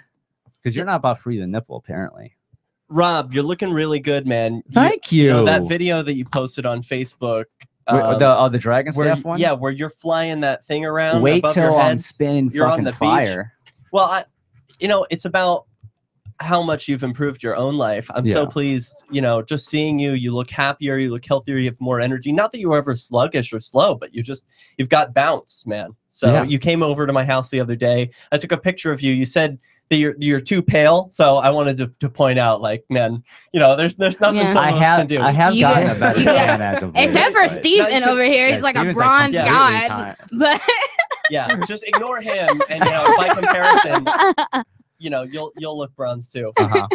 Because you're not about free the nipple, apparently. Rob, you're looking really good, man. Thank You know, you. that video that you posted on Facebook. Wait, um, the, oh, the dragon where, staff one? Yeah, where you're flying that thing around. Wait till your I'm spinning You're on fucking the beach. fire. Well, I, you know, it's about how much you've improved your own life. I'm so pleased, you know, just seeing you, you look happier, you look healthier, you have more energy. Not that you were ever sluggish or slow, but you just you've got bounce, man. So Yeah. you came over to my house the other day. I took a picture of you. You said you're you're too pale, so I wanted to, to point out, like, man, you know, there's there's nothing Yeah. some I have can do. I have You gotten got- a better tan as of late, Except for but- Steven over here. Yeah, He's like a Steven's, like, bronze completely god. tired. But yeah, just ignore him, and you know, by comparison, you know you'll you'll look bronze too. Uh-huh.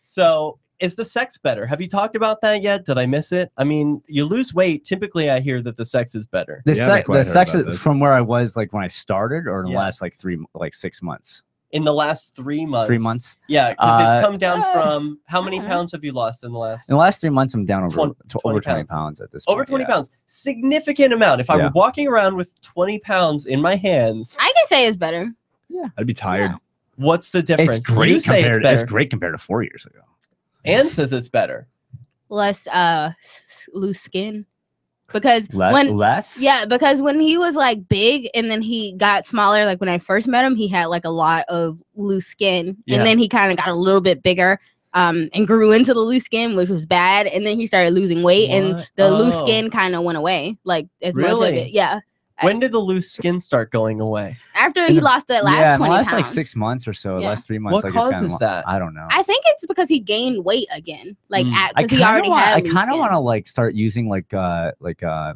So is the sex better? Have you talked about that yet? Did I miss it? I mean, you lose weight. Typically, I hear that the sex is better. The, se- the sex is from where I was like when I started, or in the last like three, like six months. In the last three months. Three months. Yeah, because it's Uh, come down from how many pounds have you lost in the last? In the last three months, I'm down over 20 tw- over 20 pounds at this. Point. over point, 20 yeah. pounds. Significant amount. If I Yeah. were walking around with 20 pounds in my hands, I can say it's better. Yeah. I'd be tired. what's the difference? It's great You say compared. it's better. It's great compared to four years ago. Anne says it's better. Less uh s- s- loose skin. Because Le- when less? Yeah, because when he was like big and then he got smaller, like when I first met him, he had like a lot of loose skin. Yeah. And then he kind of got a little bit bigger um and grew into the loose skin, which was bad. And then he started losing weight and What? the loose Oh. skin kind of went away. Like as much of Really? it. Yeah. When did the loose skin start going away? After he the- lost that last yeah, in the 20 last pounds. like six months or so, Yeah. last three months. What like, it's kinda causes lo- that? I don't know. I think it's because he gained weight again. Like Mm. at I because he kinda already wanna- had I loose kind of skin. want to like start using like uh like uh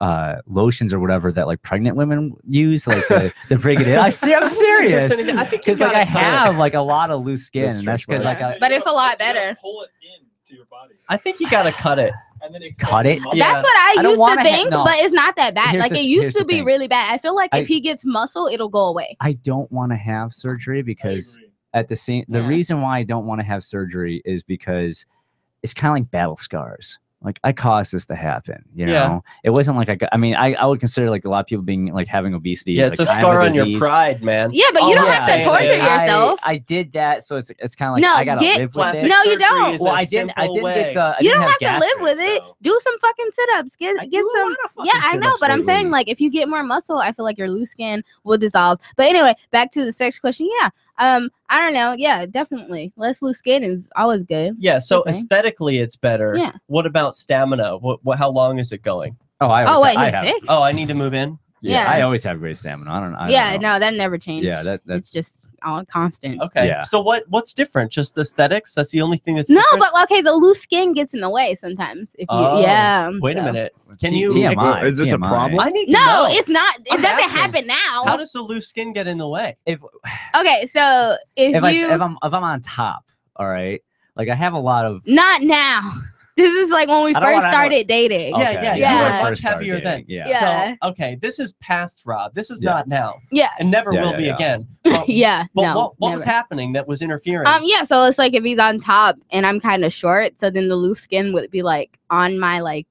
uh lotions or whatever that like pregnant women use like the, to break it in. I see. I'm serious. I think you Because like gotta I cut it. have like a lot of loose skin, That's and that's stretch because like marks. I But it's a lot better. Pull it into your body. I think you gotta cut it. And then cut it. Yeah. That's what I, I used wanna to ha- think, no. but it's not that bad. Here's like the- it used to be thing. really bad. I feel like I- if he gets muscle, it'll go away. I don't want to have surgery because at the same the Yeah. reason why I don't want to have surgery is because it's kind of like battle scars. Like I caused this to happen, you know. Yeah. It wasn't like I. got- I mean, I, I would consider like a lot of people being like having obesity. Yeah, it's a like, kind of scar on your pride, man. Yeah, but you All don't I'm have to saying torture is- yourself. I, I did that, so it's it's kind of like no, I gotta get live with Plastic it. no, you don't. Well, I didn't. I didn't way. get. Uh, I you didn't don't have, to live gastric, with it. so- Do some fucking sit-ups. Get I get do a some. lot of Yeah, I know, sit-ups but I'm saying like if you get more muscle, I feel like your loose skin will dissolve. But anyway, back to the sex question. Yeah, um, I don't know. Yeah, definitely. Less loose skin is always good. Yeah, so Okay. aesthetically it's better. Yeah. What about stamina? What, what how long is it going? Oh, I Oh always, wait, I have, sick. Oh, I need to move in. Yeah, Yeah. I always have great stamina. I don't. I don't yeah, know. no, that never changes. Yeah, that that's it's just all constant. Okay. Yeah. So what what's different? Just aesthetics? That's the only thing that's No, different? but okay, the loose skin gets in the way sometimes. If you, Oh, yeah. Wait a minute. Can you TMI. Is this a problem? I need to No, know. it's not. It I'm doesn't asking. happen now. How does the loose skin get in the way? If okay, so if, if I you if I'm if I'm on top, all right. Like I have a lot of. not now. This is like when we first wanna- started dating. Okay, yeah, yeah, yeah. You were much heavier then. yeah. Yeah. So okay, this is past Rob. This is Yeah. not now. Yeah. And never Yeah, will yeah, be yeah. again. But, yeah. but no. what, what was happening that was interfering? Um, yeah, so it's like if he's on top and I'm kind of short, so then the loose skin would be like on my like,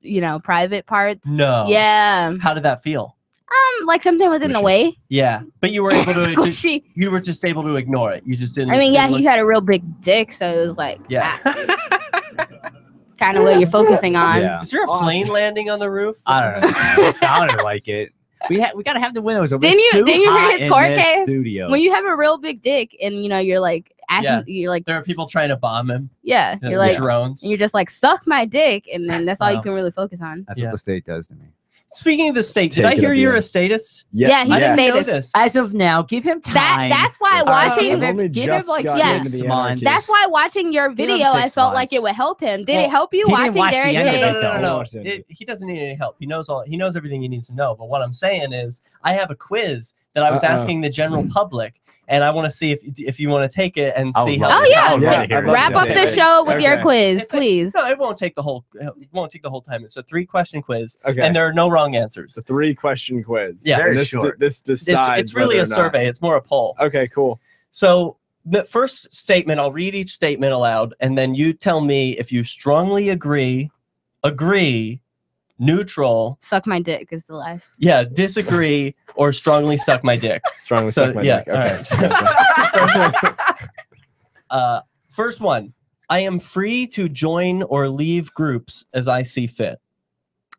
you know, private parts. no. Yeah. How did that feel? Um, like something was in the way. Yeah, but you were able to just, you were just able to ignore it. You just didn't. I mean, yeah, didn't he had a real big dick, so it was like, Yeah. it's kind of what you're focusing on. Yeah. Is there a plane landing on the roof? I don't know. It sounded like it. We had we gotta have the windows open. Didn't you- so didn't you hear his court case? Studio. When you have a real big dick and you know you're like asking, Yeah. you're like, There are people trying to bomb him. yeah, The, you're like, drones. and you're just like, suck my dick, and then that's all you can really focus on. That's Yeah. what the state does to me. Speaking of the state, did Take I hear you're end. a statist? Yeah, he's I a didn't statist. this. As of now, give him time. That that's why All right, watching give I've give him, like, gotten yeah. six months. That's why watching your video, I six felt like it would help him. Did Well, it help you he watching watch Derek end of J? it, No, no, no, no. It. It, he doesn't need any help. He knows all. He knows everything he needs to know. But what I'm saying is, I have a quiz that I was Uh-oh. asking the general public, and I want to see if if you want to take it and I see would how. Oh, love- yeah. Yeah, love to hear I'd it. love Wrap up take the show with your quiz, It's a- please. No, it won't take the whole. It won't take the whole time. It's a three question quiz, Okay. and there are no wrong answers. It's a three question quiz. Yeah. Very this, short. this It's, decides. it's really a or not- survey. It's more a poll. Okay, cool. So the first statement, I'll read each statement aloud, and then you tell me if you strongly agree, agree, neutral, Suck my dick is the last. yeah, disagree, or strongly suck my dick. Strongly So, suck my yeah, dick. all Okay. right. Uh, first one, I am free to join or leave groups as I see fit.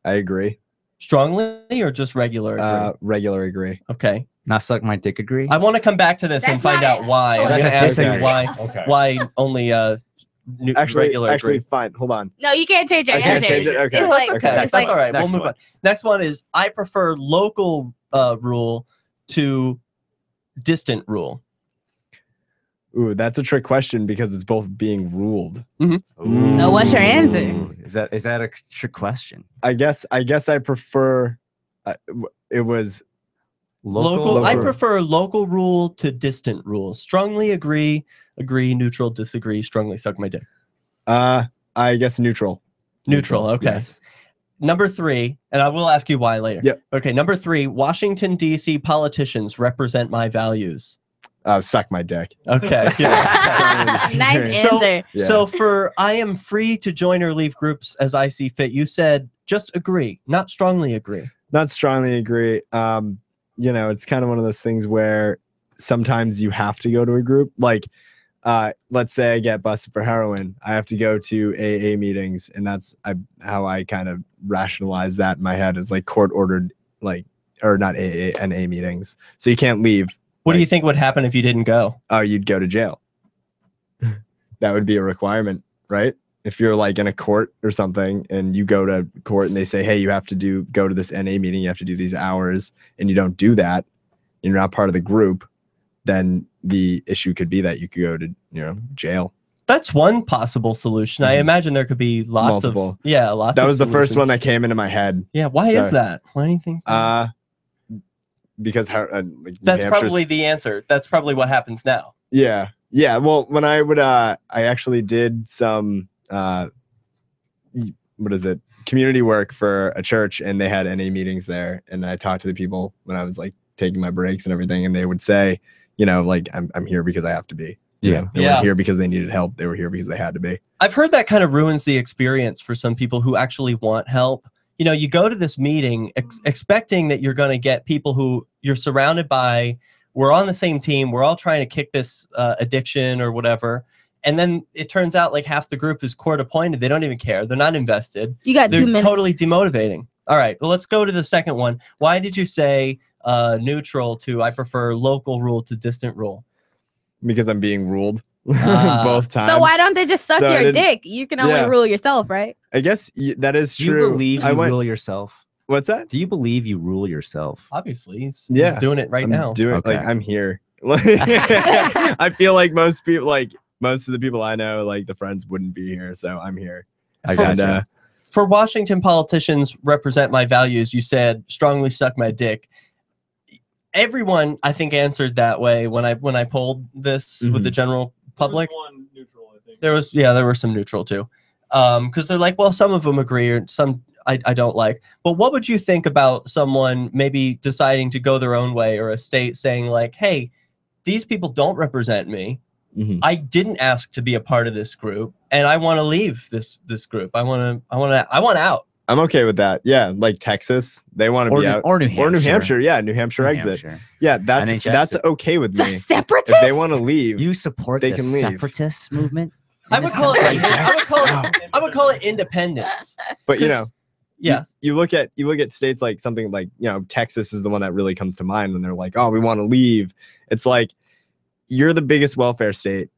I agree. Strongly or just regular? Agree? Uh, regular agree. okay. Not suck my dick. Agree. I want to come back to this and find out it. why. So I'm going to ask you why okay. why only uh nu- Actually, regular actually, agree. fine. Hold on. No, you can't change your I can't answer. change it? Okay. It's That's like, okay. okay. That's like, all right. Next we'll move one. on. Next one is I prefer local uh, rule to distant rule. Ooh, that's a trick question because it's both being ruled. So what's your answer? Is that is that a trick question? I guess. I guess I prefer. Uh, it was Local. I Local. prefer local rule to distant rule. Strongly agree, agree, neutral, disagree, strongly suck my dick. Uh, I guess neutral. Neutral. Okay. Yes. Number three, and I will ask you why later. Yep. Okay. Number three, Washington, D.C. politicians represent my values. Uh, suck my dick. Okay. Yeah. Nice so, answer. Yeah. so for I am free to join or leave groups as I see fit, you said just agree, not strongly agree. Not strongly agree. Um, you know, it's kind of one of those things where sometimes you have to go to a group. Like, uh, let's say I get busted for heroin, I have to go to AA meetings, and that's I, how I kind of rationalize that in my head. It's like court ordered, like, or not AA, NA meetings. So you can't leave. What do you think would happen if you didn't go? Oh, you'd go to jail. that would be a requirement, right? If you're like in a court or something and you go to court and they say, "Hey, you have to do go to this NA meeting, you have to do these hours," and you don't do that, you're not part of the group, then the issue could be that you could go to, you know, jail. That's one possible solution. I imagine there could be lots Mm-hmm. Multiple. of yeah, lots. Of That was the first one that came into my head. Yeah, why is that? Why do you think? Uh because how, uh, like That's probably the answer. That's probably what happens now. Yeah. Yeah. Well, when I would, uh, I actually did some, uh, what is it? Community work for a church and they had NA meetings there. And I talked to the people when I was like taking my breaks and everything. And they would say, you know, like, I'm, I'm here because I have to be. You Yeah. know, they Yeah. weren't here because they needed help. They were here because they had to be. I've heard that kind of ruins the experience for some people who actually want help. You know, you go to this meeting ex- expecting that you're going to get people who you're surrounded by. We're on the same team. We're all trying to kick this uh, addiction or whatever. And then it turns out like half the group is court appointed. They don't even care. They're not invested. You got They're two minutes. totally demotivating. All right. Well, let's go to the second one. Why did you say uh, neutral to I prefer local rule to distant rule? Because I'm being ruled Ah. both times. So why don't they just suck So your dick? You can only Yeah. rule yourself, right? I guess y- that is Do you true. believe I you went, rule yourself? What's that? Do you believe you rule yourself? Obviously, he's, Yeah. he's doing it right I'm now. Doing like I'm here. I feel like most people, like most of the people I know, like the friends wouldn't be here, so I'm here. I For- And, gotcha. uh, for Washington politicians represent my values, you said strongly suck my dick. Everyone, I think, answered that way when I when I polled this with the general public. One neutral, I think. There was yeah, there were some neutral too, because they're like, well, some of them agree or some I, I don't like. But what would you think about someone maybe deciding to go their own way or a state saying like, hey, these people don't represent me. Mhm. I didn't ask to be a part of this group, and I want to leave this this group. I want to I want to I want out. I'm okay with that. Yeah, like Texas, they want to Or be New- out, or New or New Hampshire. Hampshire. Yeah, New Hampshire New exit. Hampshire. Yeah, that's NHS. that's okay with The me. If separatists. they want to leave, You support They the can leave. separatist movement? I would call it country? I would call it I would call it independence. but you know, Yes. you look at you look at states like something like you know Texas is the one that really comes to mind when they're like, oh, we want to leave. It's like you're the biggest welfare state.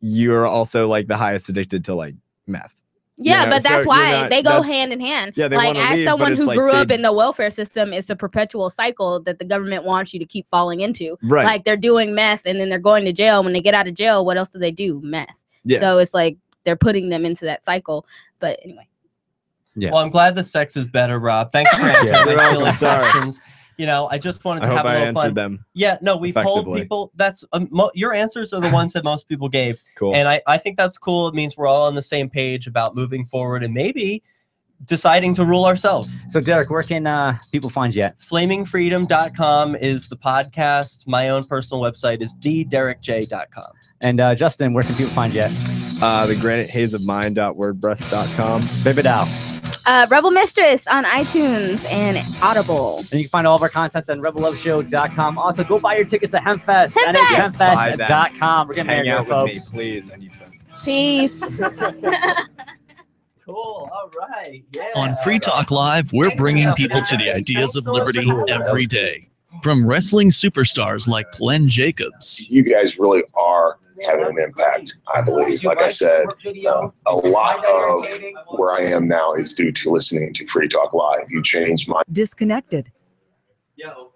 You're also like the highest addicted to like meth. you Yeah, know, but so that's you're why not- they go hand in hand. Yeah, they like as leave, someone who like grew up in the welfare system, it's a perpetual cycle that the government wants you to keep falling into. Right. Like they're doing meth and then they're going to jail. When they get out of jail, what else do they do? Meth. Yeah. So it's like they're putting them into that cycle. But anyway. Yeah. Well, I'm glad the sex is better, Rob. Thanks for answering You're my welcome. silly Sorry. questions. You know, I just wanted I to hope have a I little answered fun. them. Yeah, no, we polled people. That's um, mo- your answers are the ones that most people gave, Cool. and I I think that's cool. It means we're all on the same page about moving forward and maybe deciding to rule ourselves. So, Derek, where can uh, people find you at? Flamingfreedom.com is the podcast. My own personal website is thederekj.com. And uh, Justin, where can people find you at? Uh, the granite haze of mind.wordpress.com. Bibidow. Uh, Rebel Mistress on iTunes and Audible. And you can find all of our content on rebelloveshow.com. Also, go buy your tickets to Hempfest. Hempfest! Buy that. NHHempfest.com. We're getting Hang there, out folks. with me, please. I need friends. Peace. Cool. All right. Yeah. On Free Talk Live, we're bringing people to the ideas of liberty every day. From wrestling superstars like Glenn Jacobs you guys really are having an impact, I believe. Like I said, uh, a lot of where I am now is due to listening to Free Talk Live. You changed my Disconnected. Yeah, Ophils.